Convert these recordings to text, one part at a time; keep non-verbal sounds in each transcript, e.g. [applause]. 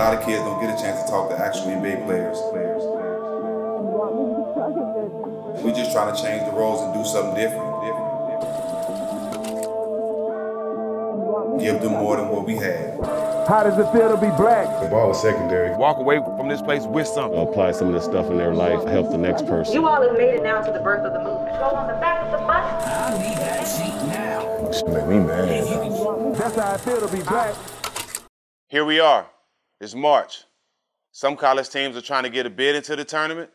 lot of kids don't get a chance to talk to actual NBA players. We're just trying to change the roles and do something different. Give them more than what we had. How does it feel to be black? The ball is secondary. Walk away from this place with something. Apply some of the stuff in their life, help the next person. You all have made it now to the birth of the movement. Go on the back of the bus. I need that seat now. Make me mad. That's how I feel to be black. Here we are. It's March. Some college teams are trying to get a bid into the tournament.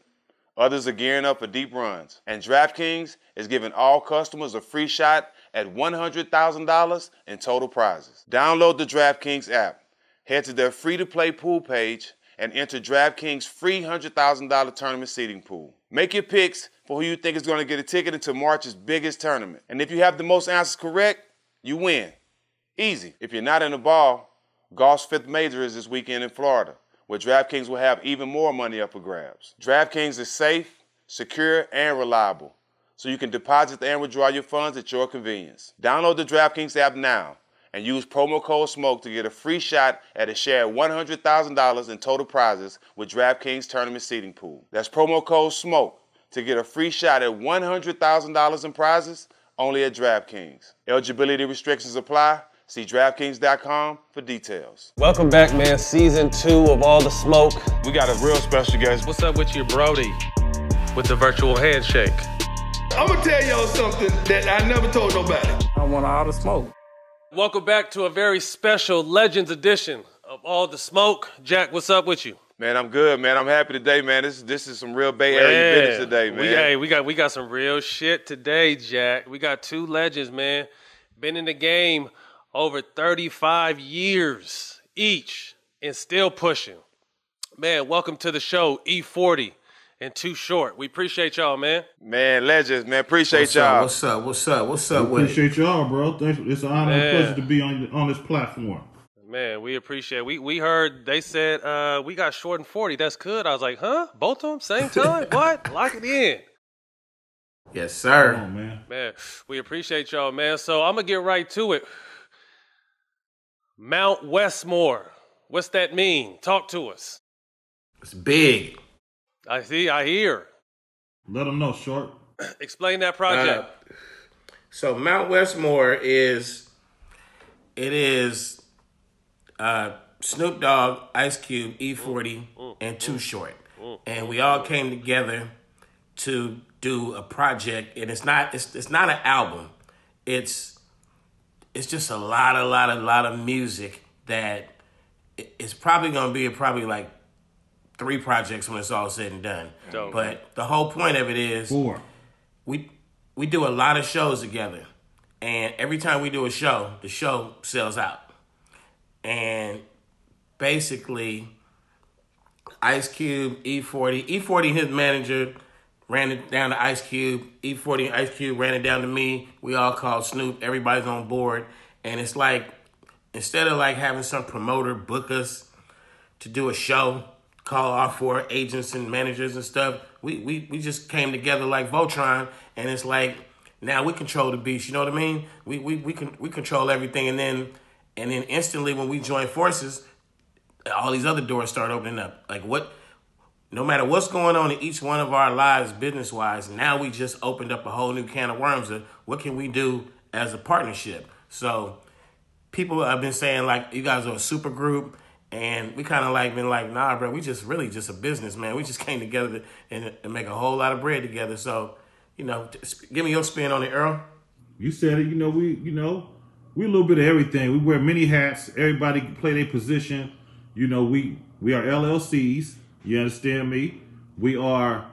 Others are gearing up for deep runs. And DraftKings is giving all customers a free shot at $100,000 in total prizes. Download the DraftKings app, head to their free to play pool page, and enter DraftKings' free $100,000 tournament seating pool. Make your picks for who you think is going to get a ticket into March's biggest tournament. And if you have the most answers correct, you win. Easy. If you're not in the ball, golf's fifth major is this weekend in Florida where DraftKings will have even more money up for grabs. DraftKings is safe, secure, and reliable, so you can deposit and withdraw your funds at your convenience. Download the DraftKings app now and use promo code SMOKE to get a free shot at a share of $100,000 in total prizes with DraftKings Tournament Seating Pool. That's promo code SMOKE to get a free shot at $100,000 in prizes only at DraftKings. Eligibility restrictions apply. See DraftKings.com for details. Welcome back, man. Season two of All the Smoke. We got a real special guest. What's up with you, Brody? With the virtual handshake. I'm gonna tell y'all something that I never told nobody. I want all the smoke. Welcome back to a very special Legends edition of All the Smoke. Jack, what's up with you? Man, I'm good, man. I'm happy today, man. This this is some real Bay Area business today, man. We, hey, we got we got some real shit today, Jack. We got two legends, man. Been in the game over 35 years each and still pushing. Man, welcome to the show, E40 and Too Short. We appreciate y'all, man. Man, legends, man. Appreciate What's y'all. up? What's up? What's up? What's up? We appreciate y'all, bro. Thanks. It's an honor Man. and pleasure to be on on this platform. Man, we appreciate it. We we heard they said uh, we got short and 40. That's good. I was like, huh? Both of them same [laughs] time? what? Lock it in. Yes, sir. Come on, man. Man, we appreciate y'all, man. So I'm gonna get right to it. Mount Westmore. What's that mean? Talk to us. It's big. I see, I hear. Let them know, short. [clears throat] Explain that project. Uh, so Mount Westmore is it is uh, Snoop Dogg, Ice Cube, E40, mm, mm, mm. and Too Short, and we all came together to do a project. And it's not it's it's not an album. It's it's just a lot, a lot, a lot of music that it's probably gonna be probably like three projects when it's all said and done. Dope. But the whole point of it is Four. we we do a lot of shows together, and every time we do a show, the show sells out. And basically, Ice Cube, E40, E40 and his manager ran it down to Ice Cube. E40 and Ice Cube ran it down to me. We all called Snoop. Everybody's on board, and it's like instead of like having some promoter book us to do a show, call our four agents and managers and stuff. We we we just came together like Voltron, and it's like now we control the beast. You know what I mean? We we we can we control everything, and then and then instantly when we join forces, all these other doors start opening up. Like what? No matter what's going on in each one of our lives, business wise, now we just opened up a whole new can of worms of what can we do as a partnership. So people have been saying like you guys are a super group and we kind of like been like nah bro we just really just a business man we just came together to, and, and make a whole lot of bread together so you know give me your spin on it earl You said it. You know, we you know we a little bit of everything. We wear many hats. Everybody play their position. You know, we we are LLCs. You understand me? We are,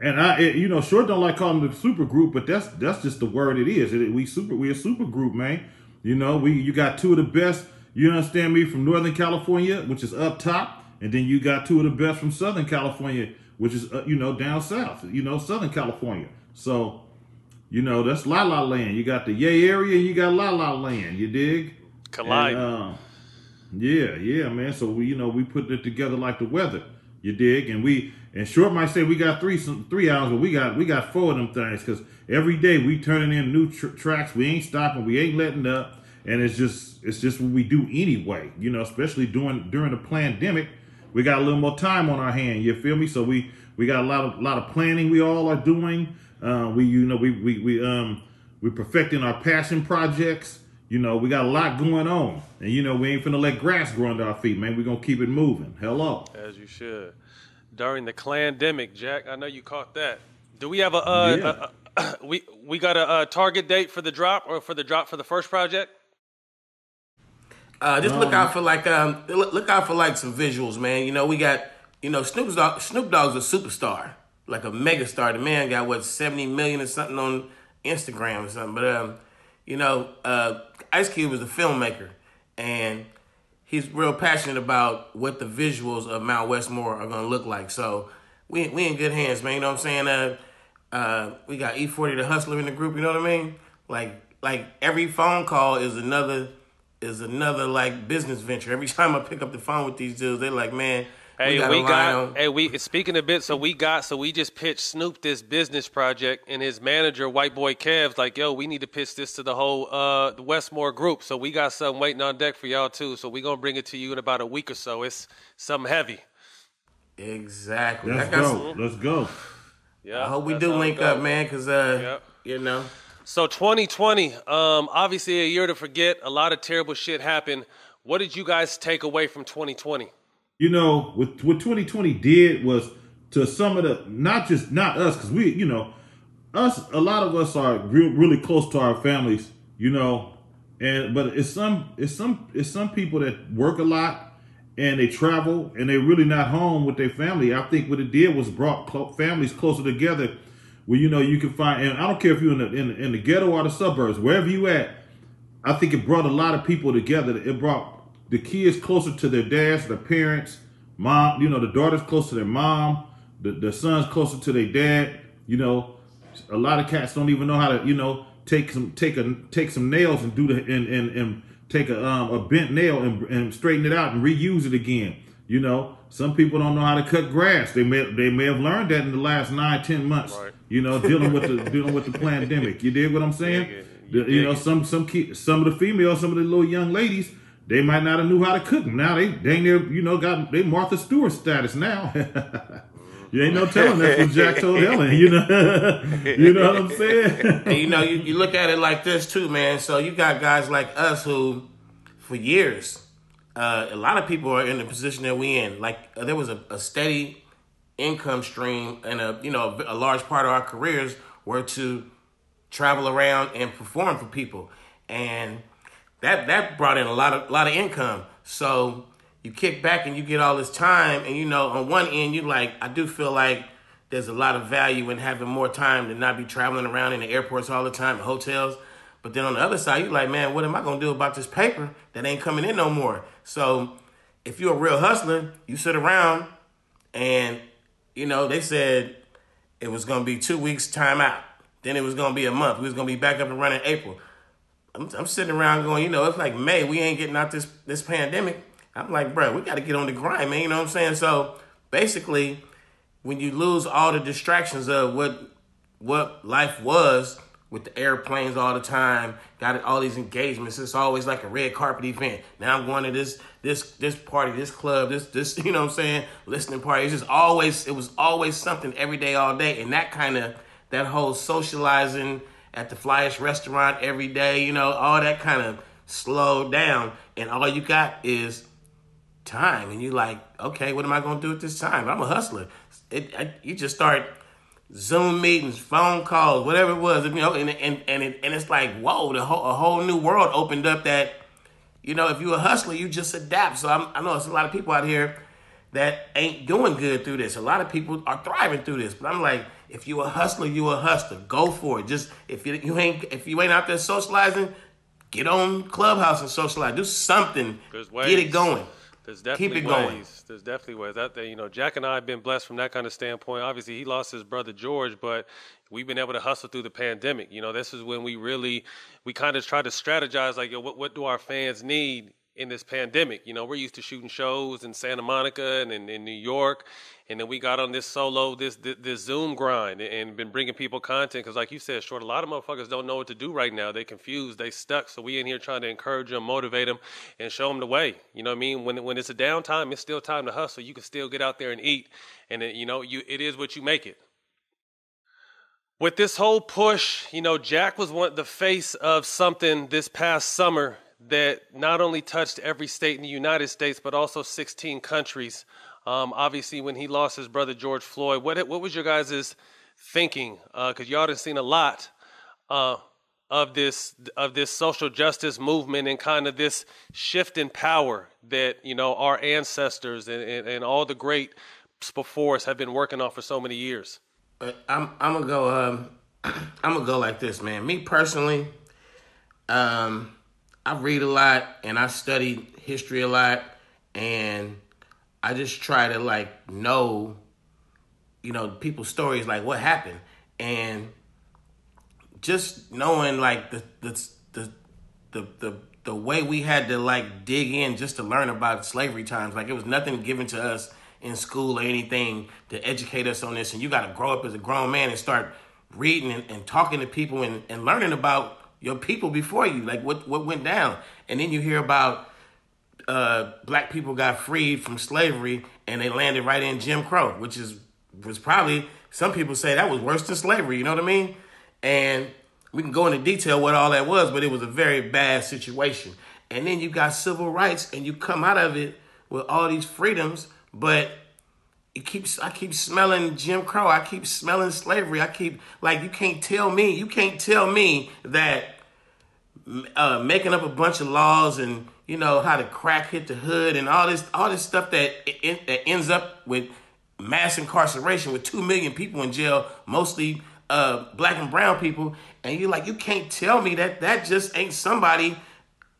and I it- you know, short don't like calling it a super group, but that's that's just the word it is. It, we super we a super group, man. You know, we you got two of the best. You understand me from Northern California, which is up top, and then you got two of the best from Southern California, which is uh, you know down south. You know, Southern California. So. You know, that's La La Land. You got the Yay area and you got La La Land. You dig? Collide. And, uh, yeah, yeah, man. So we, you know, we put it together like the weather. You dig? And we, and short might say we got three, some, three hours, but we got, we got four of them things because every day we turning in new tr- tracks. We ain't stopping. We ain't letting up. and it's just it's just what we do anyway. You know, especially during during the pandemic, we got a little more time on our hand. You feel me? So we we got a lot of a lot of planning we all are doing. Uh, we you know we we we um we perfecting our passion projects. You know, we got a lot going on, and you know we ain't finna let grass grow under our feet, man. We gonna keep it moving. Hello. As you should. During the clandemic, Jack, I know you caught that. Do we have a, uh, Yeah. a- a- [coughs] we we got a, uh target date for the drop or for the drop for the first project? Uh, just look Um, out for like um, look look out for like some visuals, man. You know, we got you know Snoop Dogg. Snoop Dogg's a superstar, like a megastar. The man got what seventy million or something on Instagram or something. But um, you know, uh, Ice Cube is a filmmaker, and he's real passionate about what the visuals of Mount Westmore are gonna look like. So we we in good hands, man. You know what I'm saying? Uh, uh, we got E40 the Hustler in the group. You know what I mean? Like like every phone call is another is another like business venture. Every [laughs] time I pick up the phone with these dudes, they're like, man. Hey, we got, we got. Hey, we speaking a bit. So we got. So we just pitched Snoop this business project, and his manager, White Boy Kev's like, "Yo, we need to pitch this to the whole uh the Westmore group." So we got something waiting on deck for y'all too. So we gonna bring it to you in about a week or so. It's something heavy. Exactly. Let's go. some- Let's go. Yeah. I hope we do link up, man, because uh, Yep. you know. So 2020, um, obviously a year to forget. A lot of terrible shit happened. What did you guys take away from 2020? You know what what 2020 did was to some of the not just not us because we you know us a lot of us are real, really close to our families you know and but it's some it's some it's some people that work a lot and they travel and they're really not home with their family i think what it did was brought clo- families closer together where you know you can find and i don't care if you're in the in, the- in the ghetto or the suburbs wherever you at I think it brought a lot of people together. It brought the kids closer to their dads, their parents, mom. You know, the daughters closer to their mom, the, the sons closer to their dad. You know, a lot of cats don't even know how to, you know, take some take a take some nails and do the and and, and take a um a bent nail and, and straighten it out and reuse it again. You know, some people don't know how to cut grass. They may they may have learned that in the last nine ten months. You know, dealing with the [laughs] dealing with the pandemic. You dig what I'm saying? The- you know, some some ki- some of the females, some of the little young ladies, they might not have knew how to cook them. Now they dang near, you know, got they Martha Stewart status now. [laughs] you ain't no telling that's what Jack told Ellen. You know, [laughs] you know what I'm saying? and you know, you, you look at it like this too, man. So you got guys like us who, for years, uh, a lot of people are in the position that we in. Like uh, there was a, a steady income stream, and a you know a, a large part of our careers were to travel around and perform for people, and that that brought in a lot of lot of income. So you kick back and you get all this time, and you know on one end you like I do feel like there's a lot of value in having more time to not be traveling around in the airports all the time, hotels. But then on the other side, you're like, man, what am I gonna do about this paper that ain't coming in no more? So if you're a real hustler, you sit around and you know they said it was gonna be two weeks time out. Then it was gonna be a month. We was gonna be back up and running April. I'm, I'm sitting around going, you know, it's like May. We ain't getting out this this pandemic. I'm like, bro, we got to get on the grind, man. You know what I'm saying? So basically, when you lose all the distractions of what what life was with the airplanes all the time, got all these engagements. It's always like a red carpet event. Now I'm going to this this this party, this club, this this [laughs] you know what I'm saying, listening party. It's just always it was always something every day, all day, and that kind of that whole socializing at the flyest restaurant every day, you know, all that kind of slowed down, and all you got is time, and you're like, okay, what am I gonna do at this time? I'm a hustler. It, I, you just start Zoom meetings, phone calls, whatever it was, you know, and and and, it, and it's like, whoa, the whole a whole new world opened up. That you know, if you're a hustler, you just adapt. So I'm, I know there's a lot of people out here that ain't doing good through this. A lot of people are thriving through this, but I'm like, if you a hustler, you a hustler. Go for it. Just if you, you ain't if you ain't out there socializing, get on Clubhouse and socialize. Do something. Get it going. There's Keep definitely it going. ways. There's definitely ways out there. You know, Jack and I have been blessed from that kind of standpoint. Obviously, he lost his brother George, but we've been able to hustle through the pandemic. You know, this is when we really we kind of try to strategize like, yo, what what do our fans need in this pandemic. You know, we're used to shooting shows in Santa Monica and in, in New York, and then we got on this solo, this this, this Zoom grind, and been bringing people content. Because, like you said, short, a lot of motherfuckers don't know what to do right now. They confused, they stuck. So we in here trying to encourage them, motivate them, and show them the way. You know what I mean? When when it's a downtime, it's still time to hustle. You can still get out there and eat, and it, you know, you it is what you make it with this whole push, you know, Jack was one the face of something this past summer that not only touched every state in the United States, but also 16 countries. Um, obviously, when he lost his brother George Floyd, what what was your guys' thinking? Because uh, y'all have seen a lot uh, of this of this social justice movement and kind of this shift in power that you know our ancestors and, and, and all the great before us have been working on for so many years. I'm I'm gonna go. Um, [clears throat] I'm gonna go like this, man. Me personally, um, I read a lot and I study history a lot, and I just try to like know, you know, people's stories, like what happened, and just knowing like the the the the the, the way we had to like dig in just to learn about slavery times, like it was nothing given to us in school or anything to educate us on this. And you got to grow up as a grown man and start reading and, and talking to people and, and learning about your people before you, like what, what went down. And then you hear about uh, black people got freed from slavery and they landed right in Jim Crow, which is was probably some people say that was worse than slavery. You know what I mean? And we can go into detail what all that was, but it was a very bad situation. And then you got civil rights, and you come out of it with all these freedoms but it keeps I keep smelling Jim Crow. I keep smelling slavery. I keep like you can't tell me you can't tell me that uh, making up a bunch of laws and you know how to crack hit the hood and all this all this stuff that it, that ends up with mass incarceration with two million people in jail, mostly uh, black and brown people, and you're like you can't tell me that that just ain't somebody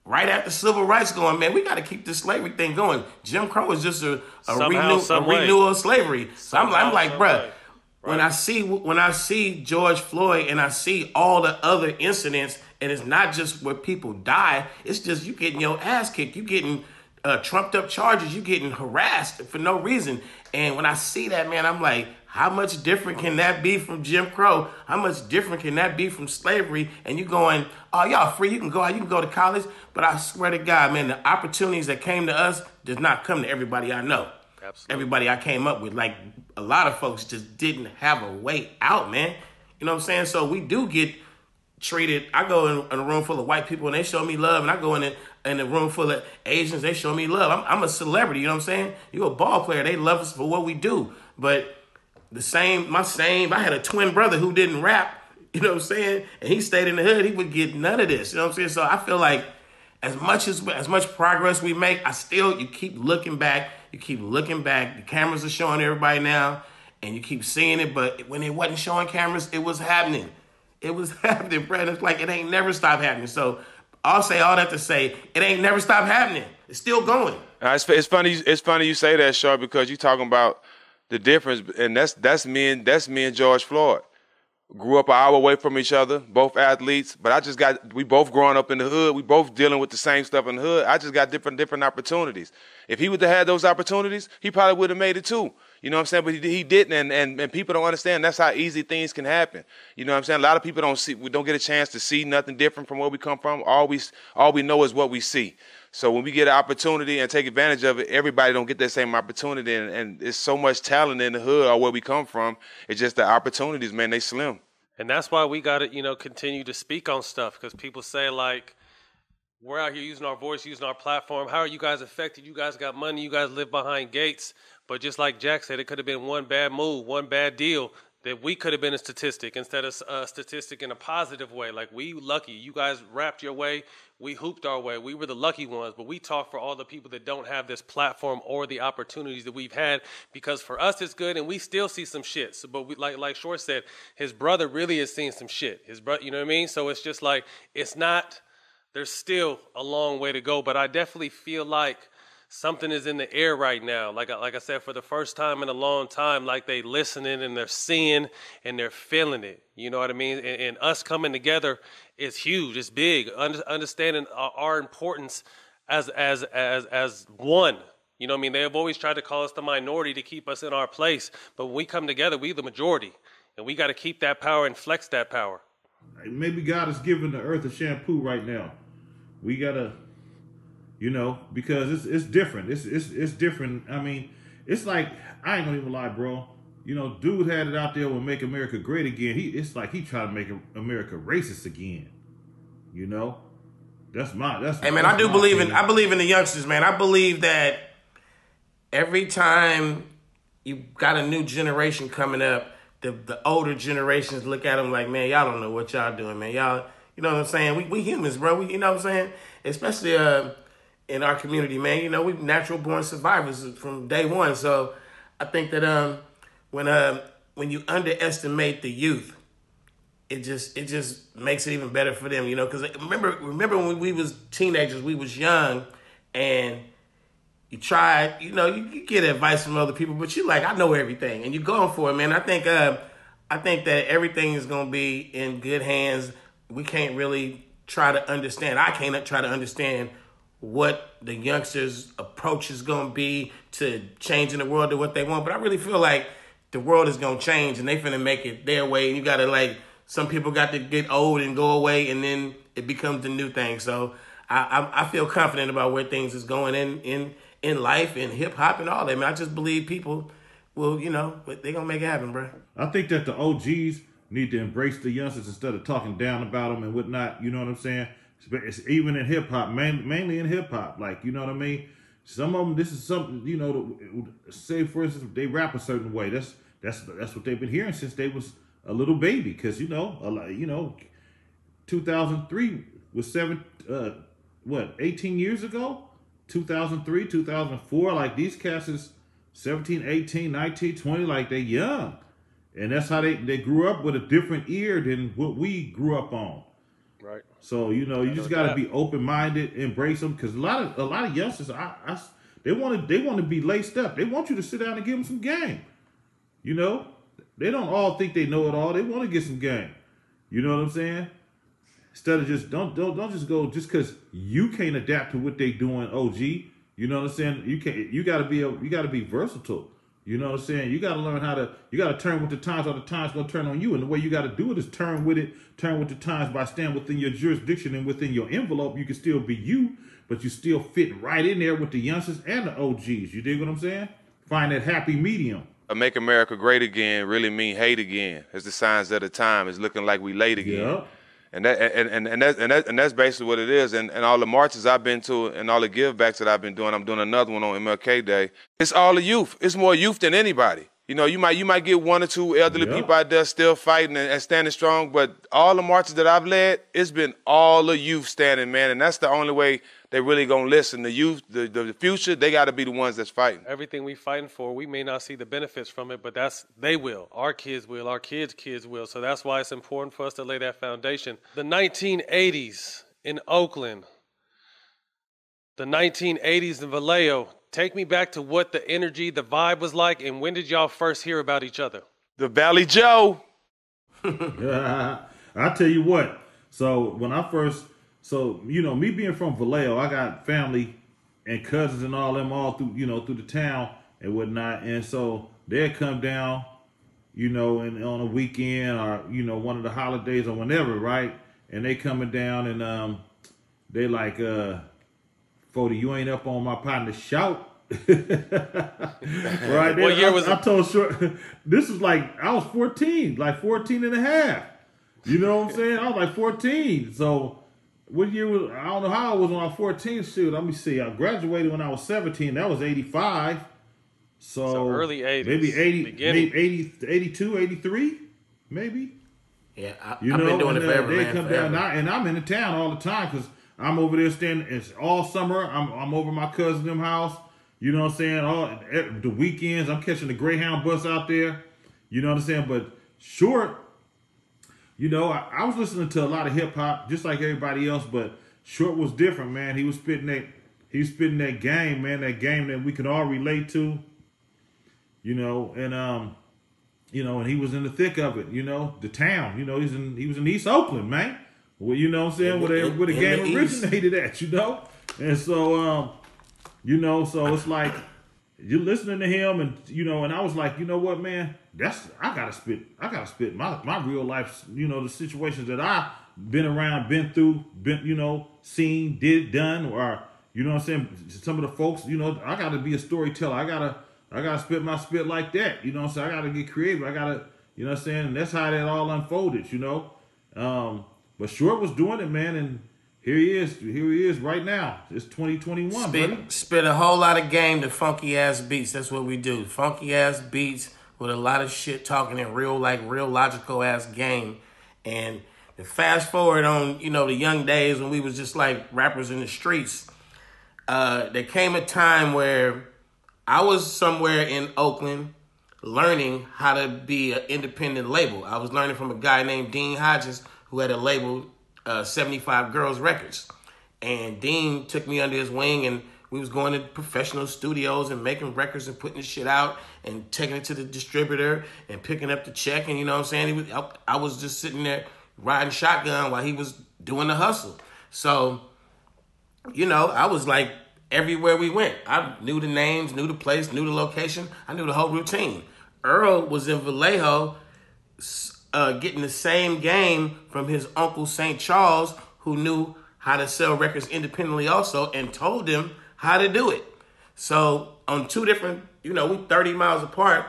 right after civil rights going, man, we got to keep this slavery thing going. Jim Crow is just a, a, Somehow, renew, a renewal of slavery. So I'm, I'm like, bruh, right. when I see when I see George Floyd and I see all the other incidents, and it's not just where people die, it's just you getting your ass kicked, you getting uh, trumped up charges, you getting harassed for no reason. And when I see that, man, I'm like, how much different can that be from Jim Crow? How much different can that be from slavery? And you going, oh, y'all free, you can go out, you can go to college. But I swear to God, man, the opportunities that came to us does not come to everybody I know. Absolutely. Everybody I came up with. Like a lot of folks just didn't have a way out, man. You know what I'm saying? So we do get treated. I go in, in, a room full of white people and they show me love, and I go in a, in a room full of Asians, they show me love. I'm, I'm a celebrity, you know what I'm saying? You a ball player, they love us for what we do. But the same, my same, I had a twin brother who didn't rap, [laughs] you know what I'm saying? And he stayed in the hood, he would get none of this, you know what I'm saying? So I feel like as much as as much progress we make, I still you keep looking back, you keep looking back. The cameras are showing everybody now, and you keep seeing it. But when it wasn't showing cameras, it was happening. It was [laughs] happening, Brad. It's like it ain't never stopped happening. So I'll say all that to say it ain't never stopped happening. It's still going. It's, it's funny. It's funny you say that, Shaw, because you're talking about the difference, and that's that's me and that's me and George Floyd. Grew up an hour away from each other, both athletes, but I just got we both growing up in the hood. We both dealing with the same stuff in the hood. I just got different different opportunities. If he would have had those opportunities, he probably would have made it too. You know what I'm saying? But he, he didn't, and, and and people don't understand. That's how easy things can happen. You know what I'm saying? A lot of people don't see. We don't get a chance to see nothing different from where we come from. All we all we know is what we see. So when we get an opportunity and take advantage of it, everybody don't get that same opportunity. And, and there's so much talent in the hood or where we come from. It's just the opportunities, man, they slim. And that's why we got to, you know, continue to speak on stuff because people say like, we're out here using our voice, using our platform. How are you guys affected? You guys got money. You guys live behind gates. But just like Jack said, it could have been one bad move, one bad deal that we could have been a statistic instead of a statistic in a positive way. Like we lucky, you guys wrapped your way, we hooped our way. We were the lucky ones, but we talk for all the people that don't have this platform or the opportunities that we've had because for us it's good and we still see some shit. So, but we, like like Short said, his brother really is seeing some shit. His brother, you know what I mean? So it's just like it's not. There's still a long way to go, but I definitely feel like something is in the air right now. Like like I said, for the first time in a long time, like they listening and they're seeing and they're feeling it. You know what I mean? And, and us coming together is huge. It's big. Under, understanding our, our importance as as as as one. You know what I mean? They have always tried to call us the minority to keep us in our place, but when we come together, we the majority, and we got to keep that power and flex that power. Maybe God is giving the earth a shampoo right now. We gotta, you know, because it's it's different. It's it's it's different. I mean, it's like I ain't gonna even lie, bro. You know, dude had it out there with "Make America Great Again." He it's like he tried to make America racist again. You know, that's my that's. Hey man, that's I do believe in. I believe in the youngsters, man. I believe that every time you got a new generation coming up, the the older generations look at them like, man, y'all don't know what y'all doing, man. Y'all, you know what I'm saying? We we humans, bro. We, you know what I'm saying? Especially uh, in our community, man. You know, we natural born survivors from day one. So I think that um, when uh, when you underestimate the youth, it just it just makes it even better for them, you know. Because remember remember when we was teenagers, we was young, and you tried, you know, you, you get advice from other people, but you like, I know everything, and you going for it, man. I think uh, I think that everything is gonna be in good hands. We can't really try to understand. I can't try to understand what the youngsters' approach is gonna be to changing the world to what they want, but I really feel like the world is gonna change, and they finna make it their way, and you gotta like some people got to get old and go away, and then it becomes the new thing. So I I, I feel confident about where things is going in in in life and hip hop and all that. Man, I just believe people will, you know, they gonna make it happen, bro. I think that the OGs need to embrace the youngsters instead of talking down about them and whatnot. You know what I'm saying? It's even in hip hop, main, mainly in hip hop. Like you know what I mean? Some of them, this is something you know. Say for instance, they rap a certain way. That's that's that's what they've been hearing since they was a little baby. Because you know, a lot, you know, 2003 was seven, uh, what, 18 years ago? 2003, 2004. Like these cats is 17, 18, 19, 20. Like they young, and that's how they they grew up with a different ear than what we grew up on. Right. So you know, you I just got to be open minded, embrace them, because a lot of a lot of youngsters, I, I they want to they want to be laced up. They want you to sit down and give them some game. You know, they don't all think they know it all. They want to get some game. You know what I'm saying? Instead of just don't don't don't just go just because you can't adapt to what they doing. OG, you know what I'm saying? You can't. You got to be a, you got to be versatile. You know what I'm saying? You got to learn how to. You got to turn with the times, or the times gonna turn on you. And the way you got to do it is turn with it. Turn with the times by staying within your jurisdiction and within your envelope. You can still be you, but you still fit right in there with the youngsters and the OGs. You dig what I'm saying? Find that happy medium. A Make America Great Again really mean hate again. It's the signs of the time. It's looking like we late again. Yeah. And that and, and, and that's and that, and that's basically what it is. And and all the marches I've been to and all the give backs that I've been doing, I'm doing another one on MLK Day. It's all the youth. It's more youth than anybody. You know, you might you might get one or two elderly Yeah. people out there still fighting and, and standing strong, but all the marches that I've led, it's been all the youth standing, man, and that's the only way they really gonna listen. The youth, the the, the future, they got to be the ones that's fighting. Everything we fighting for, we may not see the benefits from it, but that's they will. Our kids will. Our kids' kids will. So that's why it's important for us to lay that foundation. The 1980s in Oakland, the 1980s in Vallejo. Take me back to what the energy, the vibe was like, and when did y'all first hear about each other? The Valley Joe. [laughs] I tell you what. So when I first, so you know, me being from Vallejo, I got family and cousins and all them all through, you know, through the town and whatnot. And so they'd come down, you know, and on a weekend or you know one of the holidays or whenever, right? And they coming down and um, they like, uh, Fody, you ain't up on my partner shout. [laughs] right there. What year I, was I it? told short [laughs] this was like I was 14, like 14 and a half. You know what I'm saying? I was like 14. So what year was I don't know how I was when I was 14. Shoot, let me see. I graduated when I was 17. That was 85. So, So early 80s, Maybe 80, beginning. maybe 80, 82, 83, maybe. Yeah, I, You I've know, been doing it and, uh, forever, they man. come forever. down, and, I, and I'm in the town all the time because I'm over there staying. It's all summer. I'm I'm over my cousin them house. You know what I'm saying? All the weekends, I'm catching the Greyhound bus out there. You know what I'm saying? But short, you know, I, I was listening to a lot of hip hop, just like everybody else. But short was different, man. He was spitting that. He was spitting that game, man. That game that we could all relate to. You know, and um, you know, and he was in the thick of it, you know, the town, you know, he's in he was in East Oakland, man. Well, you know what I'm saying, In where, the- where the game the East. originated at, you know. And so, um, you know, so it's like you're listening to him, and you know, and I was like, you know what, man, that's I gotta spit, I gotta spit my my real life, you know, the situations that I been around, been through, been, you know, seen, did, done, or you know what I'm saying. Some of the folks, you know, I gotta be a storyteller. I gotta, I gotta spit my spit like that. You know what I'm saying. I gotta get creative. I gotta, you know what I'm saying. And that's how that all unfolded. You know. Um, but Short was doing it, man, and here he is. Here he is right now. It's 2021, buddy. Spit, spit a whole lot of game to funky ass beats. That's what we do. Funky ass beats with a lot of shit talking in real, like real logical ass game. And fast forward on, you know, the young days when we was just like rappers in the streets, uh, there came a time where I was somewhere in Oakland learning how to be an independent label. I was learning from a guy named Dean Hodges who had a label, uh, 75 Girls Records. And Dean took me under his wing and we was going to professional studios and making records and putting the shit out and taking it to the distributor and picking up the check. And you know what I'm saying? Was, I, I was just sitting there riding shotgun while he was doing the hustle. So, you know, I was like everywhere we went. I knew the names, knew the place, knew the location. I knew the whole routine. Earl was in Vallejo uh, getting the same game from his uncle St. Charles, who knew how to sell records independently also and told him how to do it. So on two different, you know, we 30 miles apart,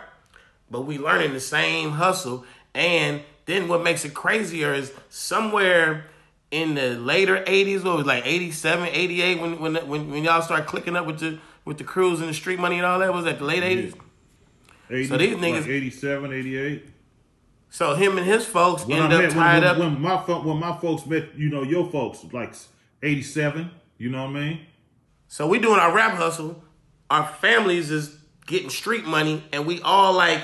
but we learning the same hustle. And then what makes it crazier is somewhere in the later 80s, what was it, like 87, 88, when when when, when y'all start clicking up with the with the crews and the street money and all that, was that the late 80s? 80, So these niggas- like 87, 88. So him and his folks When end I up met, tied when, up. when, when my when my folks met, you know, your folks, like 87, you know what I mean? So we doing our rap hustle. Our families is getting street money, and we all like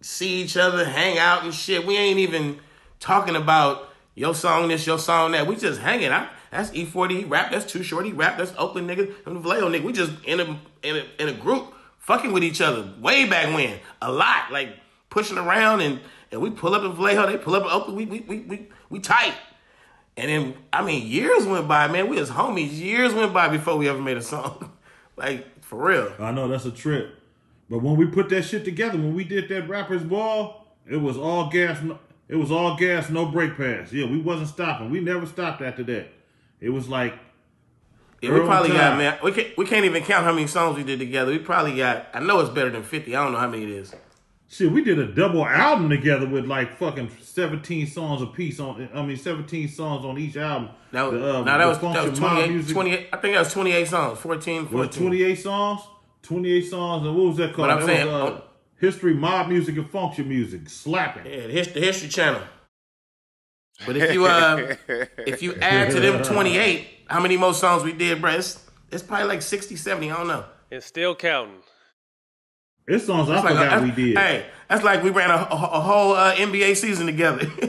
see each other, hang out and shit. We ain't even talking about your song this, your song that. We just hanging out. That's E40 rap. That's Too Shorty rap. That's Oakland nigga. And Vallejo nigga. We just in a in a in a group fucking with each other way back when. A lot like pushing around and and we pull up in Vallejo. They pull up in Oakland. We we we we, we tight. And then, I mean, years went by, man. We was homies. Years went by before we ever made a song. [laughs] like, for real. I know that's a trip. But when we put that shit together, when we did that rappers ball, it was all gas. No, it was all gas, no brake pads. Yeah, we wasn't stopping. We never stopped after that. It was like Yeah, we probably got, man, we can't, we can't even count how many songs we did together. We probably got, I know it's better than 50. I don't know how many it is. Shit, we did a double album together with like fucking seventeen songs a piece on. I mean, seventeen songs on each album. That was, The, uh, nah, that was, that was 28, Music 28, I think that was 28 songs, 14, 14. twenty eight songs. Twenty eight songs, and what was that called? But I'm That saying, was, uh, uh, history, mob music, and function music, slapping. Yeah, the history, the history channel. But if you uh, [laughs] if you add to them 28, how many more songs we did, bro? It's, it's probably like 60, 70, I don't know. It's still counting. It's songs I It's like a- forgot we did. Hey, that's like we ran a, a, a whole uh, NBA season together. [laughs]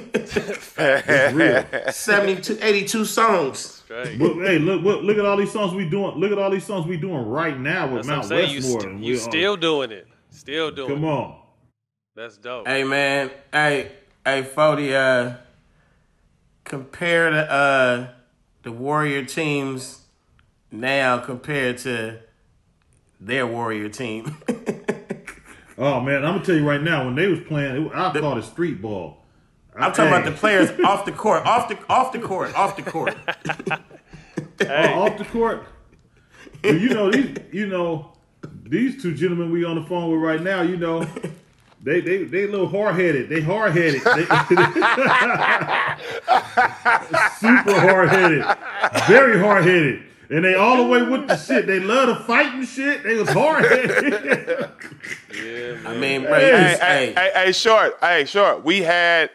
It's real. 72, 82 songs. But, hey, look, look, look at all these songs we doing. Look at all these songs we doing right now with That's what I'm Mount saying. You, Westmore. st- you we- still doing it. Still doing it. Come it. on. That's dope. Hey man, hey, hey, Fody, uh, compare the uh the Warrior teams now compared to their Warrior team. [laughs] Oh man, I'm gonna tell you right now. When they was playing, it, I called it street ball. I'm talking about the players [laughs] off the court, off the off the court, off the court. [laughs] Oh, off the court. But you know these. You know these two gentlemen we on the phone with right now. You know. They they they a little hard headed. They hard headed. [laughs] Super hard headed. Very hard headed. And they all the way with the shit. They love to fight and shit. They was hard [laughs] headed. I mean, bro, Hey, hey, hey, hey, hey, hey, short, hey, short. We had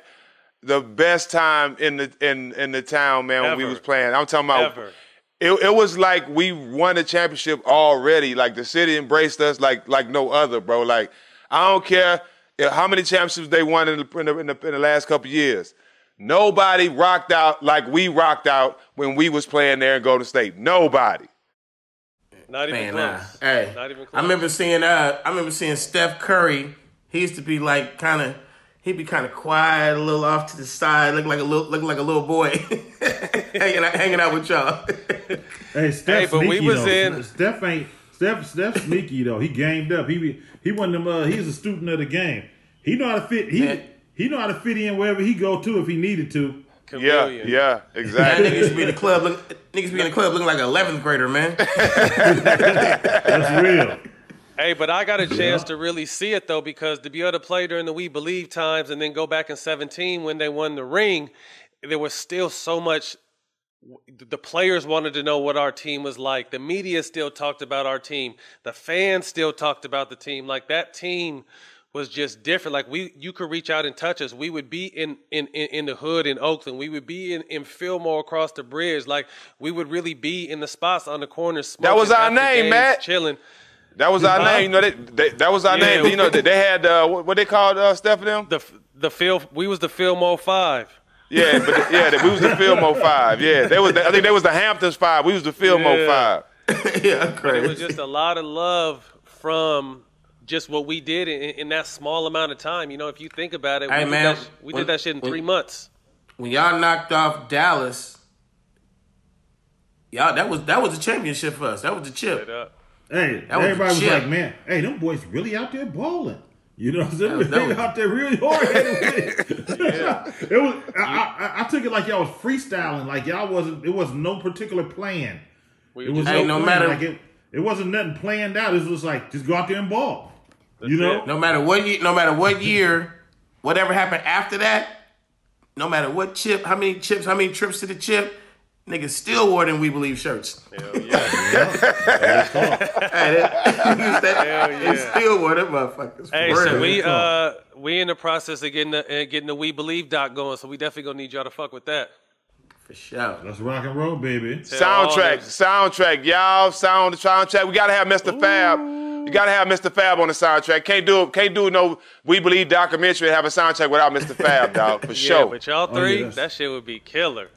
the best time in the in in the town, man. When we was playing, I'm talking about. Ever. It, it was like we won the championship already. Like the city embraced us like like no other, bro. Like I don't care how many championships they won in the in the, in the, in the last couple years. Nobody rocked out like we rocked out when we was playing there in Golden State. Nobody. Not even man, close. nah. Hey, Not even close. I remember seeing uh, I remember seeing Steph Curry. He used to be like kind of he'd be kind of quiet, a little off to the side, looking like a little, looking like a little boy, [laughs] hanging out, hanging out with y'all. [laughs] Hey, Steph Hey, but we sneaky was though. in- Steph ain't Steph. Steph sneaky though. He gamed up. He be, he one of them. Uh, he's a student of the game. He know how to fit. He Man. He know how to fit in wherever he go to if he needed to. Yeah, Chameleon. yeah, That exactly. niggas be in the club, look, niggas be in the club looking like an eleventh grader, man. [laughs] That's real. Hey, but I got a chance to really see it though because to be able to play during the We Believe times and then go back in 17 when they won the ring, there was still so much. The players wanted to know what our team was like. The media still talked about our team. The fans still talked about the team. Like that team was just different. Like we, you could reach out and touch us. We would be in in in, in the hood in Oakland. We would be in in Fillmore across the bridge. Like we would really be in the spots on the corners. That was our name, games, Matt. Chilling. That was our Huh? name. You know, they, they, that was our Yeah. name. You know, they, they had uh, what, what they called uh, Steph and them. The the Phil, we was the Fillmore Five. Yeah, but the, yeah, the, we was the [laughs] Fillmore Five. Yeah, they was. The, I think they was the Hamptons Five. We was the Fillmore Yeah. Five. [laughs] yeah, crazy. It was just a lot of love from just what we did in, in that small amount of time. You know, if you think about it, we, Hey, did, that, we when- did that shit in when- three months. When y'all knocked off Dallas, y'all that was that was a championship for us. That was the chip. Straight up. Hey, That everybody was shit. like, man, hey, them boys really out there balling. You know what I'm saying? That was- they that [laughs] was- out there really hard. [laughs] [laughs] it was. I, I, I took it like y'all was freestyling. Like y'all wasn't. It was no particular plan. We It was just- Hey, no, no plan. matter- Like it, it wasn't nothing planned out. It was just like just go out there and ball. You know. it. No matter what year, no matter what year, whatever happened after that, no matter what chip, how many chips, how many trips to the chip, niggas still wore them We Believe shirts. Hell yeah. [laughs] Hey, that, that, Hell yeah. They still wore them motherfuckers. Hey, so we uh we in the process of getting the uh, getting the We Believe doc going, so we definitely gonna need y'all to fuck with that. For sure. Let's rock and roll, baby. Tell all Soundtrack, them- soundtrack, y'all. Sound the soundtrack. We gotta have Mr. Fab. You gotta have Mr. Fab on the soundtrack. Can't do it, can't do no We Believe documentary and have a soundtrack without Mr. Fab, [laughs] dog. For Yeah, sure. but y'all Oh, three, yes. that shit would be killer.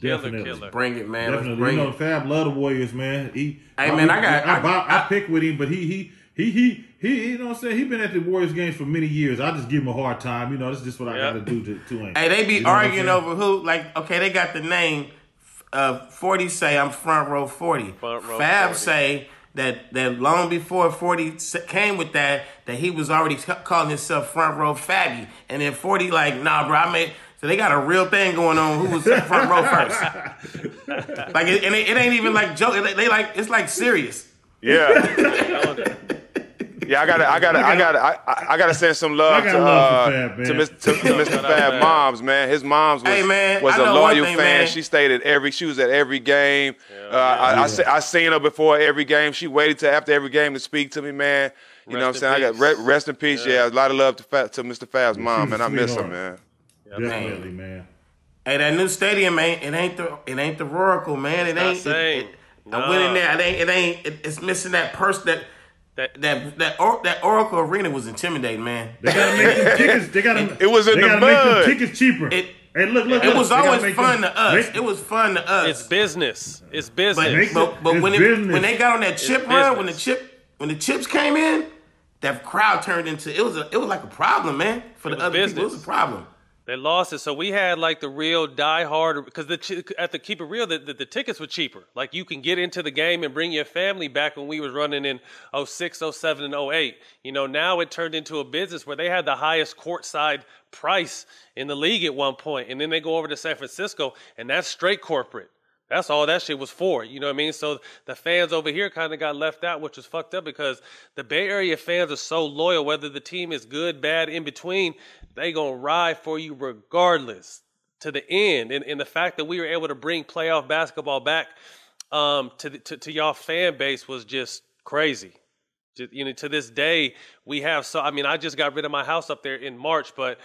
Killer, Definitely. killer. Bring it, man. Definitely, bring you know, it. Fab love the Warriors, man. He, Hey, man, I got- I, I- I, I, pick with him, but he, he, he, he, he, you know what I'm saying? He been at the Warriors games for many years. I just give him a hard time. You know, that's just what I Yeah. got to do to, to him. Hey, they be You know arguing over who. Like, okay, they got the name. Uh, Forty say I'm front row Forty. Front row Fab 40. say that that long before Forty came with that, that he was already c- calling himself front row Fabby, and then Forty like, nah, bro, I made. So they got a real thing going on. Who was front row first? [laughs] like, it, and it, it ain't even like joke. They, they like it's like serious. Yeah. [laughs] Yeah, I gotta, I gotta, I gotta, I, I- I gotta send some love to, love uh, Fab, to, Mr. to, to Mr. Fab Fab. moms, man. His mom's was, Hey, man, was I a know one loyal thing, fan. man. She stayed at every, she was at every game. uh, I, I, I seen her before every game. She waited till after every game to speak to me, man. You know what I'm saying? in I got re- rest in peace. Yeah. a lot of love to, Fa- to Mr. Fab's mom, she's man. a I miss her, man. Definitely, man. Hey, that new stadium ain't it ain't the it ain't the Oracle, man. It ain't. It, same. it, I went in there. It ain't. It ain't. It, it's missing that person that That- that that or, that Oracle Arena was intimidating, man. They gotta make them [laughs] tickets. They gotta. It was in they the gotta mud. make them tickets cheaper. It- hey, look, look. It look. was They always fun them- to us. make- It was fun to us. it's business. It's but, business. Make- but, but it's when it, business. when they got on that chip run, when the chip when the chips came in, that crowd turned into it was a it was like a problem, man. For the was other people, it was a problem. They lost it, so we had like the real diehard because the at the keep it real, the, the, the tickets were cheaper. Like you can get into the game and bring your family back when we was running in 06, 07, and 08. You know, now it turned into a business where they had the highest courtside price in the league at one point, and then they go over to San Francisco, and that's straight corporate. That's all that shit was for. You know what I mean? So the fans over here kind of got left out, which was fucked up because the Bay Area fans are so loyal. Whether the team is good, bad, in between, they gonna ride for you regardless to the end. And, and the fact that we were able to bring playoff basketball back um, to, the, to to y'all fan base was just crazy. Ju- You know, to this day, we have so. I mean, I just got rid of my house up there in March, but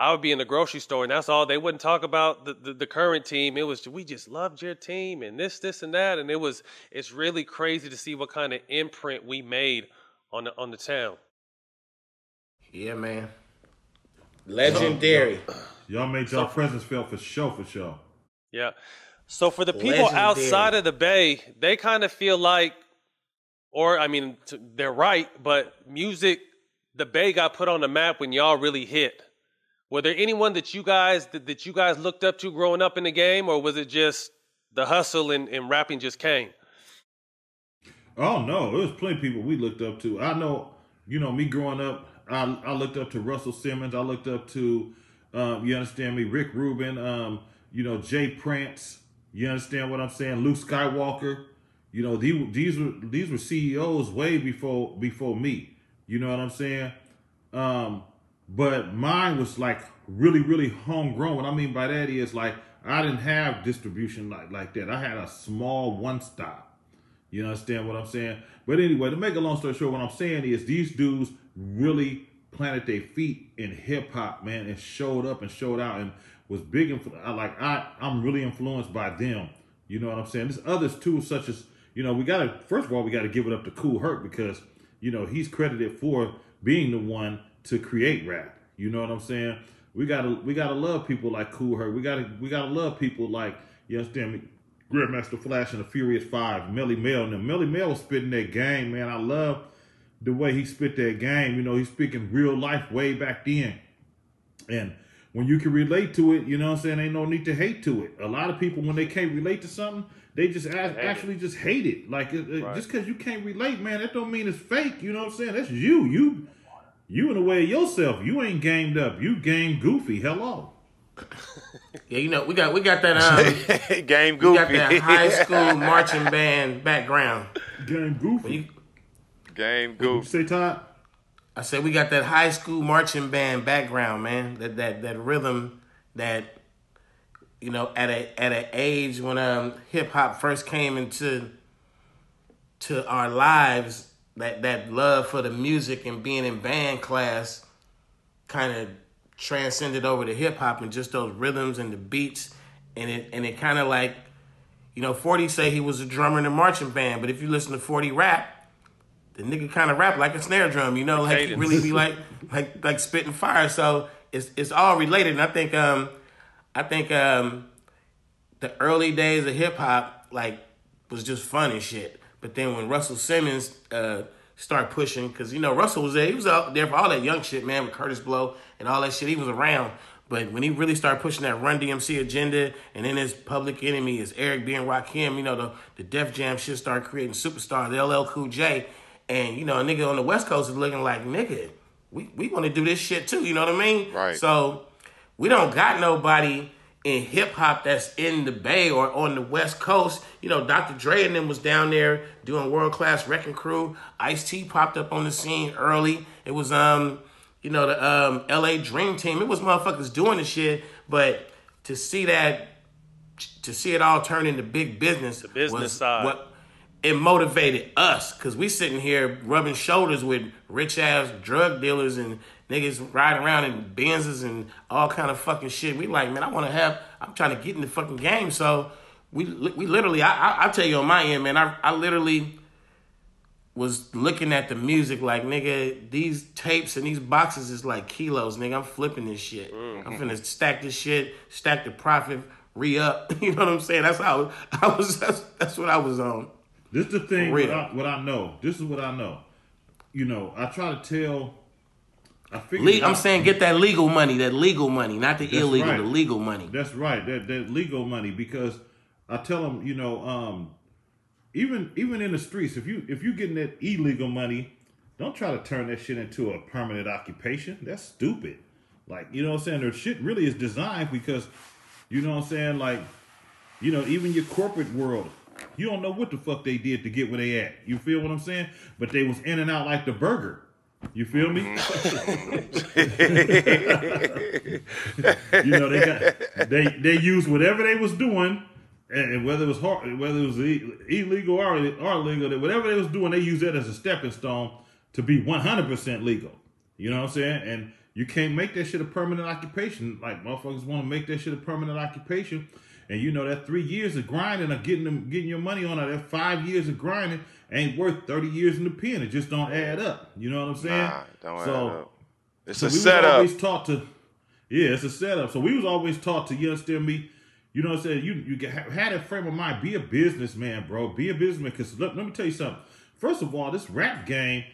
I would be in the grocery store, and that's all. They wouldn't talk about the, the, the current team. It was we just loved your team and this, this, and that, and it was. It's really crazy to see what kind of imprint we made on the on the town. Yeah, man. Legendary. Y'all made y'all presence felt for sure, for sure. Yeah. So for the people Legendary. outside of the Bay, they kind of feel like, or I mean, t- they're right, but music, the Bay got put on the map when y'all really hit. Were there anyone that you guys that, that you guys looked up to growing up in the game, or was it just the hustle and, and rapping just came? Oh no, there was plenty of people we looked up to. I know, you know, me growing up, I, I looked up to Russell Simmons. I looked up to, um, you understand me, Rick Rubin. Um, you know, J. Prince. You understand what I'm saying? Luke Skywalker. You know, these these were these were CEOs way before before me. You know what I'm saying? Um, but mine was like really really homegrown. What I mean by that is like I didn't have distribution like like that. I had a small one stop. You understand what I'm saying? But anyway, to make a long story short, what I'm saying is these dudes really planted their feet in hip hop, man, and showed up and showed out and was big. Influ- like I, I'm really influenced by them. You know what I'm saying? There's others too, such as you know, we gotta first of all we gotta give it up to Kool Herc because you know he's credited for being the one to create rap. You know what I'm saying? We gotta we gotta love people like Kool Herc. We gotta we gotta love people like you understand me, Grandmaster Flash and the Furious Five, Melle Mel. And Melle Mel was spitting that game, man. I love the way he spit that game. You know, he's speaking real life way back then. And when you can relate to it, you know what I'm saying? Ain't no need to hate to it. A lot of people, when they can't relate to something, they just a- actually just hate it. Like it- Right. just because you can't relate, man, that don't mean it's fake. You know what I'm saying? That's you. You, you in the way of yourself. You ain't gamed up. You game goofy. Hello. [laughs] Yeah, you know, we got we got that um [laughs] Game we got goofy. that high [laughs] school marching band background. Game goofy. You- Game You goofy. say Todd? I said we got that high school marching band background, man. That that that rhythm that you know at a at an age when um hip hop first came into to our lives, that that love for the music and being in band class kind of transcended over to hip hop and just those rhythms and the beats and it and it kind of like you know 40 say he was a drummer in a marching band, but if you listen to 40 rap, the nigga kind of rap like a snare drum, you know, like he really be like like like spitting fire. So it's it's all related, and I think um I think um the early days of hip hop like was just fun and shit. But then when Russell Simmons uh started pushing, because you know Russell was there, he was out there for all that young shit, man, with Kurtis Blow and all that shit. He was around. But when he really started pushing that Run DMC agenda, and then his public enemy is Eric being and Rakim, you know, the, the Def Jam shit started creating superstars, the LL Cool J. And, you know, a nigga on the West Coast is looking like, nigga, we, we want to do this shit too, you know what I mean? Right. So we don't got nobody in hip hop that's in the Bay or on the West Coast. You know, Dr. Dre and them was down there doing world class wrecking crew. Ice T popped up on the scene early. It was um, you know, the um LA Dream Team. It was motherfuckers doing the shit, but to see that to see it all turn into big business, the business side. what it motivated us because we sitting here rubbing shoulders with rich ass drug dealers and niggas riding around in Benzes and all kind of fucking shit. We like, man, I want to have. I'm trying to get in the fucking game. So we we literally, I I tell you on my end, man. I I literally was looking at the music like, nigga, these tapes and these boxes is like kilos, nigga. I'm flipping this shit. Mm-hmm. I'm finna stack this shit, stack the profit, re up. [laughs] You know what I'm saying? That's how I was. [laughs] That's, that's what I was on. This is the thing. What. I, what I know. This is what I know. You know, I try to tell. Le- I'm saying get that legal money, that legal money, not the That's illegal, right. the legal money. That's right. That that legal money because I tell them, you know, um, even even in the streets, if you if you getting that illegal money, don't try to turn that shit into a permanent occupation. That's stupid. Like you know what I'm saying. The shit really is designed because you know what I'm saying. Like you know, even your corporate world, you don't know what the fuck they did to get where they at. You feel what I'm saying? But they was in and out like the burger. You feel me? Mm. [laughs] you know they got they they used whatever they was doing, and, and whether it was hard, whether it was illegal or or legal, that whatever they was doing, they used that as a stepping stone to be 100 percent legal. You know what I'm saying? And you can't make that shit a permanent occupation. Like motherfuckers want to make that shit a permanent occupation. And you know that three years of grinding or getting them getting your money on it, that five years of grinding ain't worth 30 years in the pen. It just don't add up. You know what I'm saying? Nah, don't so, add up. It's so a we was always taught to, yeah, it's a setup. So we was always taught to, you understand me? You know what I'm saying? You you get, had a frame of mind. Be a businessman, bro. Be a businessman. Because let, let me tell you something. First of all, this rap game,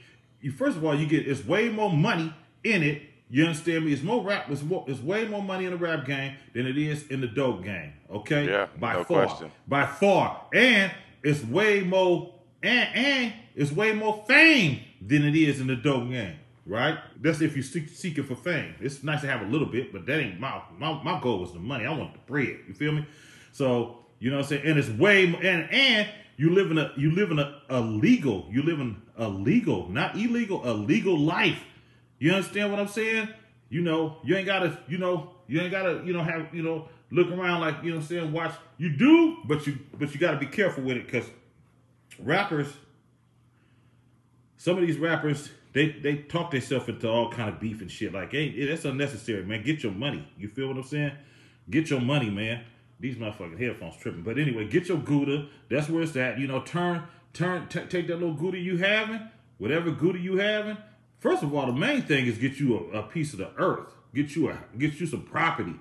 you first of all you get it's way more money in it You understand me? It's more rap. It's, more, it's way more money in the rap game than it is in the dope game. Okay, Yeah, by no far, question. by far, and it's way more and and it's way more fame than it is in the dope game. Right? That's if you're seek, seeking for fame. It's nice to have a little bit, but that ain't my my my goal was the money. I want the bread. You feel me? So you know what I'm saying. And it's way mo- and and you live in a you live in a, a legal you live in a legal not illegal a legal life. You understand what I'm saying? You know you ain't gotta you know you ain't gotta you know have you know look around like you know what I'm saying watch you do but you but you gotta be careful with it because rappers some of these rappers they they talk themselves into all kind of beef and shit. Like, hey, that's unnecessary, man. Get your money. You feel what I'm saying? Get your money, man. These motherfucking headphones tripping. But anyway, get your Gouda. That's where it's at. You know, turn, turn, take that little Gouda you having, whatever Gouda you having. First of all, the main thing is get you a, a piece of the earth. Get you a get you some property.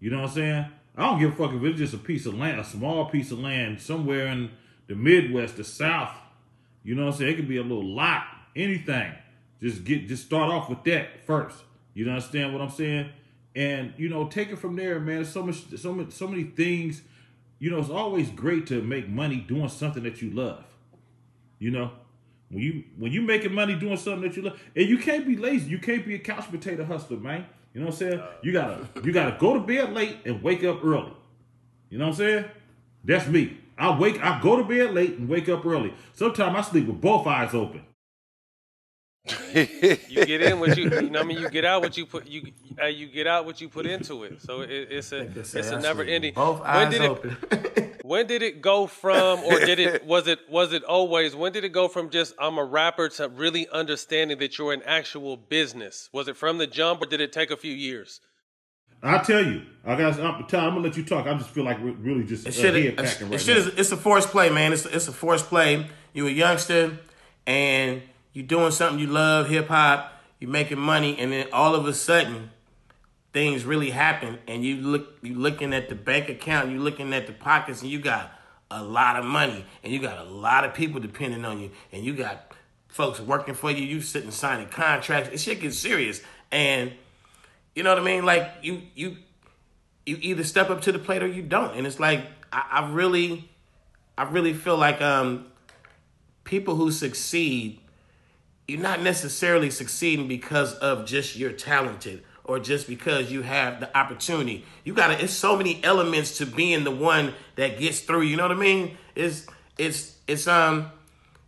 You know what I'm saying? I don't give a fuck if it's just a piece of land, a small piece of land somewhere in the Midwest, the South. You know what I'm saying? It could be a little lot, anything. Just get, just start off with that first. You understand what I'm saying? And you know, take it from there, man. There's so much, so many, so many things. You know, it's always great to make money doing something that you love. You know, when you when you making money doing something that you love, and you can't be lazy. You can't be a couch potato hustler, man. You know what I'm saying? You gotta you gotta go to bed late and wake up early. You know what I'm saying? That's me. I wake I go to bed late and wake up early. Sometimes I sleep with both eyes open. [laughs] you get in what you, you know. what I mean, you get out what you put. You uh, you get out what you put into it. So it, it's a it's a I never ending. with both when eyes did open. it? [laughs] when did it go from, or did it? [laughs] Was it was it always? When did it go from just I'm a rapper to really understanding that you're an actual business? Was it from the jump, or did it take a few years? I tell you, I got. I'm, Ty, I'm gonna let you talk. I just feel like we're really just uh, It should head it, packing right should now. it's a forced play, man. It's it's a forced play. You a youngster and you doing something you love, hip hop. You making money, and then all of a sudden, things really happen, and you look you looking at the bank account, you looking at the pockets, and you got a lot of money, and you got a lot of people depending on you, and you got folks working for you. You sitting signing contracts. It shit gets serious, and you know what I mean. Like you you you either step up to the plate or you don't. And it's like I, I really, I really feel like um, people who succeed, you're not necessarily succeeding because of just you're talented or just because you have the opportunity. You gotta. It's so many elements to being the one that gets through. You know what I mean? It's it's it's um.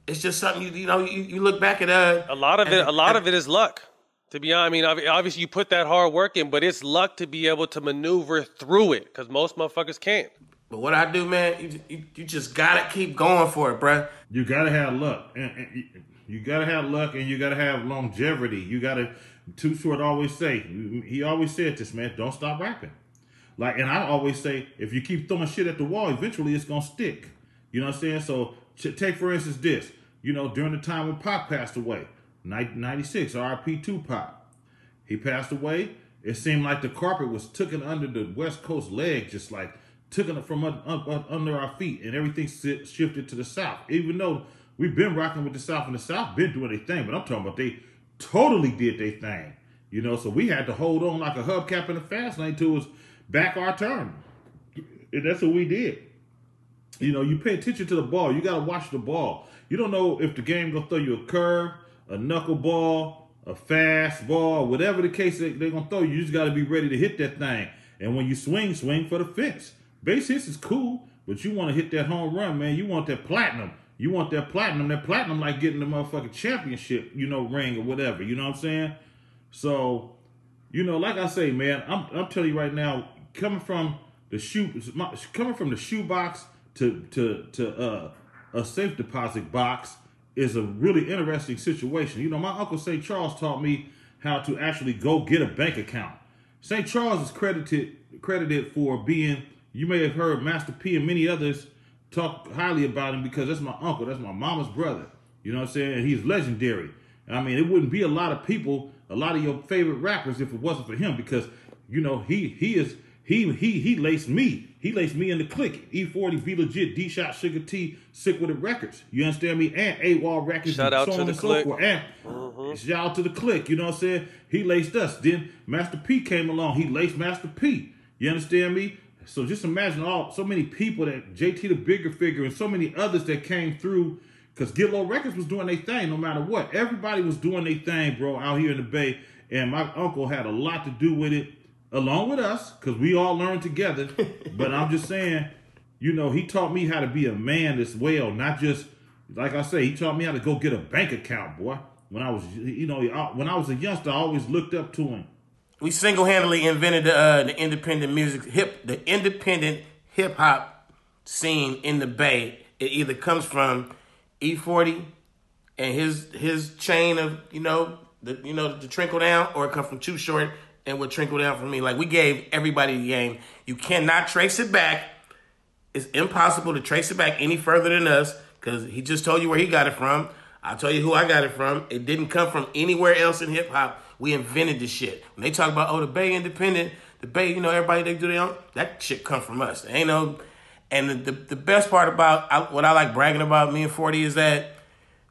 It's just something you you know you, you look back at uh A lot of it, a lot of it is luck. To be honest, I mean, obviously you put that hard work in, but it's luck to be able to maneuver through it because most motherfuckers can't. But what I do, man, you, you, you just gotta keep going for it, bruh. You gotta have luck, and, and you- you gotta have luck, and you gotta have longevity. You gotta. Too short always say. He always said this, man. Don't stop rapping. Like, and I always say, if you keep throwing shit at the wall, eventually it's gonna stick. You know what I'm saying? So t- take for instance this. You know, during the time when Pop passed away, 96, RIP Tupac. He passed away. It seemed like the carpet was taken under the West Coast leg, just like taken from un- un- un- under our feet, and everything shifted to the South. Even though we've been rocking with the South, and the South been doing their thing, but I'm talking about they totally did their thing. You know, so we had to hold on like a hubcap in the fast lane till it was back our turn. And that's what we did. You know, you pay attention to the ball. You got to watch the ball. You don't know if the game gonna throw you a curve, a knuckleball, a fastball, whatever the case they, they're gonna throw you. You just got to be ready to hit that thing. And when you swing, swing for the fence. Base hits is cool, but you want to hit that home run, man. You want that platinum. You want that platinum. That platinum like getting the motherfucking championship, you know, ring or whatever. You know what I'm saying? So, you know, like I say, man, I'm I'm telling you right now, coming from the shoe, coming from the shoe box to to to uh, a safe deposit box is a really interesting situation. You know, my uncle St. Charles taught me how to actually go get a bank account. St. Charles is credited credited for being. You may have heard Master P and many others talk highly about him because that's my uncle. That's my mama's brother. You know what I'm saying? And he's legendary. I mean, it wouldn't be a lot of people, a lot of your favorite rappers if it wasn't for him because you know he he is he he he laced me. He laced me in the click. E40, B-Legit, D Shot, Suga-T, Sick Wid It Records. You understand me? And A Wall Records. Shout and out so to on the and so Click. forth. And, mm-hmm. Shout out to the click, you know what I'm saying? He laced us. Then Master P came along. He laced Master P. You understand me? So just imagine all so many people that JT the Bigga Figga and so many others that came through because Get Low Records was doing their thing no matter what. Everybody was doing their thing, bro, out here in the Bay. And my uncle had a lot to do with it, along with us, because we all learned together. [laughs] but I'm just saying, you know, he taught me how to be a man as well, not just like I say, he taught me how to go get a bank account, boy. When I was, you know, when I was a youngster, I always looked up to him. We single-handedly invented the, uh, the independent music hip, the independent hip hop scene in the Bay. It either comes from E40 and his his chain of you know the you know the trickle down, or it comes from Too Short and would trickle down from me. Like we gave everybody the game. You cannot trace it back. It's impossible to trace it back any further than us because he just told you where he got it from. I'll tell you who I got it from. It didn't come from anywhere else in hip hop. We invented this shit. When they talk about, oh, the Bay Independent, the Bay, you know, everybody they do their own, that shit come from us. There ain't no, and the, the, the best part about, I, what I like bragging about me and 40 is that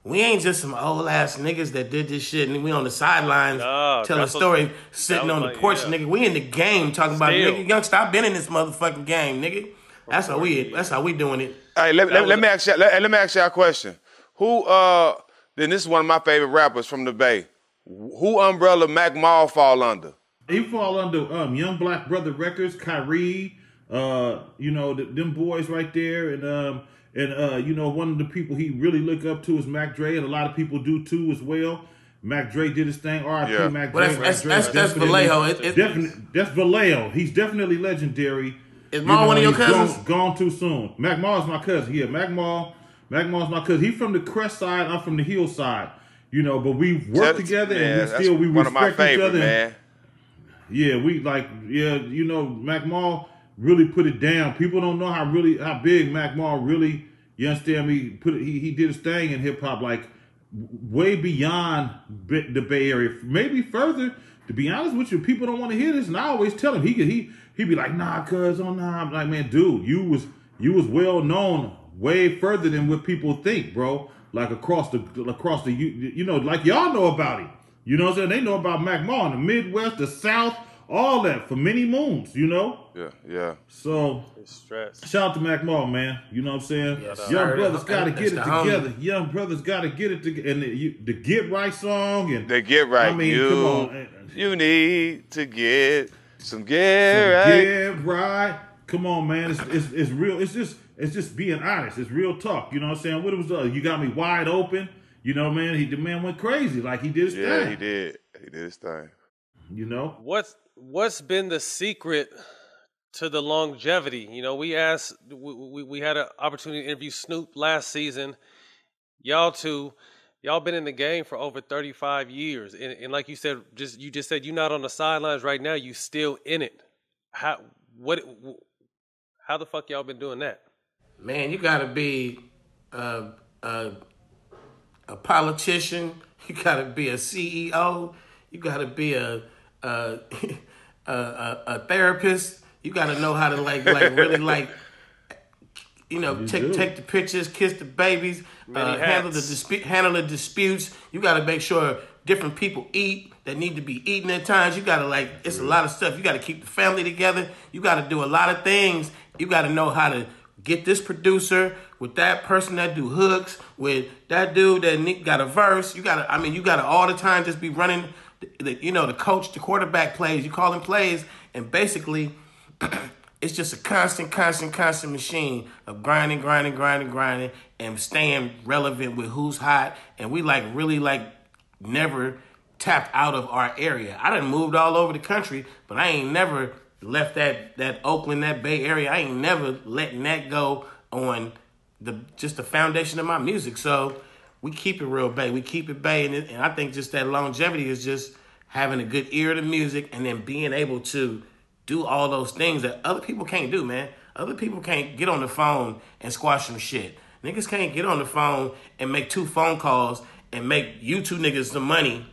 we ain't just some old ass niggas that did this shit and we on the sidelines Nah, telling a story, sitting on the like, porch, yeah. nigga. We in the game talking about, Still. nigga, youngster, I've been in this motherfucking game, nigga. That's how we, that's how we doing it. Hey, let, That let, was let me ask you. Let, let me ask you a question. Who? uh Then this is one of my favorite rappers from the Bay. Who umbrella Mac Mall fall under? He fall under um, Young Black Brotha Records, Khayree, uh, you know, th- them boys right there, and um, and uh, you know, one of the people he really look up to is Mac Dre, and a lot of people do too as well. Mac Dre did his thing. R.I.P. Yeah. Mac Well, Dre. that's- Mac that's- Dre that's definitely- Vallejo. It- it- definitely- that's Vallejo. He's definitely legendary. Is Mall one of your cousins? Gone, gone too soon. Mac Mall is my cousin. Yeah, Mac Mall. Mac Mall's my cousin. He's from the crest side. I'm from the hill side. You know, but we work Tell- together yeah, and we still we one of respect my each other. man. Yeah, we like yeah, you know, Mac Mall really put it down. People don't know how really how big Mac Mall really. You understand me? Put it, he he did his thing in hip hop like way beyond the Bay Area, maybe further. To be honest with you, people don't want to hear this, and I always tell him he could he he be like, nah, cuz oh nah. I'm like, man, dude, you was you was well known way further than what people think, bro. Like across the across the you you know like y'all know about him. You know what I'm saying? They know about Mac Mall in the Midwest, the South, all that for many moons. You know. Yeah, yeah. So Stress. shout out to Mac Mall, man. You know what I'm saying? Yes, Young brothers got to get it the homie. together. Young brothers got to get it together. And the, you, the Get Right song and the get right. I mean, you, come on. you need to get some get right. Get right. Come on, man. It's, it's it's real. It's just it's just being honest. It's real talk. You know what I'm saying? What it was? Uh, you got me wide open. You know, man. He the man went crazy. Like he did his Yeah, thing. he did. He did his thing. You know. What's what's been the secret to the longevity? You know, we asked, we, we, we had an opportunity to interview Snoop last season. Y'all two, y'all been in the game for over 35 years, and, and like you said, just you just said you're not on the sidelines right now. You still in it. How what? How the fuck y'all been doing that? Man, you gotta be a, a, a politician. [laughs] You gotta be a CEO. You gotta be a a, [laughs] a, a, a therapist. You gotta know how to like like really [laughs] like you know take do. take the pictures, kiss the babies, uh, handle the dispute, handle the disputes. You gotta make sure different people eat that need to be eaten at times. You gotta like it's a lot of stuff. You gotta keep the family together. You gotta do a lot of things. You gotta know how to get this producer with that person that do hooks with that dude that ne- got a verse. You gotta I mean you gotta all the time just be running. The, you know the coach, the quarterback plays. You call him plays, and basically [clears throat] it's just a constant, constant, constant machine of grinding, grinding, grinding, grinding, and staying relevant with who's hot. And we like really like never tapped out of our area. I done moved all over the country, but I ain't never left that that Oakland, that Bay Area. I ain't never letting that go on the just the foundation of my music. So we keep it real Bay. We keep it Bay, and, and I think just that longevity is just having a good ear to music and then being able to do all those things that other people can't do, man. Other people can't get on the phone and squash some shit. Niggas can't get on the phone and make two phone calls and make you two niggas some money.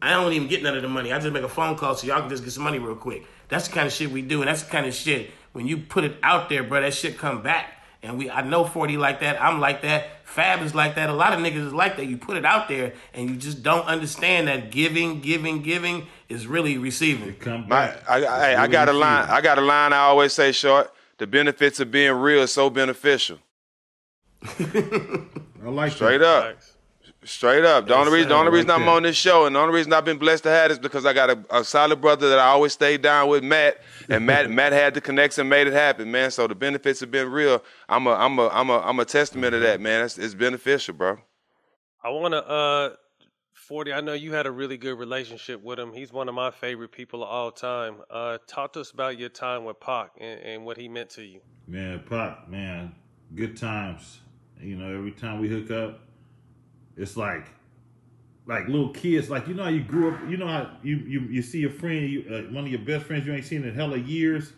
I don't even get none of the money. I just make a phone call so y'all can just get some money real quick. That's the kind of shit we do, and that's the kind of shit when you put it out there, bro. That shit come back, And we, I know 40 like that. I'm like that. Fab is like that. A lot of niggas is like that. You put it out there and you just don't understand that giving, giving, giving is really receiving. My, I, I, I got a line. I got a line. I always say, short. The benefits of being real is so beneficial. I like Straight that. up. Straight up. The only reason, the only I reason like I'm that. on this show, and the only reason I've been blessed to have is because I got a, a solid brother that I always stayed down with, Matt, and Matt, [laughs] Matt had the connection, made it happen, man. So the benefits have been real. I'm a, I'm a, I'm a, I'm a testament of that, man. It's, it's beneficial, bro. I want to, uh, 40, I know you had a really good relationship with him. He's one of my favorite people of all time. Uh, talk to us about your time with Pac and, and what he meant to you. Man, Pop, man, good times. You know, every time we hook up, it's like, like little kids. Like you know how you grew up. You know how you you, you see a friend, you, uh, one of your best friends you ain't seen in hella years.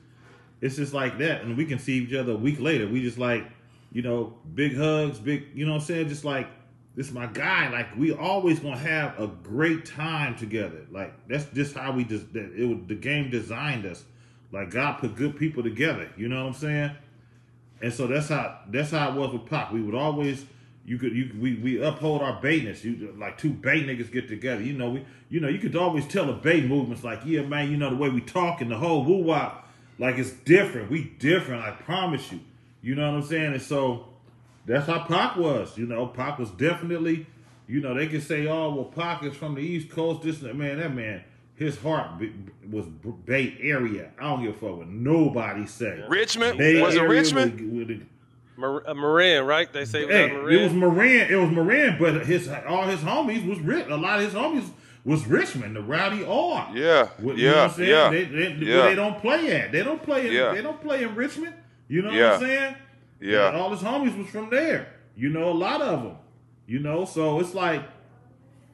It's just like that, and we can see each other a week later. We just like, you know, big hugs, big. You know what I'm saying? Just like this is my guy. Like we always gonna have a great time together. Like that's just how we just it was the game designed us. Like God put good people together. You know what I'm saying? And so that's how that's how it was with Pop. We would always you could you we we uphold our bayness. You like two bay niggas get together. You know we you know you could always tell the bay movements like yeah man you know the way we talk and the whole woo wop like it's different. We different. I promise you. You know what I'm saying? And so that's how Pac was. You know Pac was definitely you know they could say oh well Pac is from the East Coast. This man that man. His heart was Bay Area. I don't give a fuck what nobody say. Richmond? Bay Was it Richmond? with- Mar- uh, Marin, right? They say it was Hey, at Marin. it was Marin. It was Marin, but his all his homies was rich. A lot of his homies was Richmond, the Rowdy R. Yeah, What- you know yeah, what I'm saying? yeah, They, they, yeah. Where they don't play at. They don't play in. Yeah. They don't play in Richmond. You know Yeah. what I'm saying? Yeah. And all his homies was from there. You know, a lot of them. You know, so it's like,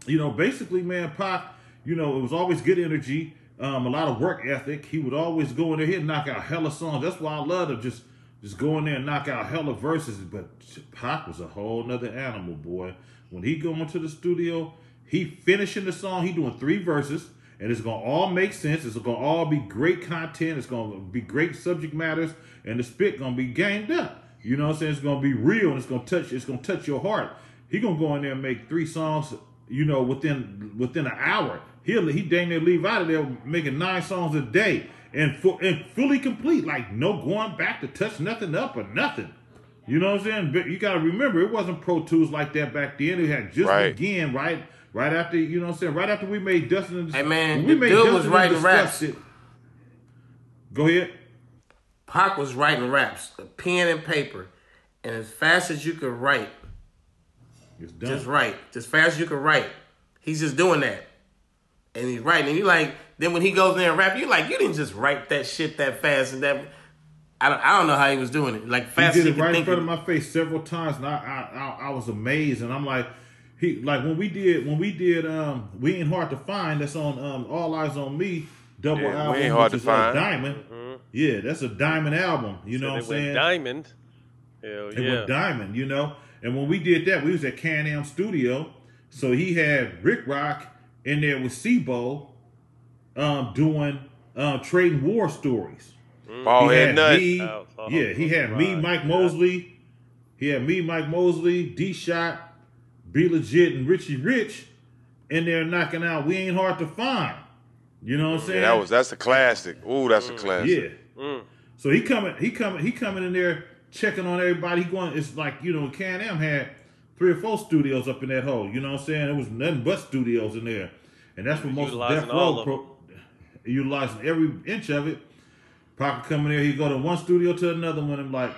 you know, basically, man, Pac. You know, it was always good energy. Um, a lot of work ethic. He would always go in there, he'd knock out hella songs. That's why I love to just just go in there and knock out hella verses. But Pac was a whole nother animal, boy. When he go into the studio, he finishing the song, he doing three verses, and it's gonna all make sense. It's gonna all be great content. It's gonna be great subject matters, and the spit gonna be ganged up. You know what I'm saying? It's gonna be real, and it's gonna touch. It's gonna touch your heart. He gonna go in there and make three songs. You know, within within an hour, he'll he dang near leave out of there making nine songs a day and fu- and fully complete. Like no going back to touch nothing up or nothing. You know what I'm saying? But you gotta remember, it wasn't Pro Tools like that back then. It had just Right. began right right after you know what I'm saying. Right after we made Dusted and Hey, man, when we the made dude Dusted was and writing Disgust raps. It, go ahead. Pac was writing raps, a pen and paper, and as fast as you could write, It's done. just write, as fast as you could write. He's just doing that, and he's writing. And you like, then when he goes in there and rap, you like, you didn't just write that shit that fast and that. I don't, I don't know how he was doing it. Like fast he did it could right in front it. of my face several times, and I, I, I, I was amazed. And I'm like, he like when we did when we did um we ain't hard to find. That's on um All Eyes on Me double Yeah, We. Ain't Hard which to is, uh, Find. Diamond. Yeah, that's a diamond album. You know what I'm saying? Diamond. Hell It yeah. went diamond, you know. And when we did that, we was at Can Am Studio. So he had Rick Rock in there with Sibo um, doing um, trading war stories. Bald He had nut. me- Oh, oh, yeah, he had me, right, Mike yeah. Mosley. He had me, Mike Mosley, D Shot, B-Legit, and Richie Rich in there knocking out We Ain't Hard to Find. You know what I'm saying? Yeah, that was that's a classic. Ooh, that's a classic. Yeah. So he coming, he coming, he coming in there checking on everybody. He going, it's like you know, Can Am had three or four studios up in that hole. You know what I'm saying? It was nothing but studios in there, and that's what most Utilizing Death Row of pro, utilizing every inch of it. Parker coming there, he go to one studio to another one, and like.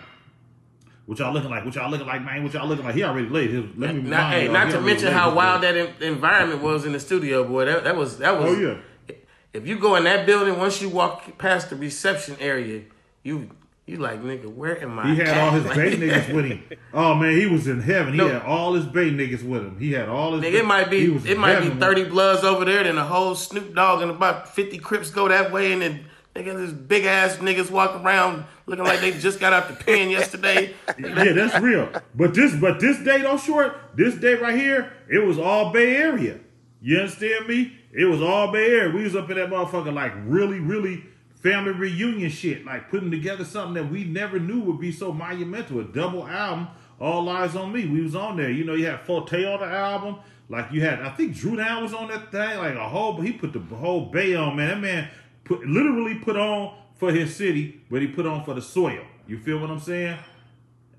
What y'all looking like? What y'all looking like, man? What y'all looking like? He already laid his. Let me Not, hey, not to mention how wild that en- environment was in the studio, boy. That, that was that was. Oh yeah. If you go in that building, once you walk past the reception area, you you like nigga, where am I? He had all his [laughs] at? Bay niggas with him. Oh man, he was in heaven. He had all his Bay niggas with him. He had all his. Nigga, it might be it might be thirty Bloods over there, then a whole Snoop Dogg and about fifty Crips go that way, and then nigga, this big ass niggas walk around looking like they just got out the pen [laughs] yesterday. yeah, that's real. But this, but this day though, short. This day right here, it was all Bay Area. You understand me? It was all Bay Area. We was up in that motherfucker like really, really family reunion shit, like putting together something that we never knew would be so monumental. A double album, All Eyes on Me. We was on there. You know, you had Forte on the album. Like you had, I think Dru Down was on that thing. Like a whole, he put the whole bay on, man. That man put literally put on for his city, but he put on for the soil. You feel what I'm saying?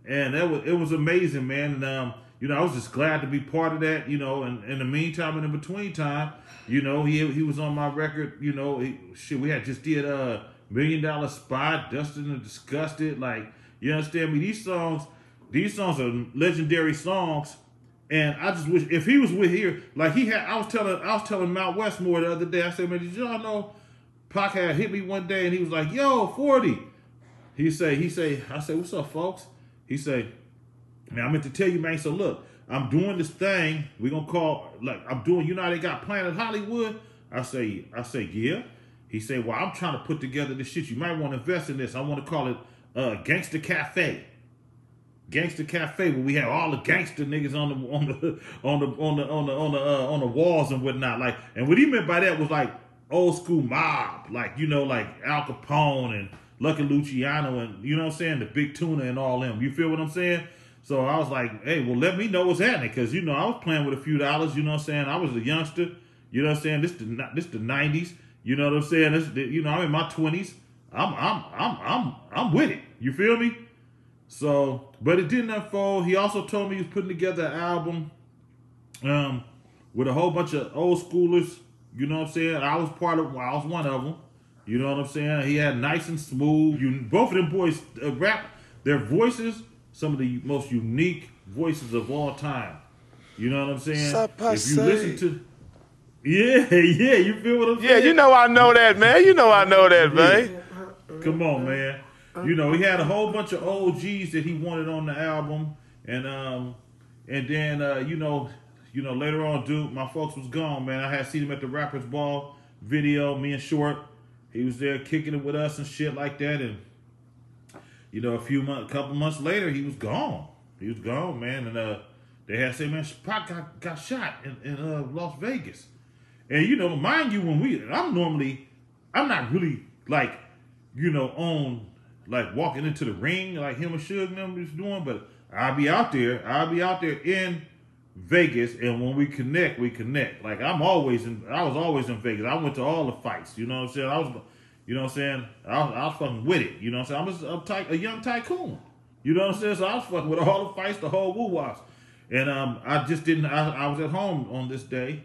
And that was it was amazing, man. And um, you know, I was just glad to be part of that. You know, and in the meantime and in between time, you know, he he was on my record. You know, he, shit, we had just did a million dollar spot, Dusted 'n' Disgusted. Like, you understand me? These songs, these songs are legendary songs. And I just wish if he was with here, like he had, I was telling, I was telling Mount Westmore the other day. I said, man, did y'all know Pac had hit me one day and he was like, yo, 40. He say, he say, I say, what's up, folks? He say, man, I meant to tell you, man. So look, I'm doing this thing. We're gonna call like I'm doing, you know how they got Planet Hollywood? I say, I say, yeah. He say, well, I'm trying to put together this shit. You might want to invest in this. I want to call it uh Gangster Cafe. Gangster Cafe, where we have all the gangster niggas on the on the on the on the on the on the uh, on the walls and whatnot. Like, and what he meant by that was like old school mob, like you know, like Al Capone and Lucky Luciano and you know what I'm saying, the Big Tuna and all them. You feel what I'm saying? So I was like, hey, well, let me know what's happening because you know I was playing with a few dollars. You know what I'm saying? I was a youngster. You know what I'm saying? This the this the '90s. You know what I'm saying? This the, you know I'm in my 20s. I'm I'm I'm I'm I'm with it. You feel me? So, but it didn't unfold. He also told me he was putting together an album um, with a whole bunch of old schoolers. You know what I'm saying? I was part of. I was one of them. You know what I'm saying? He had nice and smooth. You both of them boys uh, rap. Their voices, some of the most unique voices of all time. You know what I'm saying? If you listen to, yeah, [laughs] yeah, you feel what I'm saying? Yeah, you know I know that, man. You know I know that, man. Come on, man. You know, he had a whole bunch of OGs that he wanted on the album, and um, and then uh, you know, you know, later on, dude, my folks was gone, man. I had seen him at the Rappers Ball video, me and Short. He was there kicking it with us and shit like that, and you know, a few months, couple months later, he was gone. He was gone, man, and uh, they had said, man, Pac got, got shot in, in uh, Las Vegas, and you know, mind you, when we, I'm normally, I'm not really like, you know, on like walking into the ring like him and Suge them was doing, but I'll be out there. I'll be out there in Vegas, and when we connect, we connect. Like I'm always in. I was always in Vegas. I went to all the fights. You know what I'm saying? I was, you know what I'm saying? I was, I was fucking with it. You know what I'm saying? I'm a, a, a young tycoon. You know what I'm saying? So I was fucking with all the fights, the whole woo was and um, I just didn't. I, I was at home on this day,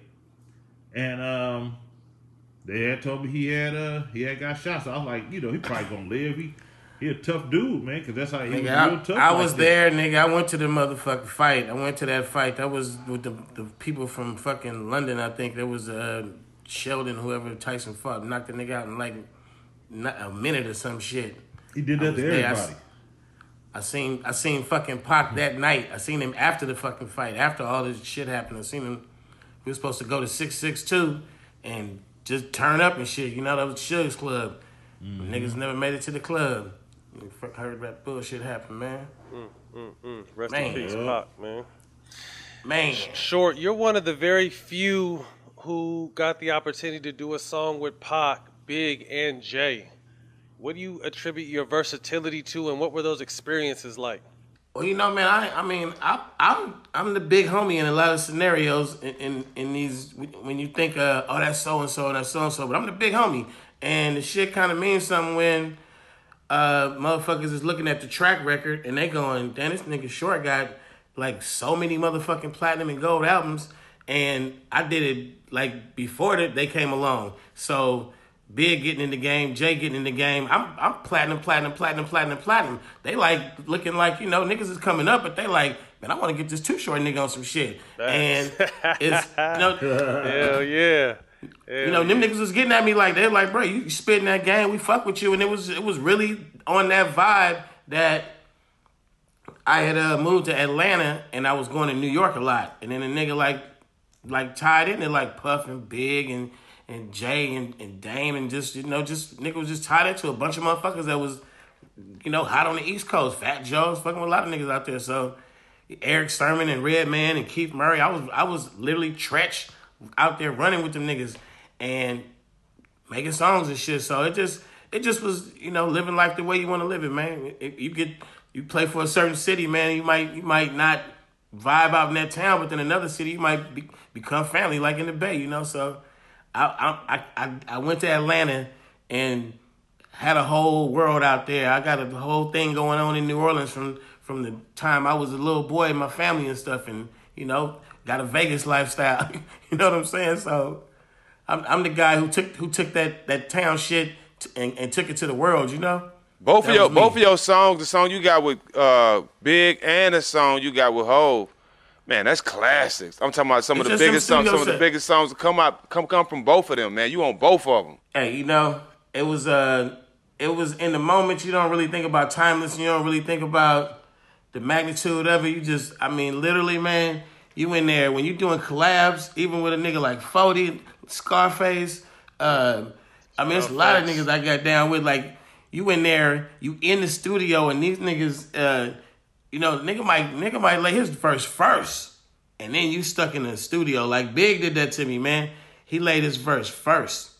and um, they had told me he had uh he had got shot. So I was like, you know, he probably gonna live. He he a tough dude, man, because that's how he Nigga, was I, real tough. I like was that. there, nigga. I went to the motherfucking fight. I went to that fight. That was with the the people from fucking London. I think there was uh, Seldon, whoever Tyson fought, knocked the nigga out in like a minute or some shit. He did that was to there. I everybody. s- I seen I seen fucking Pac that night. I seen him after the fucking fight. After all this shit happened, I seen him. He was supposed to go to six six two and just turn up and shit. You know that was Suge's club. Mm-hmm. Niggas never made it to the club. Fuck heard that bullshit happen, man. Mm, mm, mm. Rest Man. in peace, Pac, man. Man. Short, you're one of the very few who got the opportunity to do a song with Pac, Big, and Jay. What do you attribute your versatility to, and what were those experiences like? Well, you know, man, I I mean, I I'm I'm the big homie in a lot of scenarios in in, in these when you think uh oh that's so and so and that's so and so, but I'm the big homie, and the shit kind of means something when uh motherfuckers is looking at the track record and they going, damn, this nigga short got like so many motherfucking platinum and gold albums, and I did it like before they came along, so. Big getting in the game, Jay getting in the game. I'm I'm platinum, platinum, platinum, platinum, platinum. They like looking like you know niggas is coming up, but they like man, I want to get this too short nigga on some shit. And it's you know, [laughs] Hell yeah. you know them niggas was getting at me like they're like, bro, you, spitting that game, we fuck with you, and it was it was really on that vibe that I had uh, moved to Atlanta and I was going to New York a lot, and then a nigga like like tied in there like puffing Big and and Jay and, and Dame and just you know just Nick was just tied into a bunch of motherfuckers that was you know hot on the East Coast. Fat Joe's fucking with a lot of niggas out there. So Erick Sermon and Redman and Keith Murray, I was I was literally Treach out there running with them niggas and making songs and shit. So it just it just was, you know, living life the way you want to live it, man. You get you play for a certain city, man, you might you might not vibe out in that town, but then another city you might be, become family, like in the Bay, you know. So I I I I went to Atlanta and had a whole world out there. I got a whole thing going on in New Orleans from from the time I was a little boy, in my family and stuff, and you know, got a Vegas lifestyle. [laughs] you know what I'm saying? So I'm I'm the guy who took who took that that town shit and, and took it to the world. You know. Both That of your both of your songs, the song you got with uh, Big and the song you got with Hove, man, that's classics. I'm talking about some It's of the biggest songs, some of the biggest songs that come out come come from both of them, man. You on both of them. Hey, you know, it was uh it was in the moment you don't really think about timeless, you don't really think about the magnitude of it. You just I mean, literally, man, you in there when you doing collabs, even with a nigga like Fody, Scarface, uh I mean it's a lot of niggas I got down with like you in there, you in the studio and these niggas uh you know, nigga might nigga might lay his verse first. And then you stuck in the studio. Like Big did that to me, man. He laid his verse first.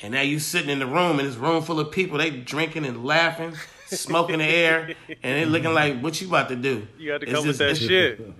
And now you sitting in the room in this room full of people, they drinking and laughing, smoking the air, and they looking like, what you about to do? You got to It's come with just- that shit. [laughs]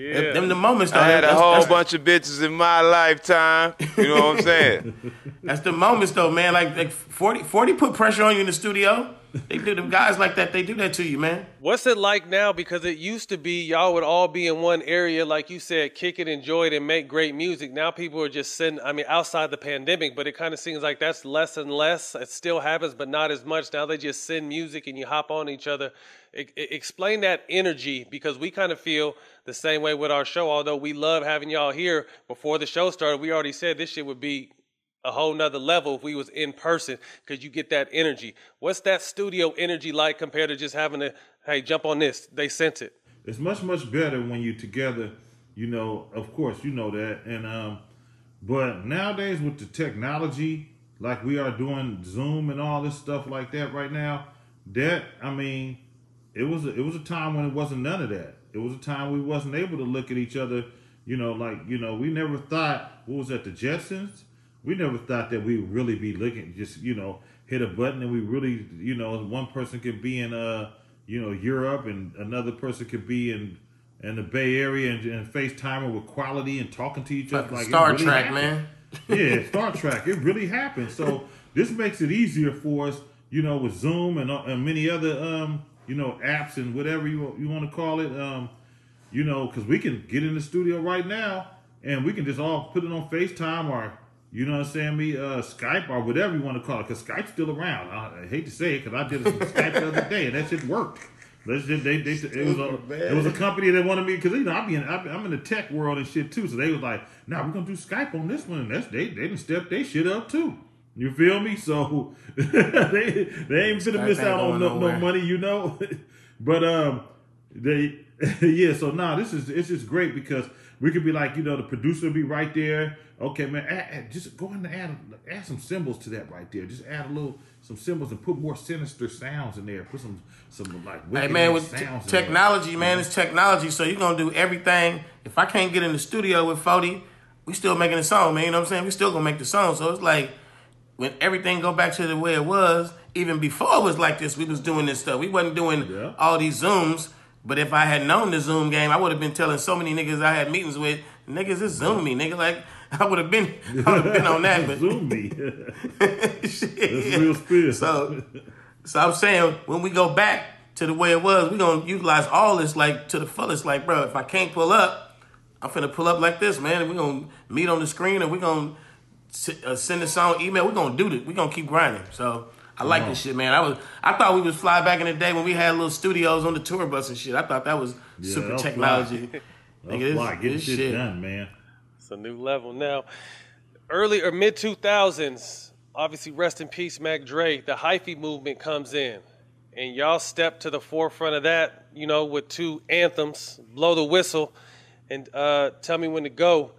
Yeah. Them the moments though. I had a that's- whole that's- bunch of bitches in my lifetime. You know what I'm saying? [laughs] That's the moments though, man. Like, like 40, 40 put pressure on you in the studio. They do them guys like that, they do that to you, man. What's it like now? Because it used to be y'all would all be in one area, like you said, kick it, enjoy it, and make great music. Now people are just sitting, I mean, outside the pandemic, but it kind of seems like that's less and less. It still happens, but not as much. Now they just send music and you hop on each other. E- e- explain that energy because we kind of feel the same way with our show. Although we love having y'all here before the show started, we already said this shit would be a whole nother level if we was in person because you get that energy. What's that studio energy like compared to just having to, hey, jump on this? They sent it. it's much much better when you're together you know of course you know that and um but nowadays with the technology like we are doing zoom and all this stuff like that right now that i mean it was a, it was a time when it wasn't none of that it was a time we wasn't able to look at each other you know like you know we never thought what was that the jetsons we never thought that we would really be looking just you know hit a button and we really you know one person could be in uh you know Europe and another person could be in in the Bay Area and, and FaceTiming with quality and talking to each other like it Star really Trek, happened. man. yeah, [laughs] Star Trek. It really happened. So this makes it easier for us, you know, with Zoom and, uh, and many other um you know apps and whatever you you want to call it um you know because we can get in the studio right now and we can just all put it on FaceTime or you know what I'm saying me uh Skype or whatever you want to call it because Skype's still around. I, I hate to say it because I did some Skype the other day and that shit worked. That's just, they, they, it was a it was a company that wanted me because you know I be in, I I'm in the tech world and shit too. So they was like, "Nah, we're gonna do Skype on this one." And that's they they didn't step their shit up too. You feel me? So [laughs] they they ain't gonna miss ain't out on no, no money, you know. [laughs] but um, they [laughs] yeah. So now this is it's just great because we could be like you know the producer be right there. Okay, man, add, add- just go in and add add some cymbals to that right there. Just add a little some cymbals and put more sinister sounds in there. Put some some like Hey man, with in technology, man, it's technology. So you're gonna do everything. If I can't get in the studio with Fody, we still making a song, man. You know what I'm saying? We still gonna make the song. So it's like when everything go back to the way it was, even before it was like this, we was doing this stuff. We wasn't doing all these zooms. But if I had known the Zoom game, I would have been telling so many niggas I had meetings with, niggas, it's Zoom me, nigga. Like [laughs] I would have been, I would have been on that. But [laughs] Zoom me. [laughs] That's real spill. So, so I'm saying when we go back to the way it was, we gonna utilize all this like to the fullest. Like, bro, if I can't pull up, I'm finna pull up like this, man. And we gonna meet on the screen, and we gonna uh, send a song, email. We're gonna do this. We're gonna keep grinding. So. I like this shit, man. I was, I thought we was fly back in the day when we had little studios on the tour bus and shit. I thought that was Yeah, super technology. fly. [laughs] Nigga, this- was fly. Getting this shit, shit. done, man. It's a new level now. Early or mid 2000s, obviously, rest in peace, Mac Dre. The hyphy movement comes in, and y'all step to the forefront of that. You know, with two anthems, "Blow the Whistle" and uh, "Tell Me When to Go."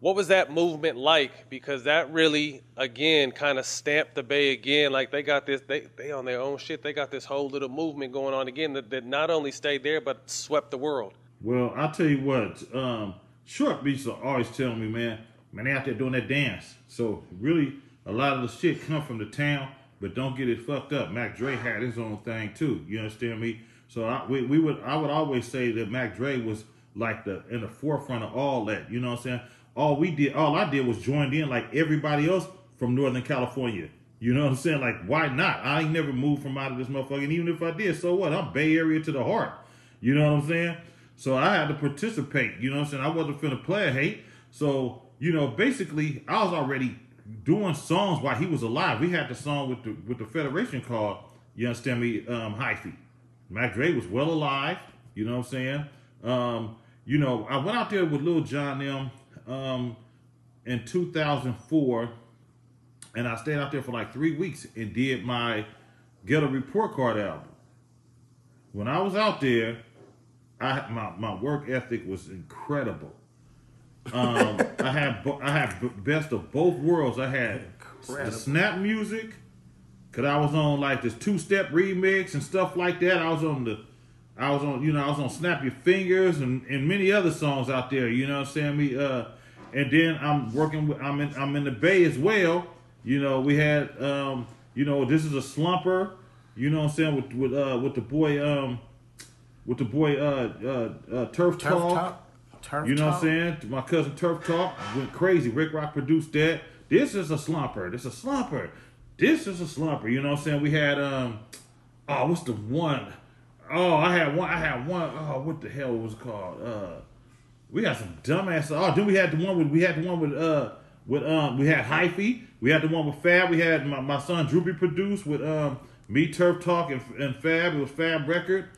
What was that movement like? Because that really, again, kind of stamped the Bay again. Like they got this, they they on their own shit. They got this whole little movement going on again that, that not only stayed there but swept the world. Well, I'll tell you what, um, Short Beats are always telling me, man, man, they out there doing that dance. So really, a lot of the shit come from the town. But don't get it fucked up. Mac Dre had his own thing too. You understand me? So I, we, we would I would always say that Mac Dre was like the in the forefront of all that. You know what I'm saying? All we did, all I did was joined in like everybody else from Northern California. You know what I'm saying? Like, why not? I ain't never moved from out of this motherfucker. And even if I did, so what? I'm Bay Area to the heart. You know what I'm saying? So I had to participate. You know what I'm saying? I wasn't finna play hate. So, you know, basically, I was already doing songs while he was alive. We had the song with the with the Federation called, you understand me, um, Hyphy. Mac Dre was well alive. You know what I'm saying? Um, you know, I went out there with Lil Jon M um, in 2004, and I stayed out there for like three weeks and did my Ghetto Report Card album. When I was out there, I my, my work ethic was incredible. Um, [laughs] I had I had best of both worlds. I had the snap music, cause I was on like this two step remix and stuff like that. I was on the, I was on you know I was on Snap Your Fingers and, and many other songs out there. You know what I'm saying? Me uh, and then I'm working with I'm in I'm in the Bay as well. You know we had um you know this is a slumper. You know what I'm saying with with uh with the boy um with the boy uh uh, uh Turf, Turf Talk. Talk? Turf you know Talk? what I'm saying? My cousin Turf Talk went crazy. Rick Rock produced that. This is a slumper. This is a slumper. This is a slumper. You know what I'm saying? We had um oh what's the one? Oh, I had one. I had one. Oh, what the hell was it called? Uh, we got some dumbass. Oh, then we had the one with we had the one with uh with um we had Hyphy. We had the one with Fab. We had my, my son Droop-E produced with um me Turf Talk and, and Fab. It was Fab record.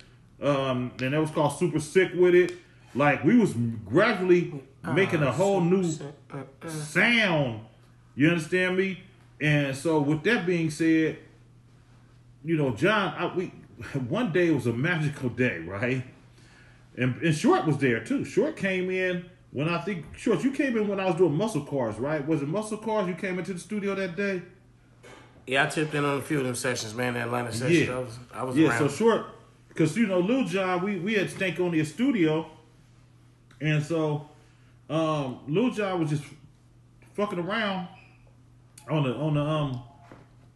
Um, and that was called Super Sick with it. Like we was gradually making a whole new sound. You understand me? And so with that being said, you know, John, I, we [laughs] one day was a magical day, right? And, and Short was there too. Short came in when I think Short, you came in when I was doing muscle cars, right? Was it muscle cars? You came into the studio that day? Yeah, I tipped in on a few of them sessions, man. The Atlanta sessions. I was, I was yeah. around. So short, because you know, Lil Jon, we we had Stank on the studio, and so um, Lil Jon was just fucking around on the on the um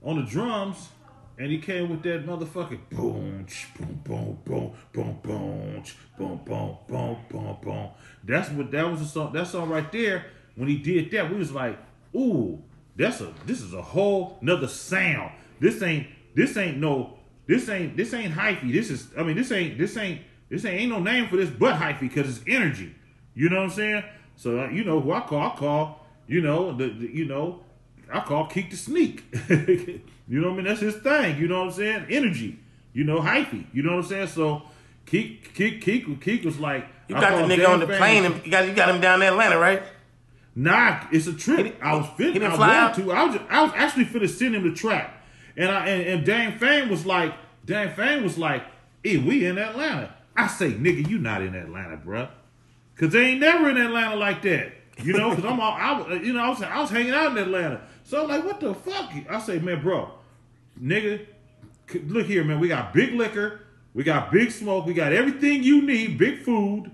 on the drums, and he came with that motherfucking boom, boom, boom, boom, boom, boom, boom, boom, boom, boom, boom. That's what that was a song. That song right there. When he did that, we was like, ooh, that's a this is a whole nother sound. This ain't this ain't no this ain't this ain't hyphy. This is I mean this ain't this ain't this ain't, ain't no name for this but hyphy because it's energy. You know what I'm saying? So uh, you know who I call? I call you know the, the you know I call Keak da Sneak. [laughs] you know what I mean? That's his thing. You know what I'm saying? Energy. You know hyphy. You know what I'm saying? So Keak Keak Keak Keak was like you I got the nigga on the plane. And you got you got him down in Atlanta, right? Nah, it's a trip. I was fit. he didn't I fly out? to. I was. I was actually to send him the track, and I and, and Dan Fang was like, Dan Fang was like, "Hey, we in Atlanta." I say, "Nigga, you not in Atlanta, bruh. Cause they ain't never in Atlanta like that, you know. Cause I'm all, I, you know, I was, I was hanging out in Atlanta, so I'm like, what the fuck? I say, man, bro, nigga, look here, man. We got big liquor, we got big smoke, we got everything you need, big food.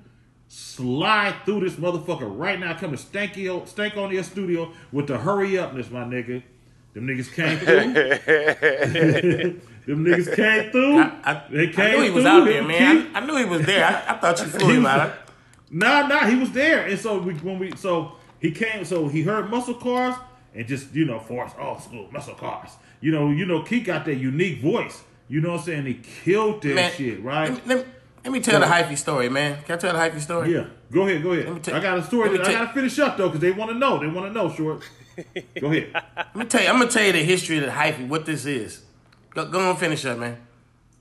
Slide through this motherfucker right now. Come to stanky stank on your studio with the hurry upness, my nigga. Them niggas came [laughs] through. [laughs] Them niggas came through. I, they came I knew he was through. out there, man. I, I knew he was there. I, I thought you flew He him was- out. Nah, nah, he was there, and so we, when we, so he came, so he heard muscle cars, and just you know, for us, oh, school muscle cars. You know, you know, Keith got that unique voice. You know what I'm saying? He killed that Man, shit, right? Let me, let me, let me tell the hyphy story, man. Can I tell the hyphy story? Yeah, go ahead, go ahead. Tell- I got a story. That I tell- gotta finish up though, because they want to know. They want to know, short. [laughs] Go ahead. Let me tell you. I'm gonna tell you the history of the hyphy. What this is. Go, go on, finish up, man.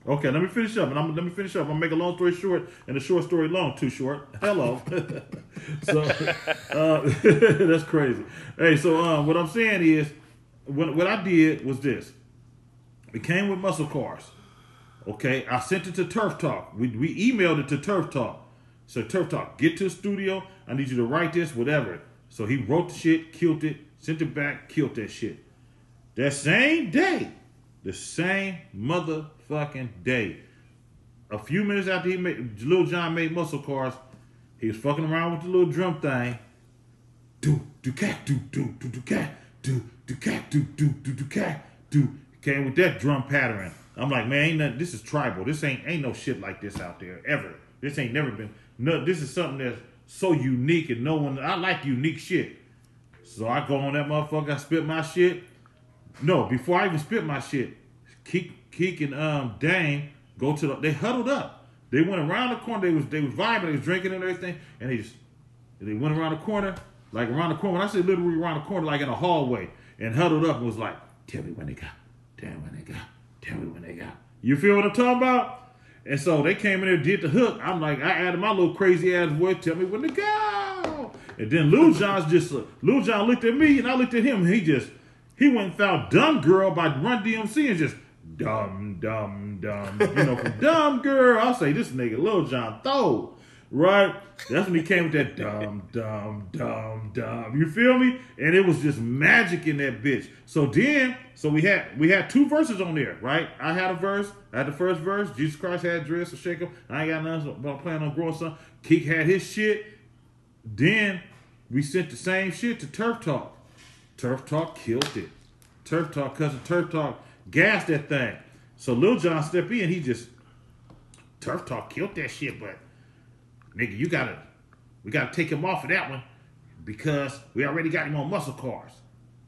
Okay, let me finish up, and I'm let me finish up. I'm gonna make a long story short and a short story long. Too short. Hello. [laughs] so uh, [laughs] that's crazy. Hey, so um, what I'm saying is, what what I did was this. It came with muscle cars. Okay, I sent it to Turf Talk. We we emailed it to Turf Talk. So Turf Talk, get to the studio. I need you to write this, whatever. So he wrote the shit, killed it, sent it back, killed that shit. That same day, the same motherfucking day. A few minutes after he made Lil Jon made muscle cars, he was fucking around with the little drum thing. Do do cat do do do do cat do do cat do do do do cat do came with that drum pattern. I'm like, man, ain't nothing, this is tribal. This ain't ain't no shit like this out there ever. This ain't never been. No, this is something that's so unique and no one. I like unique shit. So I go on that motherfucker. I spit my shit. No, before I even spit my shit, Keak, Keak and um Dame go to the. They huddled up. They went around the corner. They was they was vibing. They was drinking and everything. And they just they went around the corner, like around the corner. When I say literally around the corner, like in a hallway, and huddled up and was like, "Tell me when they got. Tell me when they got. Tell me when they got." You feel what I'm talking about? And so they came in there, did the hook. I'm like, I added my little crazy ass voice. Tell me when to go. And then Lou John's just uh, Lil Jon looked at me and I looked at him. And he just he went and found "Dumb Girl" by Run DMC and just dumb, dumb, dumb. You know, from "Dumb Girl." I'll say this nigga Lil Jon throw. Right? That's when he came with that dumb, dumb, dumb, dumb. You feel me? And it was just magic in that bitch. So then, so we had we had two verses on there, right? I had a verse. I had the first verse. Jesus Christ had dress or shake 'em. I ain't got nothing, but I'm planning on growing some. Keek had his shit. Then we sent the same shit to Turf Talk. Turf Talk killed it. Turf Talk, cousin Turf Talk, gassed that thing. So Lil Jon stepped in. He just Turf Talk killed that shit, but nigga, you gotta, we gotta take him off of that one because we already got him on muscle cars,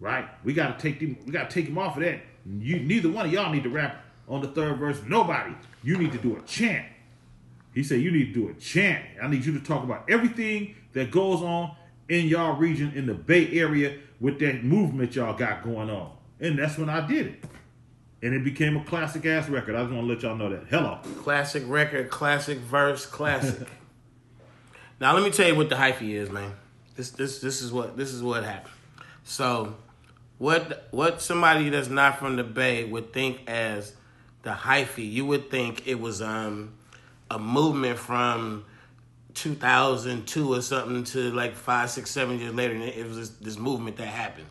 right? We gotta take him, we gotta take him off of that. You, neither one of y'all need to rap on the third verse. Nobody. You need to do a chant. He said you need to do a chant. I need you to talk about everything that goes on in y'all region in the Bay Area with that movement y'all got going on. And that's when I did it. And it became a classic ass record. I just want to let y'all know that. Hello. Classic record, classic verse, classic. [laughs] now let me tell you what the hyphy is, man. This this this is what this is what happened. So what what somebody that's not from the Bay would think as the hyphy, you would think it was um a movement from 2002 or something to like five, six, seven years later, and it was this, this movement that happened.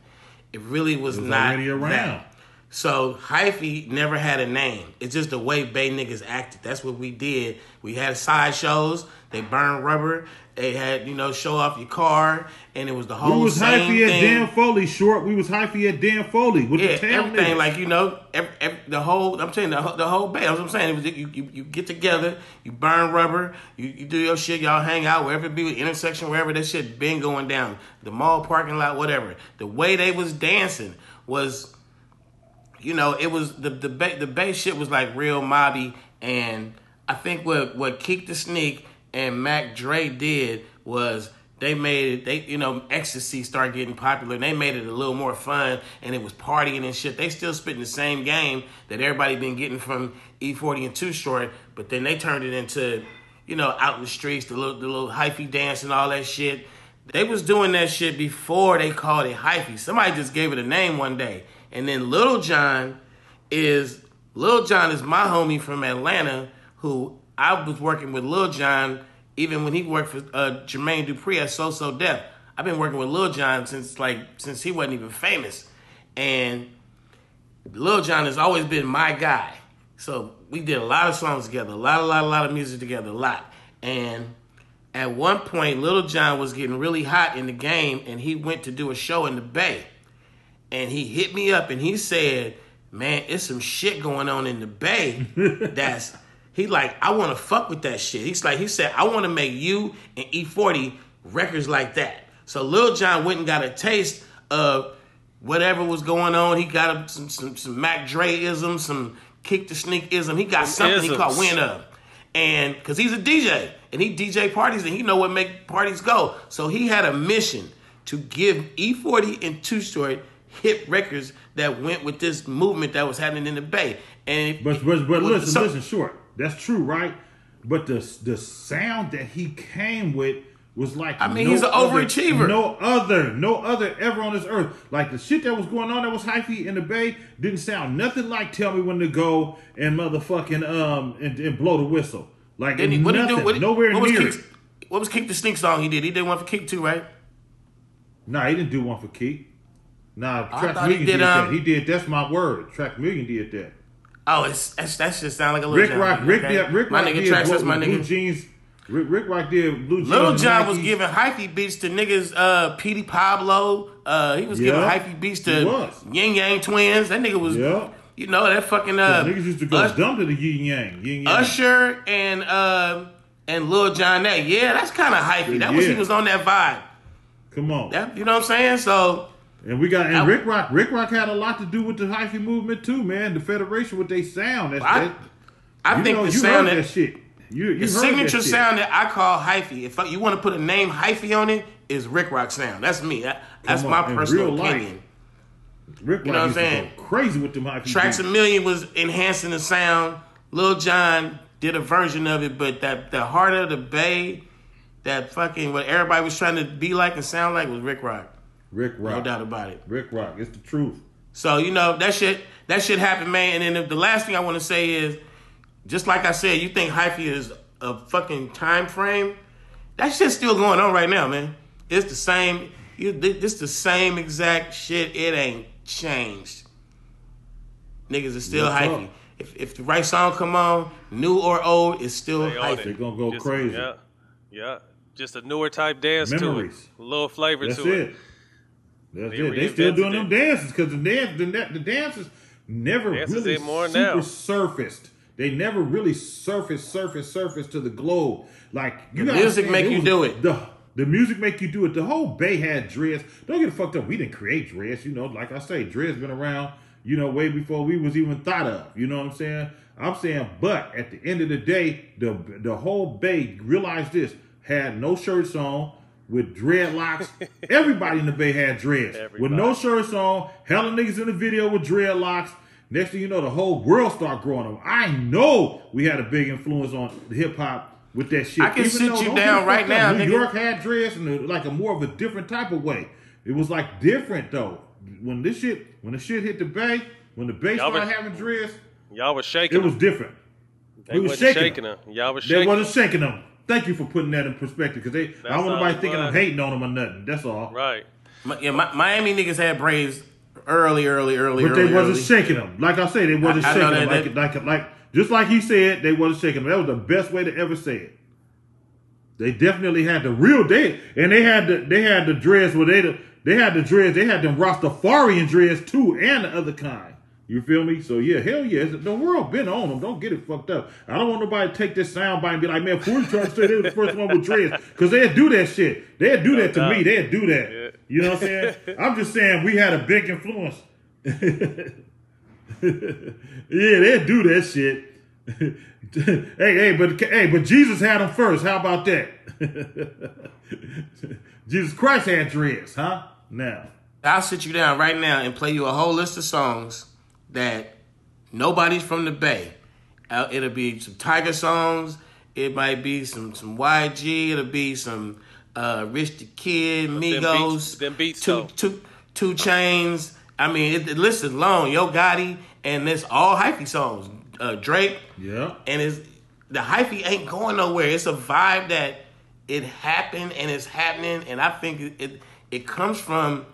It really was, It was not already around. that. So hyphy never had a name. It's just the way Bay niggas acted. That's what we did. We had side shows. They burned rubber. They had you know show off your car, and it was the whole thing. we was hyphy at. Dan Foley short. We was hyphy at Dan Foley with Yeah, the tail everything niggas. like you know, every, every, the whole. I'm saying the, whole- the whole band. That's what I'm saying. It was, you, you you get together, you burn rubber, you, you do your shit, y'all hang out wherever it be, intersection, wherever that shit been going down, the mall parking lot, whatever. The way they was dancing was, you know, it was the the ba- the bass shit was like real mobby, and I think what what Keak da Sneak and Mac Dre did was they made it they you know ecstasy started getting popular and they made it a little more fun and it was partying and shit. They still spitting the same game that everybody been getting from E-40 and Too Short but then they turned it into you know out in the streets the little the little hyphy dance and all that shit. They was doing that shit before they called it hyphy. Somebody just gave it a name one day and then little john is Lil Jon is my homie from Atlanta who I was working with Lil Jon even when he worked for uh, Jermaine Dupri at So So Def. I've been working with Lil Jon since like since he wasn't even famous. And Lil Jon has always been my guy. So we did a lot of songs together, a lot, a lot, a lot of music together, a lot. And at one point, Little Jon was getting really hot in the game, and he went to do a show in the Bay. And he hit me up and he said, Man, it's some shit going on in the Bay [laughs] that's he like, I wanna fuck with that shit. He's like, he said, I wanna make you and E-40 records like that. So Lil Jon went and got a taste of whatever was going on. He got some, some some Mac Dre ism, some Keak da Sneak ism. He got Some something he called isms. win of. And because he's a DJ and he DJ parties and he know what make parties go. So he had a mission to give E-40 and Too Short hit records that went with this movement that was happening in the Bay. And But but but Well, listen, listen, short. That's true, right? But the the sound that he came with was like I mean, he's an other- overachiever. No other, no other ever on this earth. Like the shit that was going on that was hyphy in the Bay didn't sound nothing like "Tell Me When to Go" and motherfucking um and, and blow the whistle. Like he, what he nothing, do? What, nowhere what was near it. what was Keak da Sneak song he did? He did one for Keak too, right? Nah, he didn't do one for Keith. Nah, Traxamillion did, did, um, that. He did. That's my word. Traxamillion did that. Oh, it's that's, that shit sound like a little Rick Rock, Rick, did, Rick my Rock nigga did. Blue, That's my Blue. Jeans. Rick, Rick Rock did Blue Jeans. Little Jon was giving hyphy beats to niggas. Uh, Petey Pablo. Uh, he was giving Yeah, hyphy beats to. Yin Yang Twins. That nigga was. Yeah. You know that fucking uh, niggas used to go Us- dumb to the yin yang. Yin yang. Usher and uh, and Lil Jon. That yeah, that's kind of hyphy. That was he Yeah. was on that vibe. Come on. That, you know what I'm saying? So And we got and I- Rick Rock. Rick Rock had a lot to do with the hyphy movement too, man. The Federation with their sound. That's I- that, I think know, the you sound heard that, that shit. You, you the signature that shit. sound that I call hyphy. If you want to put a name hyphy on it, is Rick Rock sound. That's me. That- that's Come my personal life, opinion. Rick You Rock know what I'm saying? crazy with them hyphy. Tracks a. Million was enhancing the sound. Lil Jon did a version of it, but that the heart of the Bay, that fucking what everybody was trying to be like and sound like was Rick Rock. Rick Rock. No doubt about it. Rick Rock. It's the truth. So you know that shit that shit happened, man. And then the, the last thing I want to say is, just like I said, you think hyphy is a fucking time frame? That shit's still going on right now, man. It's the same. You, this the same exact shit. It ain't changed. Niggas is still Real talk. hyphy. If, if the right song come on, new or old, it's still They hyphy. They're gonna go Just- crazy. Yeah, yeah. Just a newer type dance Memories. to it. A little flavor That's to it. it. That's They it. They still reinvented doing them dances because the dance, the, the dances never Dances really more super now. surfaced. They never really surfaced, surfaced, surfaced to the globe. Like you The gotta music make you do it. The the music make you do it. The whole Bay had dreads. Don't get fucked up. We didn't create dreads. You know, like I say, dreads been around. You know, way before we was even thought of. You know what I'm saying? I'm saying, but at the end of the day, the the whole Bay realized this had no shirts on. With dreadlocks, [laughs] everybody in the Bay had dreads. With no shirts on, hella niggas in the video with dreadlocks. Next thing you know, the whole world start growing up. I know we had a big influence on hip hop with that shit. I can sit though- you down right now. New nigga. York had dreads in a, uh, like a more of a different type of way. It was like different though. When this shit, when the shit hit the Bay, when the Bay Y'all started was- having dreads, Y'all was shaking. it was different. They we was shaking, shaking them. them. Y'all was shaking. They wasn't shaking them. Thank you for putting that in perspective because they. I That's don't want how nobody thinking I'm hating on them or nothing. That's all. Right. Mi- Yeah, Mi- Miami niggas had braids early, early, early, But early. they wasn't early. shaking them. Like I said, they wasn't I- I know shaking them. that- Like, like, like, just like he said, they wasn't shaking them. That was the best way to ever say it. They definitely had the real they and they had the they had the dreads where they the, they had the dreads. They had them Rastafarian dreads too, and the other kind. You feel me? So yeah, hell yeah, the world been on them. Don't get it fucked up. I don't want nobody to take this sound bite and be like, man, Fool trying to say they was the first one with dreads because they'd do that shit. They'd do that to me. They'd do that. You know what I'm saying? [laughs] I'm just saying we had a big influence. [laughs] yeah, they'd do that shit. [laughs] hey, hey, but hey, but Jesus had them first. How about that? Jesus Christ had dreads, huh? Now, I'll sit you down right now and play you a whole list of songs that nobody's from the Bay. Uh, it'll be some Tyga songs. It might be some some YG. It'll be some uh, Rich the Kid, Them Migos, beats- them beats, two, though. two, two Chainz. I mean, it, the list is long. Yo Gotti, and it's all hyphy songs. Uh, Drake, yeah, and it's the hyphy ain't going nowhere. It's a vibe that it happened and it's happening, and I think it it, it comes from.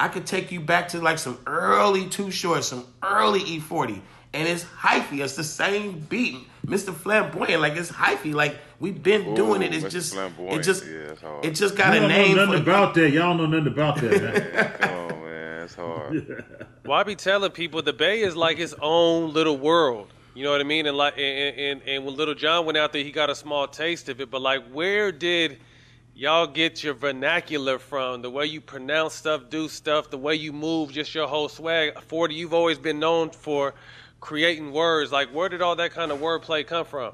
I could take you back to like some early Too Short, some early E-40, and it's hyphy. It's the same beat, Mr. Flamboyant. Like it's hyphy. Like we've been doing it. It's Mr. just, Flamboyant, it just, yeah, it just got you a don't name know for nothing about that. Y'all know nothing about that, man. Come on, man. It's hard. [laughs] Well, I be telling people the Bay is like its own little world. You know what I mean? And like, and, and, and when Little Jon went out there, he got a small taste of it. But like, where did y'all get your vernacular from? The way you pronounce stuff, do stuff, the way you move, just your whole swag. Forty, you've always been known for creating words. Like, where did all that kind of wordplay come from?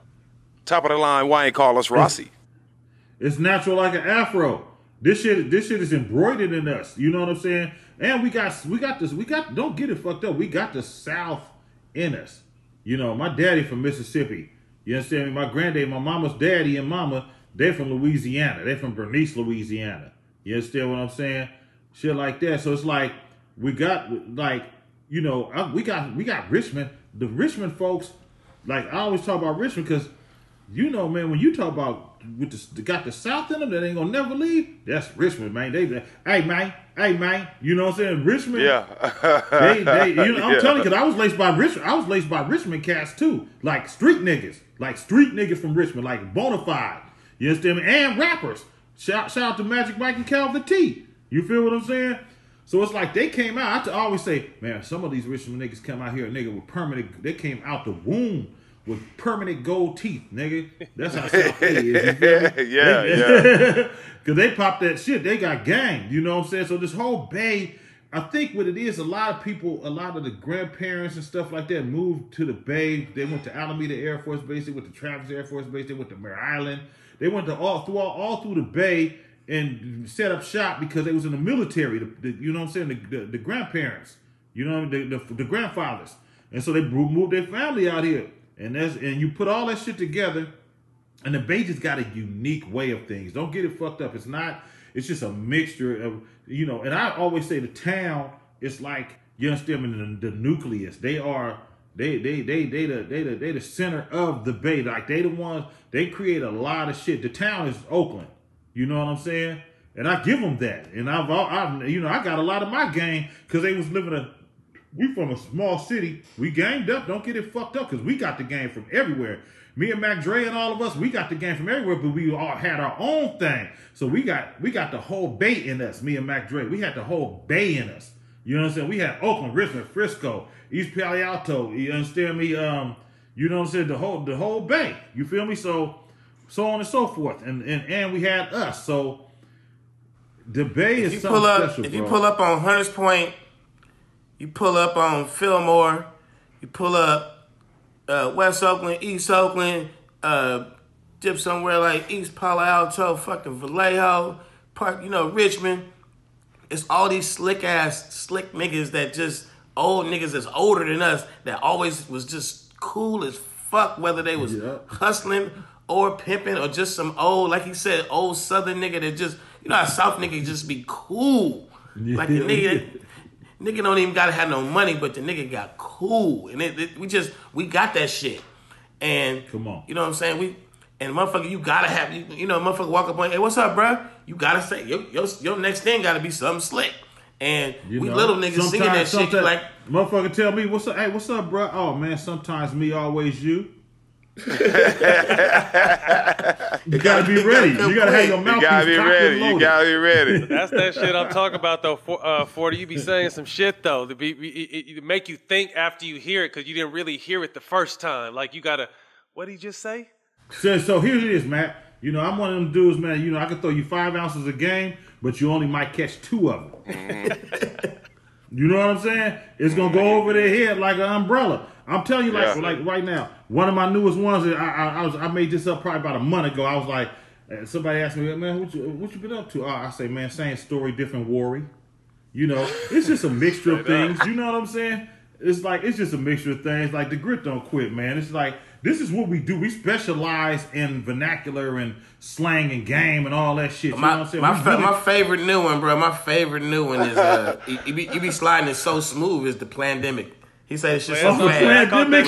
Top of the line, why ain't call us mm. Rossi. It's natural like an afro. This shit, this shit is embroidered in us. You know what I'm saying? And we got, we got this. We got. Don't get it fucked up. We got the South in us. You know, my daddy from Mississippi. You understand me? My granddad, my mama's daddy and mama, they're from Louisiana. They're from Bernice, Louisiana. You understand what I'm saying? Shit like that. So it's like we got like you know I, we got we got Richmond. The Richmond folks, like I always talk about Richmond because you know, man, when you talk about with the, got the South in them that ain't gonna never leave, that's Richmond, man. They, they hey man, hey man, you know what I'm saying? Richmond, Yeah. they, they, you know, I'm Yeah. [laughs] telling you, because I was laced by Richmond. I was laced by Richmond cats too, like street niggas, like street niggas from Richmond, like bona fide. You them? And rappers. Shout, shout out to Magic Mike and Calvin T. You feel what I'm saying? So it's like they came out. I always say, man, some of these Richmond niggas come out here, nigga, with permanent. They came out the womb with permanent gold teeth, nigga. That's how South [laughs] is. You feel me? Yeah, They- [laughs] Cause they popped that shit. They got gang. You know what I'm saying? So this whole Bay, I think what it is, a lot of people, a lot of the grandparents and stuff like that moved to the Bay. They went to Alameda Air Force Base. They went to Travis Air Force Base. They went to Mare Island. They went to all through all, through the Bay and set up shop because they was in the military. The, the- you know what I'm saying? The, the, the grandparents. You know the, the the grandfathers. And so they moved their family out here. And that's and you put all that shit together. And the Bay just got a unique way of things. Don't get it fucked up. It's not. It's just a mixture of you know. And I always say the town is like you understand me, the, the nucleus. They are they they they they the they the they the center of the Bay. Like they the ones they create a lot of shit. The town is Oakland. You know what I'm saying? And I give them that. And I've I you know I got a lot of my game because they was living a we from a small city. We gamed up. Don't get it fucked up because we got the game from everywhere. Me and Mac Dre and all of us, we got the game from everywhere, but we all had our own thing. So we got we got the whole bay in us. Me and Mac Dre, we had the whole bay in us. You know what I'm saying? We had Oakland, Richmond, Frisco, East Palo Alto. You understand me? Um, you know what I'm saying? The whole the whole bay. You feel me? So so on and so forth. And and and we had us. So the bay is If you something pull up, special, if bro. you pull up on Hunters Point, you pull up on Fillmore, you pull up uh, West Oakland, East Oakland, uh, dip somewhere like East Palo Alto, fucking Vallejo, Park, you know, Richmond. It's all these slick ass, slick niggas that just old niggas that's older than us that always was just cool as fuck, whether they was hustling or pimping or just some old, like he said, old Southern nigga that just, you know, how South nigga just be cool. Like the nigga, nigga don't even gotta have no money, but the nigga got cool, and it, it- we just we got that shit. And come on, you know what I'm saying? We and motherfucker, you gotta have you, you know, motherfucker walk up on, hey, what's up, bro? You gotta say your your, your next thing gotta be something slick. And You we know, little niggas singing that sometimes- shit. You like, motherfucker, tell me what's up. Hey, what's up, bro? Oh man, sometimes me, always you. [laughs] you gotta be ready. You gotta have your You gotta be cocked and ready. You gotta be ready. [laughs] That's that shit I'm talking about though. For, uh, Forty, you be saying some shit though to be it, it, it make you think after you hear it because you didn't really hear it the first time. Like you gotta, what did he just say? So, so here it is, Matt. You know, I'm one of them dudes, man. You know, I can throw you five ounces a game, but you only might catch two of them. you know what I'm saying? It's gonna go over their head like an umbrella. I'm telling you, like, Yeah. like right now, one of my newest ones. I, I, I was, I made this up probably about a month ago. I was like, uh, somebody asked me, man, what you, what you been up to? Oh, I say, man, same story, different worry. You know, it's just a [laughs] mixture of things. You know what I'm saying? It's like it's just a mixture of things. Like the grit don't quit, man. It's like this is what we do. We specialize in vernacular and slang and game and all that shit. You know what my I'm saying? my, fa- really- my favorite new one, bro. My favorite new one is uh, you, you be you be sliding it so smooth is the pandemic. He said it's just so the pandemic.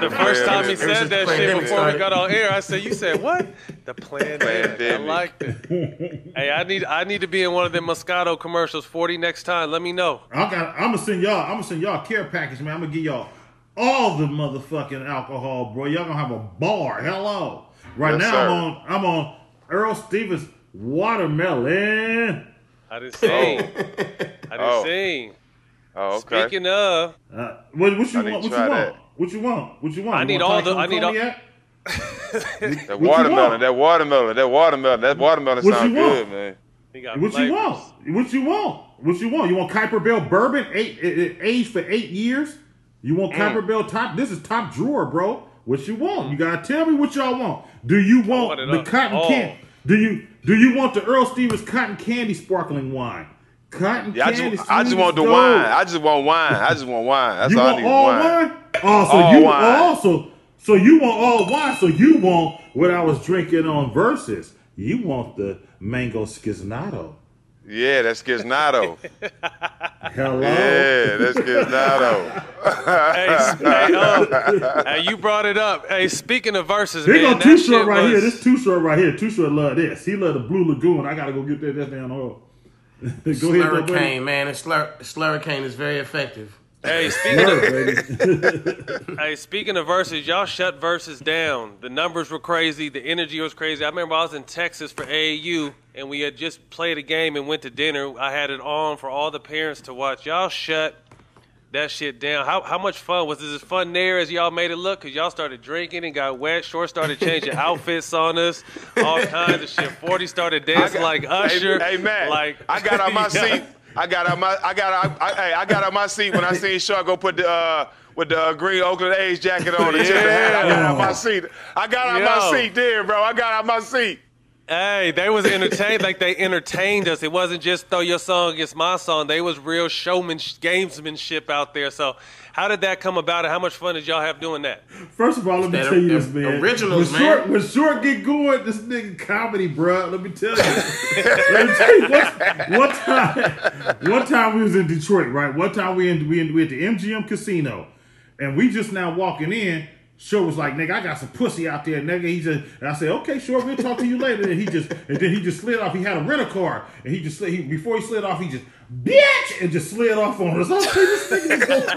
The first time he It was just said that shit pandemic before we got on air, I said, "You said what? The pandemic." I Pandemic. liked it. hey, I need I need to be in one of them Moscato commercials. Forty next time. Let me know. I got. I'm gonna send y'all. I'm gonna send y'all a care package, man. I'm gonna give y'all all the motherfucking alcohol, bro. Y'all gonna have a bar. Hello. Right Yes, now, sir. I'm on. I'm on Earl Stevens watermelon. I didn't sing. I didn't Oh. sing. Oh, okay. Speaking of, Uh, what, what you want? What you want? that. What you want? What you want? I You need want all the- I need all- Cognac? That [laughs] What you watermelon, want? that watermelon, that watermelon, that watermelon What sounds you want? good, man. he got What you want? What you want? What you want? You want Kuiper Belt bourbon, eight, eh, eh, aged for eight years? You want mm. Copper Kuiper Belt top? This is top drawer, bro. What you want? You gotta tell me what y'all want. Do you want want the up. cotton oh. all. candy? Do you do you want the Earl Stevens cotton candy sparkling wine? Cotton Yeah, I candy. just, I just want the wine. I just want wine. I just want wine. That's you all I want need. is all wine. wine? Oh, so All you wine. also so you want all wine? So you want what I was drinking on Verzuz? You want the mango schiznato? Yeah, that's Gisnato. [laughs] Hello. yeah, that's Gisnato. Hey, s- [laughs] hey, um, hey, you brought it up. Hey, speaking of Verzuz, Here man, go that Too shit Short right was, here. This Too Short right here. Too Short love this. He love the Blue Lagoon. I gotta go get that. That's down the hall. go ahead, though, buddy. Sluricane, man. The slur, sluricane is very effective. Hey, speaking of [laughs] hey, speaking of Verzuz, y'all shut Verzuz down. The numbers were crazy. The energy was crazy. I remember I was in Texas for AAU, and we had just played a game and went to dinner. I had it on for all the parents to watch. Y'all shut that shit down. How how much fun was this? As fun there as y'all made it look? Cause y'all started drinking and got wet. Short started changing [laughs] outfits on us, all kinds of shit. Forty started dancing got- like Usher. Hey, hey man, like I got on my [laughs] seat. I got out my I got out I, hey, I got out my seat when I seen Shaw go put the uh, with the uh, green Oakland A's jacket on and yeah. hat. I got out my seat. I got out my seat there, bro. I got out my seat. Hey, they was entertained like they entertained us. It wasn't just throw your song against my song. They was real showman gamesmanship out there. So, how did that come about, and how much fun did y'all have doing that? First of all, let me That tell you o- this, man. originals, when Short, man. when Short get going, this nigga comedy, bro. Let me tell you. [laughs] let me tell you. One, one time, one time we was in Detroit, right? One time we in we in we at the MGM Casino, and we just now walking in. Short was like, "Nigga, I got some pussy out there, nigga." He just, and I said, "Okay, Short, we'll talk to you later." And he just, and then he just slid off. He had a rental car, and he just, slid, he, before he slid off, he just, bitch, and just slid off on us. I like, this nigga is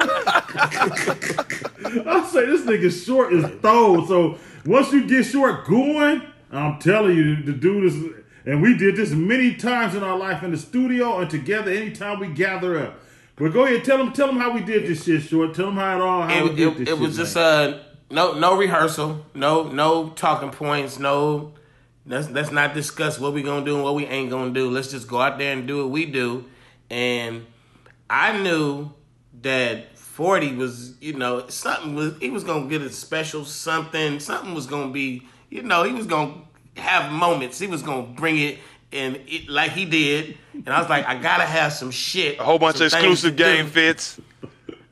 [laughs] I say this nigga short is throw. So once you get short going, I'm telling you, the dude is. And we did this many times in our life in the studio and together anytime we gather up. But go ahead, tell them, tell them how we did this shit, short. Tell them how it all, how we it, did it, this it shit, was just man. uh no no rehearsal, no no talking points, no let's let's not discuss what we gonna do and what we ain't gonna do. Let's just go out there and do what we do. And I knew that forty was you know something was he was gonna get a special something. Something was gonna be you know he was gonna have moments. He was gonna bring it. And it, like he did, and I was like, I gotta have some shit, A whole bunch of exclusive to do. game fits.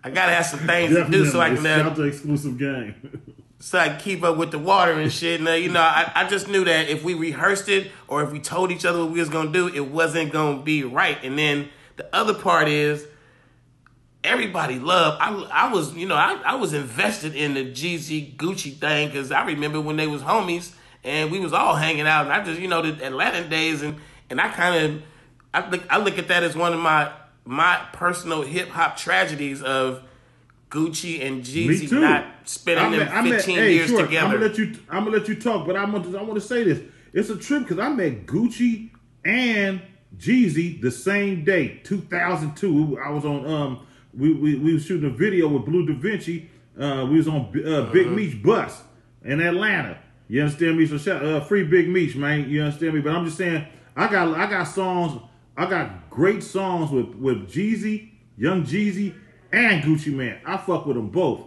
I gotta have some things to do so I can Definitely. uh, Shout exclusive game. [laughs] so I can keep up with the water and shit. And uh, you know, I, I just knew that if we rehearsed it or if we told each other what we was gonna do, it wasn't gonna be right. And then the other part is everybody loved. I I was you know I, I was invested in the Jeezy Gucci thing because I remember when they was homies and we was all hanging out. And I just you know the Atlanta days and and I kind of I look I look at that as one of my my personal hip hop tragedies of. Gucci and Jeezy not spending them 15 years I'm together. gonna let you. I'm gonna let you talk, but I want to. I want to say this. It's a trip because I met Gucci and Jeezy the same day, 2002. I was on. Um, we we, we was shooting a video with Bleu DaVinci. Uh, we was on uh, Big Uh-huh. Meech bus in Atlanta. You understand me? So shout, uh, free Big Meech, man. You understand me? But I'm just saying, I got I got songs. I got great songs with with Jeezy, Young Jeezy, and Gucci Mane. I fuck with them both.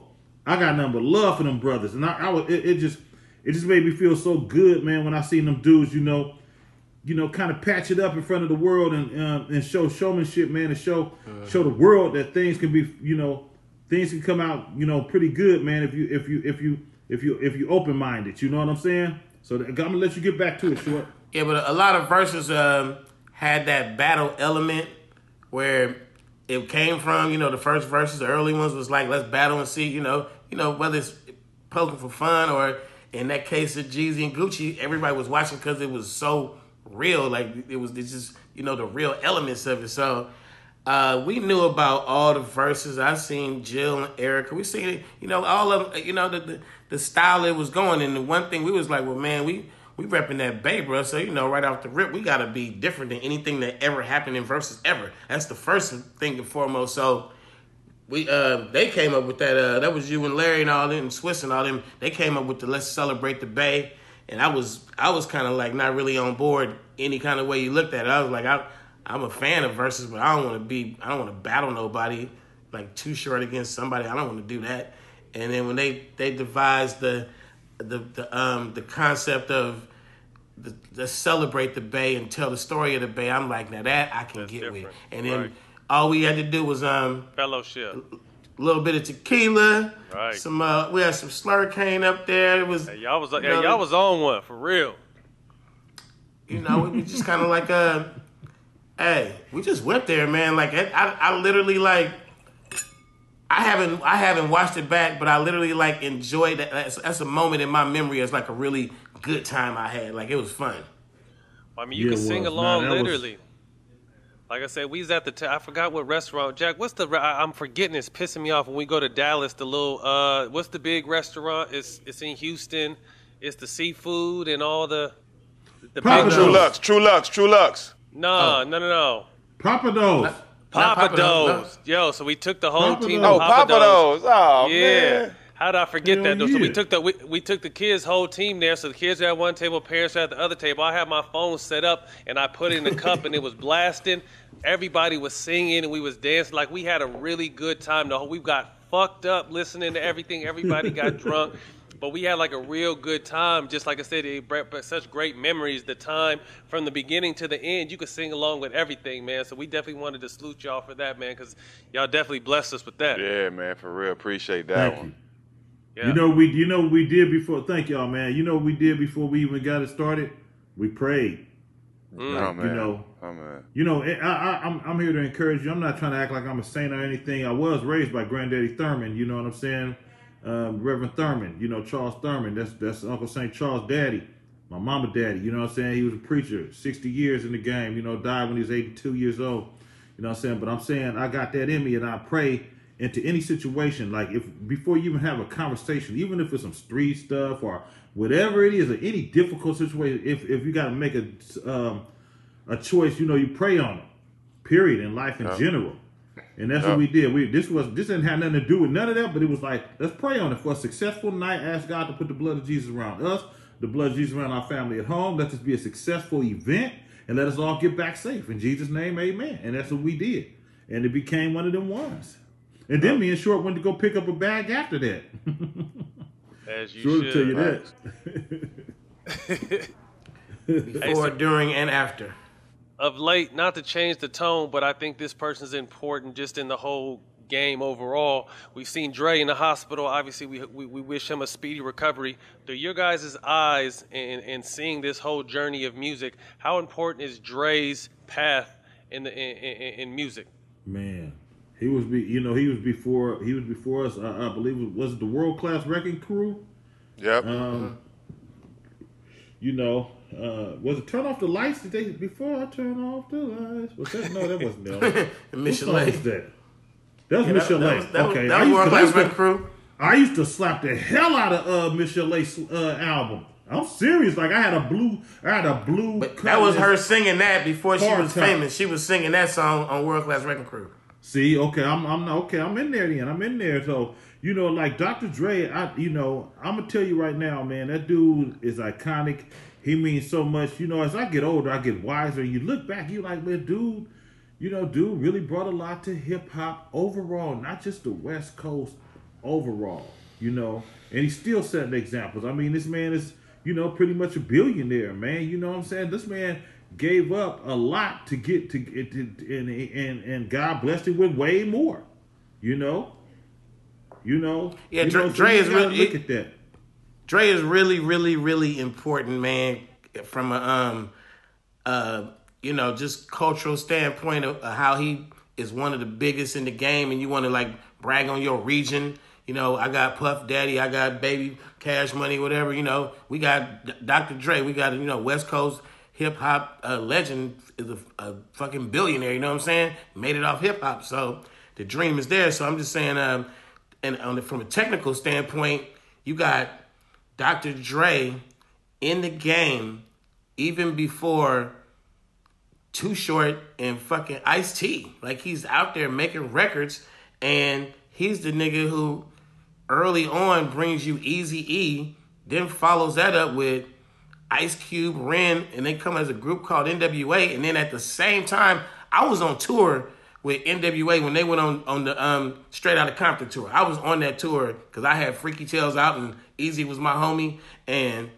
I got nothing but love for them brothers, and I, I was it, it just it just made me feel so good, man, when I seen them dudes, you know, you know, kind of patch it up in front of the world and uh, and show showmanship, man, and show show the world that things can be, you know, things can come out, you know, pretty good, man, if you if you if you if you if you open minded, you know what I'm saying? So I'm gonna let you get back to it, short. Yeah, but a lot of Verzuz um, had that battle element where it came from. You know, the first Verzuz, the early ones was like, let's battle and see. You know, you know whether it's poking for fun or in that case of Jeezy and Gucci, everybody was watching because it was so real. Like it was it's just you know the real elements of it. So. Uh, we knew about all the Verzuz. I seen Jill and Erykah. We seen it, you know, all of you know the, the the style it was going. And the one thing we was like, well, man, we we repping that Bay, bro. So you know, right off the rip, we gotta be different than anything that ever happened in Verzuz ever. That's the first thing and foremost. So we uh they came up with that. Uh, that was you and Larry and all them, and Swizz and all them. They came up with the let's celebrate the Bay. And I was I was kind of like not really on board any kind of way you looked at it. I was like I I'm a fan of Verzuz, but I don't want to be I don't want to battle nobody like too short against somebody. I don't want to do that. And then when they they devised the the the um the concept of the, the celebrate the Bay and tell the story of the Bay, I'm like now that I can get with. And then Right. all we had to do was um Fellowship. a little bit of tequila, Right. some uh we had some sluricane up there. It was Hey, y'all was yeah, know, y'all was on one for real. you know, it was just kind of like a, hey, we just went there, man. Like I, I, I literally like, I haven't, I haven't watched it back, but I literally like enjoyed that. That's, that's a moment in my memory as like a really good time I had. Like it was fun. I mean, you Yeah, can sing was. along Nah, that was- literally. Like I said, we was at the. T- I forgot what restaurant. Jack, what's the? I, I'm forgetting. It's pissing me off when we go to Dallas. The little. Uh, what's the big restaurant? It's it's in Houston. It's the seafood and all the. The Papa big Truluck's, True Lux, Truluck's. No, no, no, no. Pappadeaux's. Papa, Pappadeaux's, Do's. Yo, so we took the whole Papa team to Oh, Papa, Papa Oh, yeah. man. How did I forget Hell that though? So we took the we, we took the kids' whole team there. So the kids were at one table, parents were at the other table. I had my phone set up and I put it in the cup and it was blasting. Everybody was singing and we was dancing. Like we had a really good time. The whole we got fucked up listening to everything. Everybody got [laughs] drunk. But we had like a real good time. Just like I said, it brought such great memories. The time from the beginning to the end, you could sing along with everything, man. So we definitely wanted to salute y'all for that, man, because y'all definitely blessed us with that. Yeah, man, for real. Appreciate that Thank one. you. Yeah. You know we you know we did before. Thank y'all, man. You know what we did before we even got it started. We prayed. Mm. Oh, man. You know, Oh, man. You know, I, I, I'm I'm here to encourage you. I'm not trying to act like I'm a saint or anything. I was raised by Granddaddy Thurman. You know what I'm saying? Um, Reverend Thurman. You know Charles Thurman. That's that's Uncle Saint Charles' daddy. My mama daddy. You know what I'm saying? He was a preacher. 60 years in the game. You know, died when he was 82 years old. You know what I'm saying? But I'm saying I got that in me, and I pray into any situation. Like if before you even have a conversation, even if it's some street stuff or whatever it is, or any difficult situation, if if you got to make a um, a choice, you know, you pray on it. Period in life in Yeah. general. And that's Yeah. what we did. We this was this didn't have nothing to do with none of that, but it was like let's pray on it for a successful night. Ask God to put the blood of Jesus around us, the blood of Jesus around our family at home. Let this be a successful event, and let us all get back safe in Jesus' name, Amen. And that's what we did, and it became one of them ones. And then me and Short went to go pick up a bag after that. [laughs] As you Short should. tell you that. [laughs] Before, during, and after. of late, not to change the tone, but I think this person's important just in the whole game overall. We've seen Dre in the hospital. Obviously, we, we, we wish him a speedy recovery. Through your guys' eyes and, and seeing this whole journey of music, how important is Dre's path in, the, in, in, in music? Man, he was be you know he was before he was before us. I, I believe it was it the world class wrecking crew. Yep. Um, you know, uh, was it turn off the lights? Did they before I turn off the lights? Was that no? That wasn't them. [laughs] What Michel'le. was that? That was Yeah, Michel'le. that that okay, that was World Class Wrecking Crew. I used to slap the hell out of uh, Michel'le uh, album. I'm serious. Like I had a blue, I had a blue. That was her singing that before she was famous. She was singing that song on World Class Wrecking Crew. See, okay, I'm I'm okay. I'm in there then. I'm in there. So you know, like Dr. Dre, I you know, I'm gonna tell you right now, man, that dude is iconic. He means so much. You know, as I get older, I get wiser. You look back, you like, man, dude, you know, dude really brought a lot to hip hop overall, not just the West Coast overall. You know, and he's still setting examples. I mean, this man is, you know, pretty much a billionaire, man. You know what I'm saying? This man gave up a lot to get to get to, and, and and God blessed him with way more. You know, you know. Yeah, you Dre- know, so Dre is really- look at that. Dre is really, really, really important, man. From a um, uh, you know, just cultural standpoint of uh, how he is one of the biggest in the game, and you want to like brag on your region. You know, I got Puff Daddy, I got Baby Cash Money, whatever. You know, we got Dr. Dre, we got you know West Coast hip hop uh, legend is a, a fucking billionaire. You know what I'm saying? Made it off hip hop, so the dream is there. So I'm just saying, um, and the, from a technical standpoint, you got Dr. Dre in the game even before Too Short and fucking Ice T. Like he's out there making records, and he's the nigga who early on brings you Easy E, then follows that up with Ice Cube, Ren, and they come as a group called NWA. And then at the same time, I was on tour with NWA when they went on on the um Straight Outta Compton tour. I was on that tour because I had Freaky Tales out and Eazy was my homie. And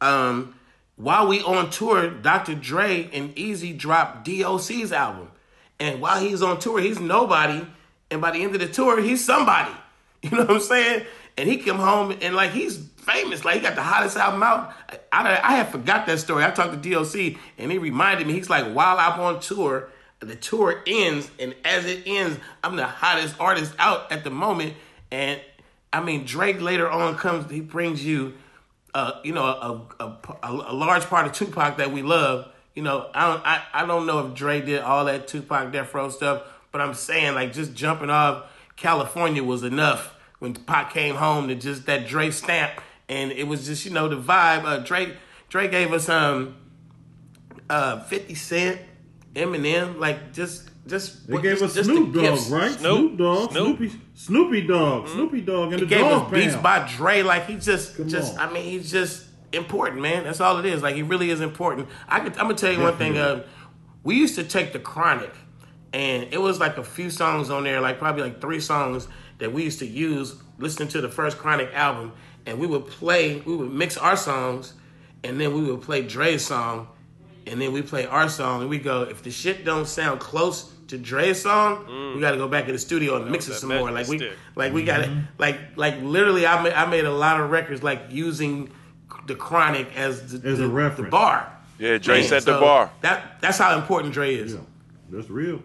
um while we on tour, Dr. Dre and Eazy dropped DOC's album. And while he's on tour, he's nobody. And by the end of the tour, he's somebody. [laughs] You know what I'm saying? And he come home and like he's famous. Like he got the hottest album out. I, I, I had forgot that story. I talked to DOC and he reminded me. He's like, while I'm on tour, the tour ends, and as it ends, I'm the hottest artist out at the moment. And I mean, Drake later on comes, he brings you, uh, you know, a, a, a, a large part of Tupac that we love. you know, I don't I, I don't know if Drake did all that Tupac Death Row stuff, but I'm saying like just jumping off California was enough when Pac came home to just that Dre stamp, and it was just you know the vibe. Uh, Dre Dre gave us um uh 50 Cent, Eminem, like just just They gave just, us just Snoop the Dogg, gifts. right? Snoop. Snoop Dogg, Snoop. Snoopy, Snoopy Dogg, Snoopy Dogg, and He the gave Dog us beats by Dre. Like he just, Come just. on. I mean, he's just important, man. That's all it is. Like he really is important. I could, I'm gonna tell you one thing. Uh, we used to take the Chronic, and it was like a few songs on there, like probably like three songs that we used to use listening to the first Chronic album, and we would play, we would mix our songs, and then we would play Dre's song, and then we play our song, and we go, if the shit don't sound close to Dre's song, we mm. got to go back in the studio and mix it some more. measuring Like we, like we got to, mm-hmm. like, like literally, I made, I made a lot of records like using the Chronic as the, As a reference. the bar. Yeah, Dre Man, set the bar. That that's how important Dre is. Yeah, that's real.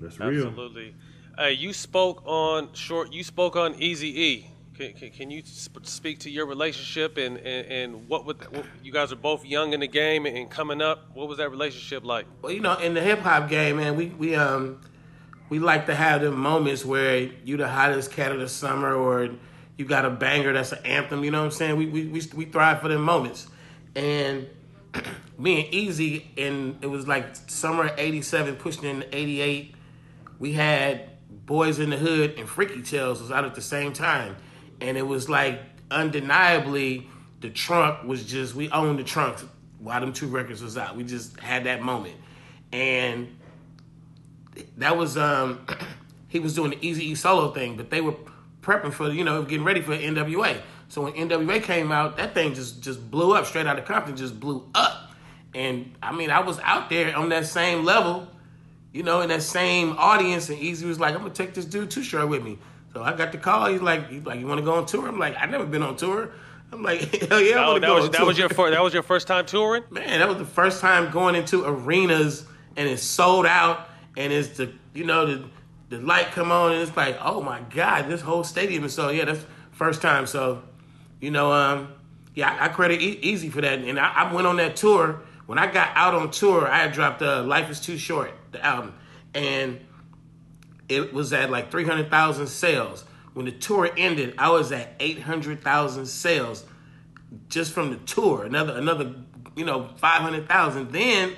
That's real. Absolutely. Hey, you spoke on short. You spoke on Easy E. Can, can, can you sp- speak to your relationship and, and, and what would what, you guys are both young in the game and coming up? What was that relationship like? Well, you know, in the hip hop game, man, we we um we like to have them moments where you the hottest cat of the summer or you got a banger that's an anthem. You know what I'm saying? We we we, we thrive for them moments, and [clears throat] me and Eazy, and it was like summer '87, pushing into '88. We had Boys in the Hood and Freaky Tales was out at the same time, and it was like undeniably the trunk was just we owned the trunk while them two records was out. We just had that moment, and that was um [clears throat] he was doing the Easy E solo thing, but they were prepping for you know getting ready for NWA. So when NWA came out, that thing just just blew up straight out of Compton, just blew up. And I mean, I was out there on that same level, you know, in that same audience, and Eazy was like, "I'm gonna take this dude too short with me." So I got the call. He's like, "He's like, you want to go on tour?" I'm like, "I never been on tour." I'm like, [laughs] "Hell yeah, I want to that go was on that tour." was your fir- that was your first time touring. [laughs] man, that was the first time going into arenas and it's sold out and it's the you know the the light come on and it's like oh my god this whole stadium is so yeah that's first time so you know um yeah I, I credit e- Eazy for that and I, I went on that tour when I got out on tour I had dropped uh, Life is Too Short the album and it was at like 300,000 sales when the tour ended I was at 800,000 sales just from the tour. Another another you know five hundred thousand. Then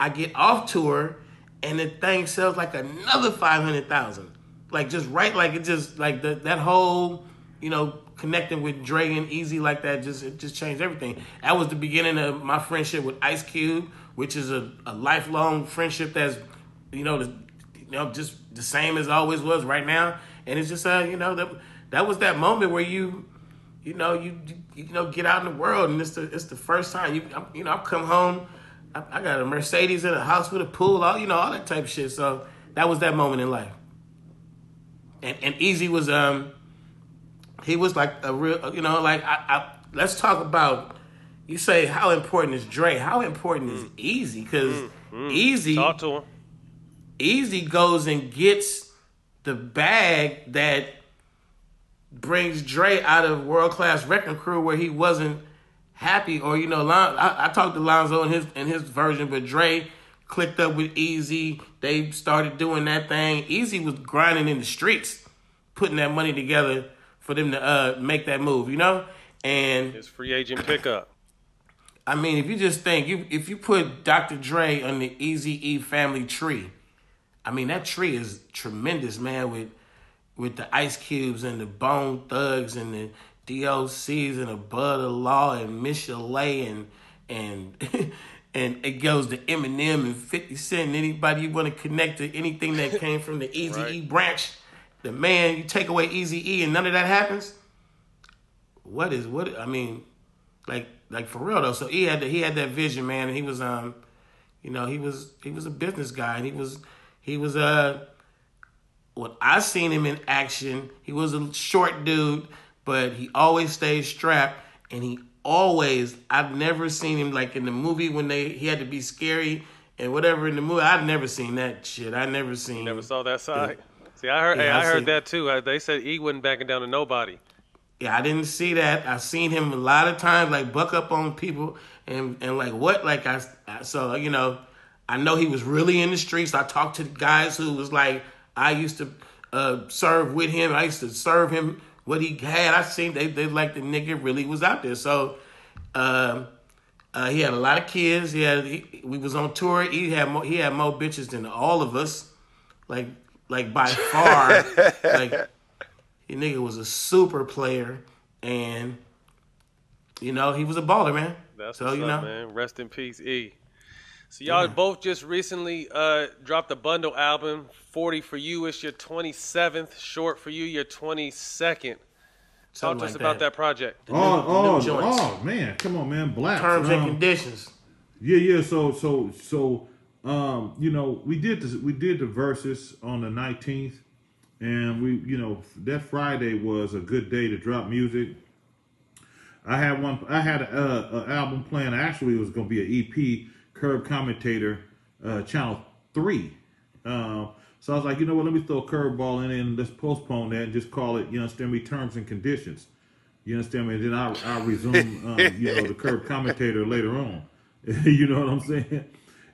I get off tour and the thing sells like another five hundred thousand. Like just right, like it just like the, that whole you know connecting with Dre and Eazy like that just it just changed everything. That was the beginning of my friendship with Ice Cube, which is a, a lifelong friendship that's you know the, you know just the same as always was right now. And it's just uh you know that that was that moment where you you know, you you, you know, get out in the world, and it's the it's the first time you I'm, you know I've come home. I, I got a Mercedes in a house with a pool, all you know, all that type of shit. So that was that moment in life. And and Eazy was um he was like a real you know like I, I let's talk about you say how important is Dre? How important is Eazy? Because Eazy Talk to him. Eazy goes and gets the bag that brings Dre out of World Class Wreckin' Cru where he wasn't happy or you know Lon, I, I talked to Lonzo in his in his version but Dre clicked up with Eazy they started doing that thing Eazy was grinding in the streets putting that money together for them to uh, make that move you know and His free agent pickup. I mean, if you just think you if you put Dr. Dre on the Easy E family tree, I mean that tree is tremendous, man. With with the Ice Cubes and the Bone Thugs and the DOCs and the Above the Law and Michel'le and and [laughs] and it goes to Eminem and Fifty Cent. And anybody you want to connect to anything that came from the Easy E branch, the man you take away Easy E and none of that happens. What is what? I mean, like like for real though. So he had the, he had that vision, man, and he was um, you know, he was he was a business guy, and he was he was a when I seen him in action, he was a short dude, but he always stayed strapped, and he always I've never seen him like in the movie when they he had to be scary and whatever in the movie. I've never seen that shit. I never seen. Never saw that side. See, I heard. Yeah, hey, I I heard that too. Uh, They said E wasn't backing down to nobody. Yeah, I didn't see that. I seen him a lot of times, like buck up on people and and like what, like I. So you know, I know he was really in the streets. I talked to guys who was like, I used to uh, serve with him. I used to serve him what he had. I seen they they like the nigga really was out there. So. Um, uh, he had a lot of kids. He had he, we was on tour. He had more, he had more bitches than all of us, like like by far. [laughs] like he nigga was a super player, and you know he was a baller, man. That's so what's you up, know, man. Rest in peace, E. So y'all both just recently uh, dropped a bundle album. Forty for you. It's your twenty seventh. Short for you. Your twenty second. Talk Something to us like about that. that project. Oh, oh, new oh, man, come on, man, black terms and um, conditions. Yeah, yeah. So, so, so, um, you know, we did this. We did the Verzuz on the nineteenth, and we, you know, that Friday was a good day to drop music. I had one. I had a, a album plan. Actually, it was going to be an EP. Curb Commentator, uh, Channel Three. Uh, so I was like, you know what? Let me throw a curveball in and let's postpone that and just call it. You understand me? Terms and conditions. You understand me? And then I'll, I'll resume, um, you know, the curb commentator later on. [laughs] you know what I'm saying?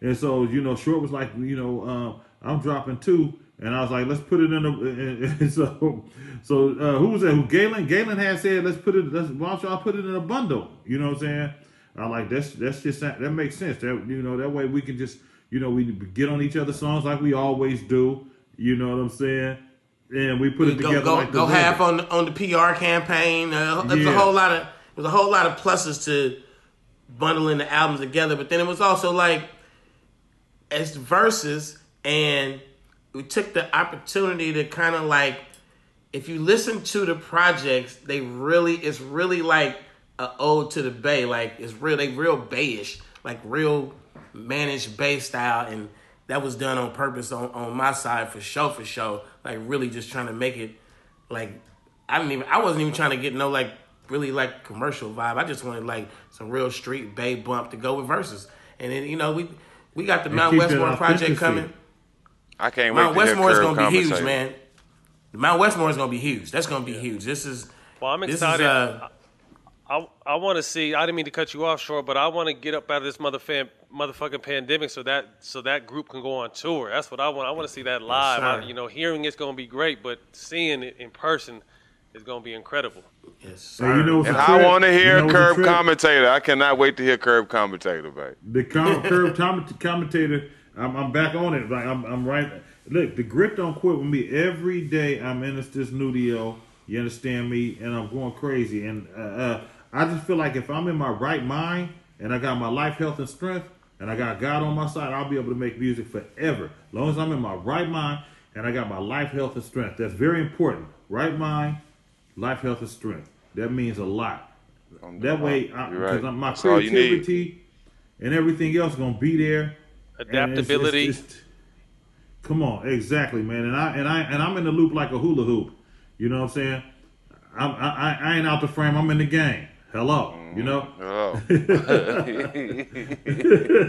And so, you know, Short was like, you know, um, I'm dropping two. And I was like, let's put it in a. [laughs] And so, so uh, who was that? Who Galen? Galen had said, let's put it. Let's why don't y'all put it in a bundle? You know what I'm saying? I like that's that's just that makes sense. That you know that way we can just you know we get on each other's songs like we always do. You know what I'm saying? And we put it go together go, like go the half on the, on the PR campaign. Uh, it was a whole lot of it was a whole lot of pluses to bundling the albums together. But then it was also like as Verzuz, and we took the opportunity to kind of like if you listen to the projects, they really it's really like a ode to the Bay. Like it's real, they real Bayish, like real managed Bay style, and that was done on purpose on, on my side for show for show. Like really just trying to make it like I didn't even I wasn't even trying to get no like really like commercial vibe. I just wanted like some real street Bay bump to go with Verzuz, and then you know we we got the Mount Westmore project coming. I can't wait Mount to Westmore is gonna be huge, man. Mount Westmore is gonna be huge. That's gonna be huge. This is Well, I'm this is, excited. uh, I I want to see. I didn't mean to cut you off, short, but I want to get up out of this mother fan, motherfucking pandemic so that so that group can go on tour. That's what I want. I want to see that live. sir. I- you know, hearing it's going to be great, but seeing it in person is going to be incredible. yes, Hey, you know what's And a I trip? want to You hear know Curb? Commentator. I cannot wait to hear Curb Commentator, babe. The com- curb comment- commentator, I'm, I'm back on it. Like I'm, I'm right. Look, the grip don't quit with me. Every day I'm in this, this new deal. You understand me? And I'm going crazy. And uh, uh, I just feel like if I'm in my right mind and I got my life, health, and strength, and I got God on my side, I'll be able to make music forever. As long as I'm in my right mind and I got my life, health, and strength. That's very important. Right mind, life, health, and strength. That means a lot. That way, I, You're right. because my That's all you need. creativity and everything else is gonna be there. And it's- Adaptability. it's- it's- come on, exactly, man. And I and I and I'm in the loop like a hula hoop. You know what I'm saying? I'm, I I- I ain't out the frame. I'm in the game. Hello, you mm, know. Oh.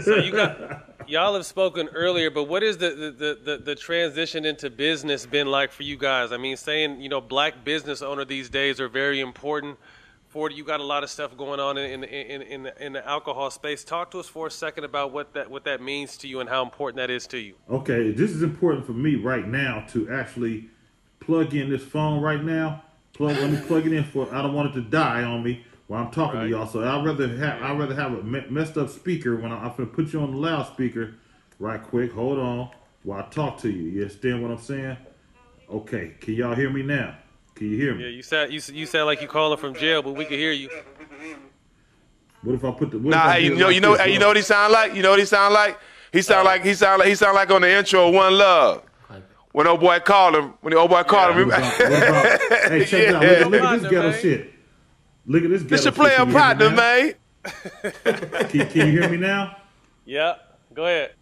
[laughs] So you got y'all have spoken earlier, but what is the the, the, the the transition into business been like for you guys? I mean, saying you know black business owner these days are very important. For you got a lot of stuff going on in in in in the, in the alcohol space. Talk to us for a second about what that what that means to you and how important that is to you. Okay, this is important for me right now to actually plug in this phone right now. Plug, let me plug it in for. I don't want it to die on me while I'm talking to y'all. So I'd rather have I'd rather have a me- messed up speaker when I, I'm gonna put you on the loudspeaker. Right quick, hold on while I talk to you. You understand what I'm saying? Okay, can y'all hear me now? Can you hear me? Yeah, you sound you you sound like you calling from jail, but we can hear you. What if I put the? What if Nah, I hey, you know, like you know, this? hey, you know what he sound like? You know what he sound like? He sound uh, like he sound like he sound like on the intro of One Love. When old boy called him, when the old boy called him, What about- what about- hey, check it out. Look, look at this ghetto man. shit. Look at this ghetto this your shit. player Can you partner, man. [laughs] Can, can you hear me now? Yeah, go ahead.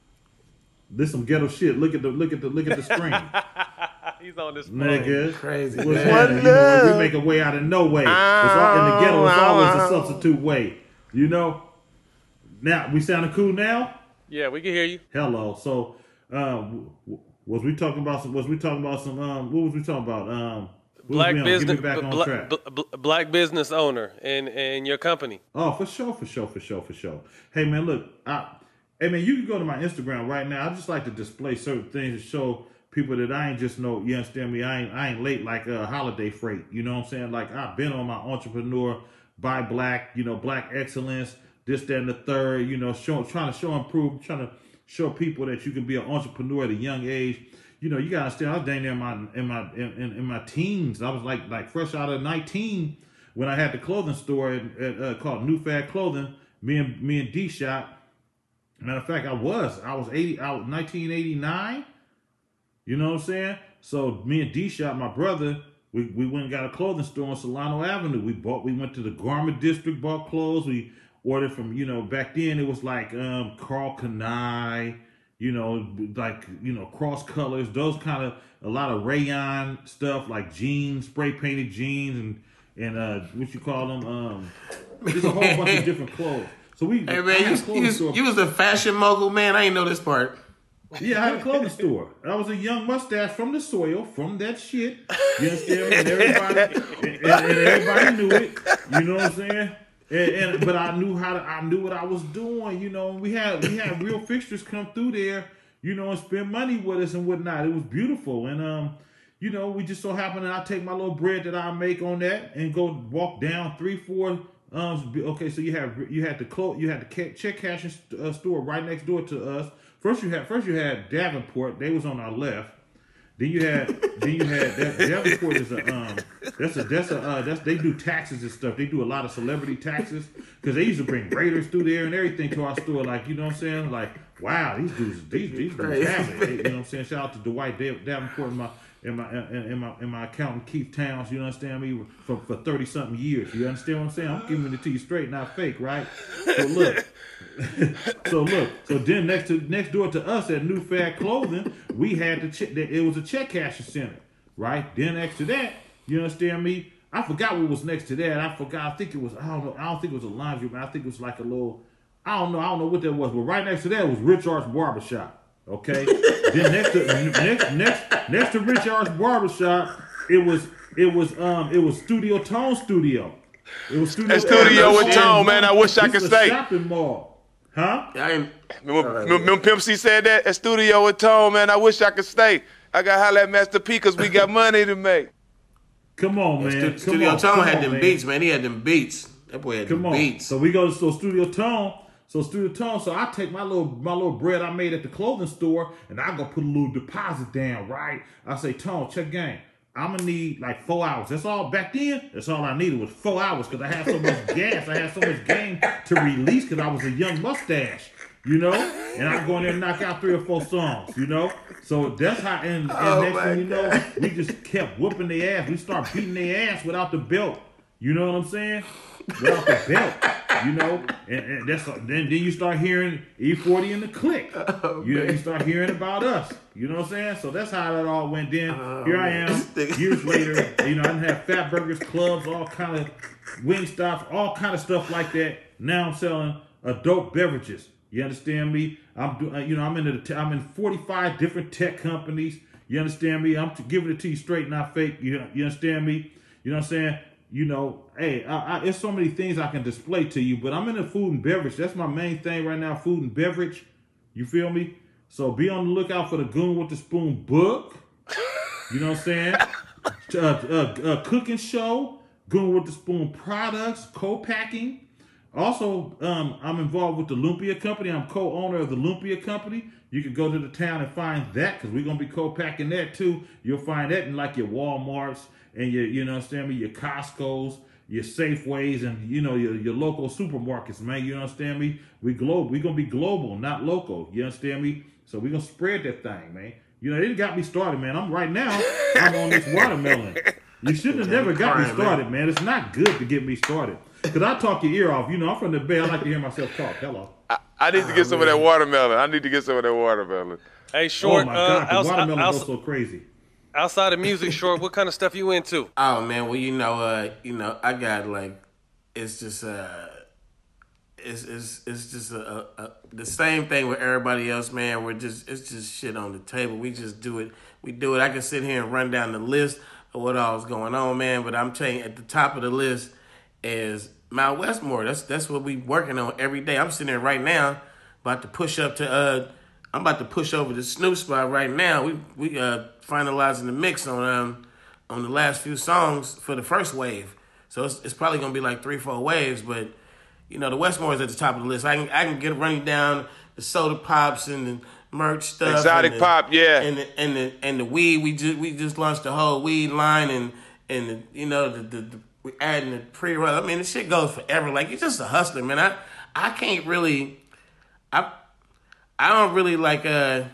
This some ghetto shit. Look at the look at the look at the screen, [laughs] He's on this. phone. nigga. Crazy, What's man. happening? You know, we make a way out of no way. It's all, in the ghetto, it's always a substitute way. You know. Now we sounding cool now. Yeah, we can hear you. Hello. So, um, was we talking about some? Was we talking about some? Um, what was we talking about? Um, black Who's Bill? Get me business, back on track. bla- bla- black business owner and in your company. Oh, for sure, for sure, for sure, for sure. Hey man, look, I, hey man, you can go to my Instagram right now. I just like to display certain things to show people that I ain't just know. You understand me? I ain't I ain't late like a holiday freight. You know what I'm saying? Like I've been on my entrepreneur by black, you know, black excellence, this, that, and the third. You know, show trying to show improve, trying to show people that you can be an entrepreneur at a young age. You know, you gotta understand. I was dang in my in my in, in, my teens. I was like like fresh out of 19 when I had the clothing store at, at, uh, called New Fad Clothing. Me and me and D Shot. Matter of fact, I was I was 80. I was 1989. You know what I'm saying? So me and D Shot, my brother, we, we went and got a clothing store on Solano Avenue. We bought we went to the garment district, bought clothes. We ordered from, you know, back then it was like um Karl Kani, you know, like, you know, cross colors, those kind of a lot of rayon stuff like jeans, spray painted jeans and and uh what you call them? Um there's a whole bunch of different clothes. So we Hey man, you, you, store. you was a fashion mogul, man. I didn't know this part. Yeah, I had a clothing store. I was a young mustache from the soil, from that shit. You understand? And everybody, and, and everybody knew it. You know what I'm saying? And, and but I knew how to. I knew what I was doing. You know, we had we had real fixtures come through there. You know, and spend money with us and whatnot. It was beautiful, and um, you know, we just so happened that I take my little bread that I make on that and go walk down three, four. Um, okay, so you have you had the clo- you had the check cashing uh, store right next door to us. First you had first you had Davenport. They was on our left. Then you had then you had that Davenport is a um that's a that's a uh, that's they do taxes and stuff. They do a lot of celebrity taxes because they used to bring raiders through there and everything to our store. Like you know what I'm saying? Like wow, these dudes these these dudes have it. You know what I'm saying? Shout out to Dwight Dav- Davenport and my and my and my and my accountant Keith Towns. You understand me? For for thirty something years. You understand what I'm saying? I'm giving it to you straight, not fake, right? So look. [laughs] so look, so then next to next door to us at New Fad Clothing, we had the check. that It was a check cashing center, right? Then next to that, you understand me? I forgot what was next to that. I forgot. I think it was. I don't know. I don't think it was a laundry, but I think it was like a little. I don't know. I don't know what that was. But right next to that was Rich Arts Barbershop. Okay. [laughs] then next to next next next to Rich Arts Barbershop, it was it was um it was Studio Tone Studio. It was Studio, studio with Tone, man, I wish I could stay. Shopping mall, huh? I ain't, Remember, remember, remember Pimp C said that at studio with Tone, man. I wish I could stay. I got to holler at Master P because we got [laughs] money to make. Come on, man. Stu- Come Studio on, Tone come had on, them man. beats, man. He had them beats. That boy had Come them on. beats. So we go to so Studio Tone. So Studio Tone. So I take my little my little bread I made at the clothing store, and I go put a little deposit down. Right. I say Tone, check game. I'm gonna need like four hours. That's all. Back then, that's all I needed was four hours because I had so much [laughs] gas. I had so much game to release because I was a young mustache. You know, and I go in there and knock out three or four songs. You know, so that's how. And, and Oh, next thing you know, we just kept whooping their ass. We start beating their ass without the belt. You know what I'm saying? Without the belt. You know, and, and that's then then you start hearing E-40 in the click. [laughs] Oh, you you start hearing about us. You know what I'm saying? So that's how that all went. Then oh, here I am, [laughs] years later. You know, I have Fatburgers clubs, all kind of wing stops, all kind of stuff like that. Now I'm selling adult beverages. You understand me? I'm doing. Uh, you know, I'm in the. I'm in 45 different tech companies. You understand me? I'm giving it to you straight, not fake. You you understand me? You know what I'm saying? You know, hey, I, I, there's so many things I can display to you, but I'm in the food and beverage. That's my main thing right now, food and beverage. You feel me? So be on the lookout for the Goon with the Spoon book. [laughs] You know what I'm saying? uh, uh, uh, cooking show, Goon with the Spoon products, co-packing. Also, um, I'm involved with the Lumpia Company. I'm co-owner of the Lumpia Company. You can go to the town and find that because we're gonna be co-packing that too. You'll find that in like your WalMarts and your, you know, what I'm saying me, your Costco's, your Safeways, and you know your, your local supermarkets, man. You understand me? We global. We gonna be global, not local. You understand me? So we gonna spread that thing, man. You know, it got me started, man. I'm right now. I'm on this watermelon. You shouldn't have never got me crying, man. started, man. It's not good to get me started. Cause I talk your ear off. You know, I'm from the Bay. I like to hear myself talk. Hello. I, I need to get some of that watermelon. I need to get some of that watermelon. Hey, short. oh my uh, God, the outs- watermelon outs- goes so crazy. Outside of music, short. What kind of stuff you into? [laughs] Oh man, well you know, uh, you know, I got like, it's just uh, it's it's it's just a, a, the same thing with everybody else, man. We're just it's just shit on the table. We just do it. We do it. I can sit here and run down the list, of what all was going on, man. But I'm telling you, at the top of the list is Mount Westmore. That's that's what we working on every day. I'm sitting there right now, about to push up to uh, I'm about to push over to Snoop spot right now. We we uh finalizing the mix on um on the last few songs for the first wave. So it's, it's probably gonna be like three, four waves, but you know the Westmore is at the top of the list. I can I can get running down the soda pops and the merch stuff, Exotic the- pop, yeah. and the and the and the weed. We just we just launched the whole weed line, and and the, you know the, the, the we adding the pre roll. I mean, the shit goes forever. Like you're just a hustler, man. I I can't really, I I don't really like uh.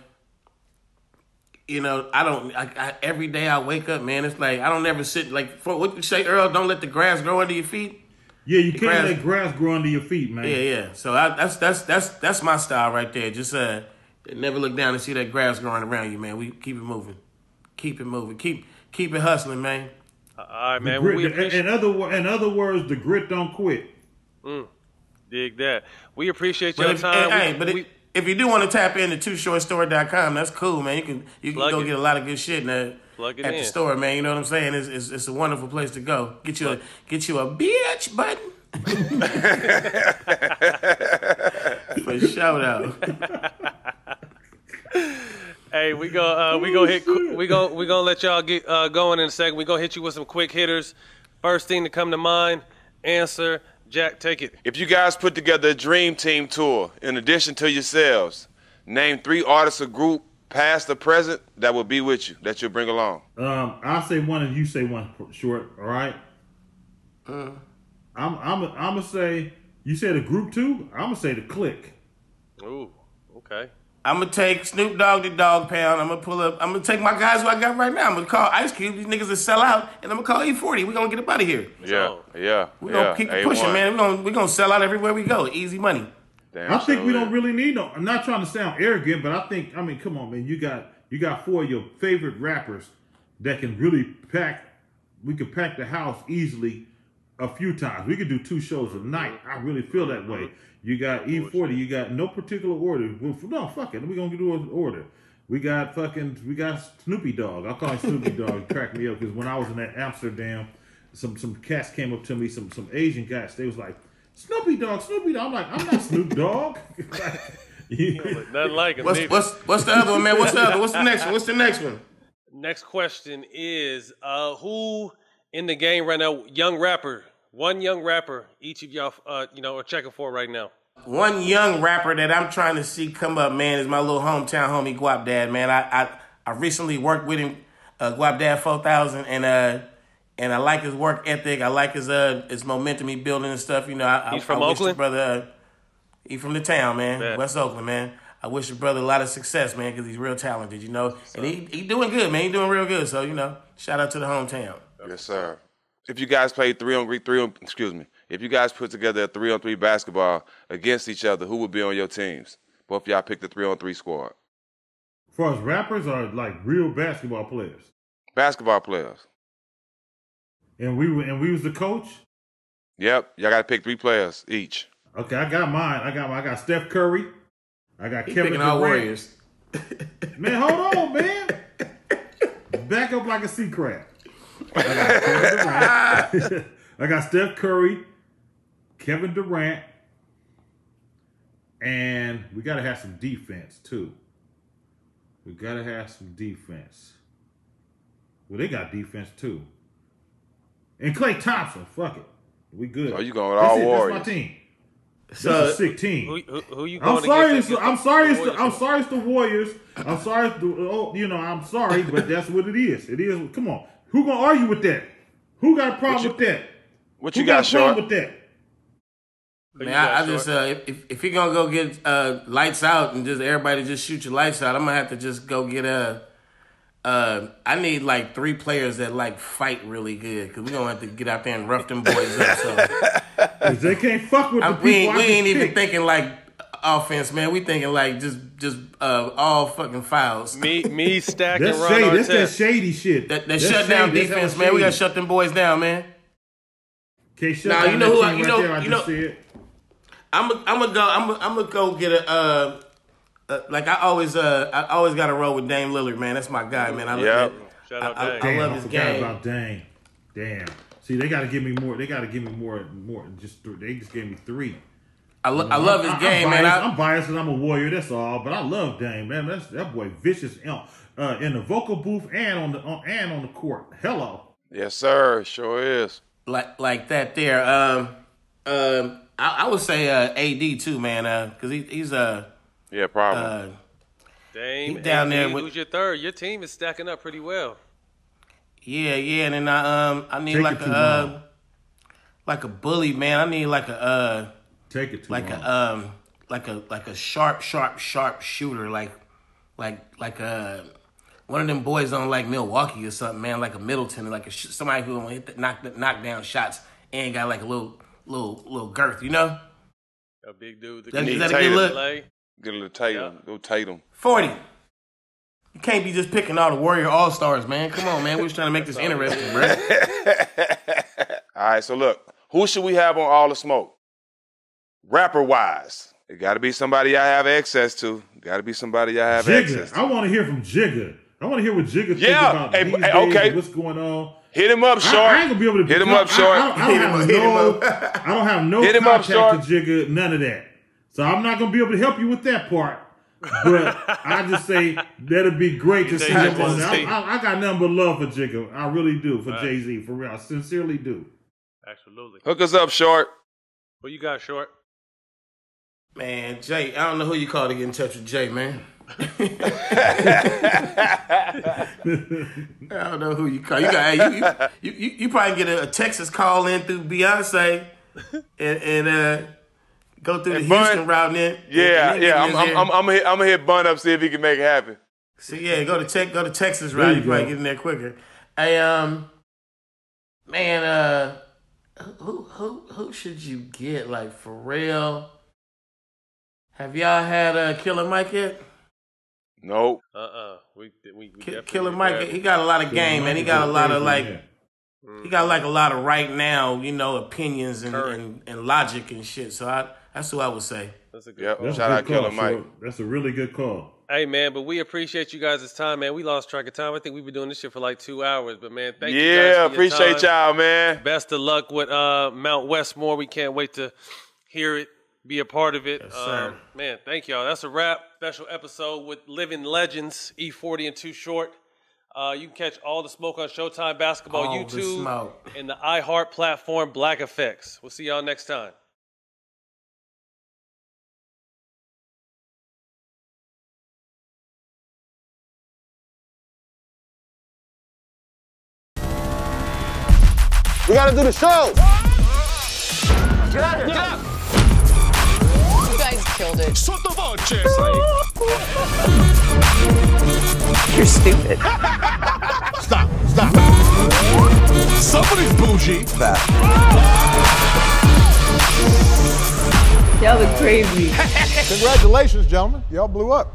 You know, I don't. I, I, every day I wake up, man. It's like I don't ever sit like for, what you say, Earl. Don't let the grass grow under your feet. Yeah, you The can't grass- let grass grow under your feet, man. Yeah, yeah. So I, that's that's that's that's my style right there. Just uh, never look down and see that grass growing around you, man. We keep it moving, keep it moving, keep keep it hustling, man. All right, man. grit- we appreciate in other in other words, the grit don't quit. Mm, dig that. We appreciate But your if, time. hey, We- but we- if, if you do want to tap into twoshortstore.com, that's cool, man. You can you can Plug go it. get a lot of good shit in the, Plug it at in. the store, man. You know what I'm saying? It's, it's it's a wonderful place to go. Get you a get you a bitch button. [laughs] For shout out. Hey, we go. Uh, we go hit. We go. We gonna let y'all get uh, going in a second. We gonna hit you with some quick hitters. First thing to come to mind. Answer. Jack, take it. If you guys put together a dream team tour, in addition to yourselves, name three artists or group, past or present, that will be with you, that you'll bring along. Um, I'll say one and you say one short. All right. Uh, I'm I'm I'm gonna say you said a group two. I'm gonna say the click. Ooh. Okay. I'm gonna take Snoop Dogg to Dog Pound. I'm gonna pull up. I'm gonna take my guys who I got right now. I'm gonna call Ice Cube. These niggas that sell out, and I'm gonna call E-40. We gonna get up out of here. Yeah, yeah. We yeah. gonna keep A1. pushing, man. We gonna we gonna sell out everywhere we go. Easy money. Damn, I think so we it- don't really need no. I'm not trying to sound arrogant, but I think I mean, come on, man. You got you got four of your favorite rappers that can really pack. We could pack the house easily a few times. We could do two shows a night. I really feel that way. You got E-40. You got no particular order. No, fuck it. We're gonna do an order. We got fucking. We got Snoopy Dog. I'll call him Snoopy [laughs] Dog. He cracked me up because when I was in that Amsterdam, some some cats came up to me. Some some Asian cats. They was like. Snoopy Dog, Snoopy Dog. I'm like, I'm not Snoop Dogg. [laughs] [laughs] Nothing like him. What's neither. what's what's the other one, man? What's the other? What's the next one? What's the next one? Next question is uh, who in the game right now, young rapper, one young rapper, each of y'all, uh, you know, are checking for right now. One young rapper that I'm trying to see come up, man, is my little hometown homie Guapdad, man. I I, I recently worked with him, uh, Guapdad 4000, and uh and I like his work ethic. I like his uh his momentum he building and stuff. You know, I, He's I, from I wish the Oakland? brother. Uh, he from the town, man, Bet. West Oakland, man. I wish your brother a lot of success, man, because he's real talented, you know. And he he doing good, man. He doing real good. So you know, shout out to the hometown. Yes, sir. If you guys play three on three on, excuse me, if you guys put together a three on three basketball against each other, who would be on your teams? Both y'all pick the three on three squad. As far as rappers are like real basketball players, Basketball players. and we were and we was the coach. Yep, y'all got to pick three players each. Okay, I got mine. I got I got Steph Curry. I got He Kevin picking Durant. Warriors. Man, hold on, man. [laughs] Back up like a sea crab. I got, I got Steph Curry, Kevin Durant, and we got to have some defense too. We got to have some defense. Well, they got defense too. And Klay Thompson, fuck it, we good. Oh, you going with That's all it, That's Warriors. my team. So- That's a sick team. Who, who, who you I'm sorry. against? It's, I'm sorry. It's The the, I'm sorry. It's the Warriors. I'm sorry. It's the, oh, you know, I'm sorry, but that's what it is. It is. Come on. Who gonna argue with that? Who got a problem you- with that? What Who you got, a problem Short? with that? Man, I, I just Short? uh, if- if if he gonna go get uh lights out and just everybody just shoot your lights out, I'm gonna have to just go get a. Uh, I need like three players that like fight really good because we're gonna have to get out there and rough them boys up. So [laughs] 'Cause they can't fuck with the I'm, people. we ain't, I we just ain't even picked. thinking like offense, man. We thinking like just just uh all fucking fouls. me, me, [laughs] Stack, and That's Ron shady. That's that shady shit. That, that That's shut down shady. That's defense, how man. We gotta shut them boys down, man. Can't shut Nah, down you know who I- team you right know- there I you just know- said. I'm i I'm gonna go. I'm i I'm gonna go get a. Uh, uh, like I always, uh, I always got to roll with Dame Lillard, man. That's my guy, man. I, Yep. Shout out I- Dame. I Damn, love I his forgot game. about Dame. Damn. See, they got to give me more. They got to give me more. More. Just th- they just gave me three. I, lo- I love his I'm- game, I'm man. biased, I, I'm biased because I'm a warrior. That's all. But I love Dame, man. That's that boy vicious uh, uh, in the vocal booth and on the on, and on the court. Hello. Yes, sir. Sure is. like like that there. Um, um, I, I would say uh, AD too, man, because he, he's uh, Yeah, probably. uh, Dame He down AD, there with- who's your third? Your team is stacking up pretty well. yeah, yeah, and then I um, I need Take like a uh, like a bully, man. I need like a uh, Take it too like long. a um, like a like a sharp, sharp, sharp shooter, like like like a. One of them boys on like Milwaukee or something, man, like a Middleton, like a sh- somebody who will hit the, knock knock down shots and got like a little little little girth, you know. A big dude. That- is that a good look? Play. Get a little Tatum. Go Tatum. 40. You can't be just picking all the Warrior All Stars, man. Come on, man. We're just trying to make this interesting, bro. [laughs] All right, so look, who should we have on All the Smoke? Rapper wise. It got to be somebody I have access to. Got to be somebody I have access to. I want to hear from Jigga. I want to hear what Jigga Yeah. thinks about Hey, these hey, days okay. and what's going on. Hit him up, short. I, ain't gonna be able to Hit him up, short. I, I, I don't Hit have him no. I don't have no Hit him up, contact to Jigga. None of that. So I'm not gonna be able to help you with that part. But I just say that'd be great to see you him on there. I, I, I got nothing but love for Jigga. I really do for Right. Jay Z. For real, I sincerely do. Absolutely. Hook us up, short. What you got, short? Man, Jay, I don't know who you call to get in touch with Jay, man. [laughs] I don't know who you call. You got hey, you, you, you, you probably get a, a Texas call in through Beyonce and, and uh, go through the And Bun- Houston route. Then, Yeah, and then yeah. I'm, I'm. I'm, I'm, gonna hit, I'm gonna hit Bun up see if he can make it happen. So yeah, go to tech, go to Texas There route. you You, probably go. get in there quicker. Hey, um, man, uh, who who who should you get? Like for real? Have y'all had uh, Killer Mike yet? Nope. Uh-uh. We, we, we Ki- Killer Mike, that. he got a lot of game, man. He got a lot of like, he got like a lot of right now, you know, opinions and, and, and logic and shit. So I, that's who I would say. That's a good Yep. call. That's Shout a out call, Killer Mike. Short. That's a really good call. Hey man, but we appreciate you guys' time, man. We lost track of time. I think we've been doing this shit for like two hours, but man, thank you yeah, appreciate time. y'all, man. Best of luck with uh, Mount Westmore. We can't wait to hear it, be a part of it. Yes, sir. Um, man, thank y'all. That's a wrap. Special episode with Living Legends, E-40 and Too Short. Uh, you can catch all the smoke on Showtime Basketball All the YouTube smoke. and the iHeart platform Black Effects. We'll see y'all next time. We gotta do the show. You guys killed it. You're stupid. Stop, stop. Somebody's bougie. That. Y'all look crazy. [laughs] Congratulations, gentlemen. Y'all blew up.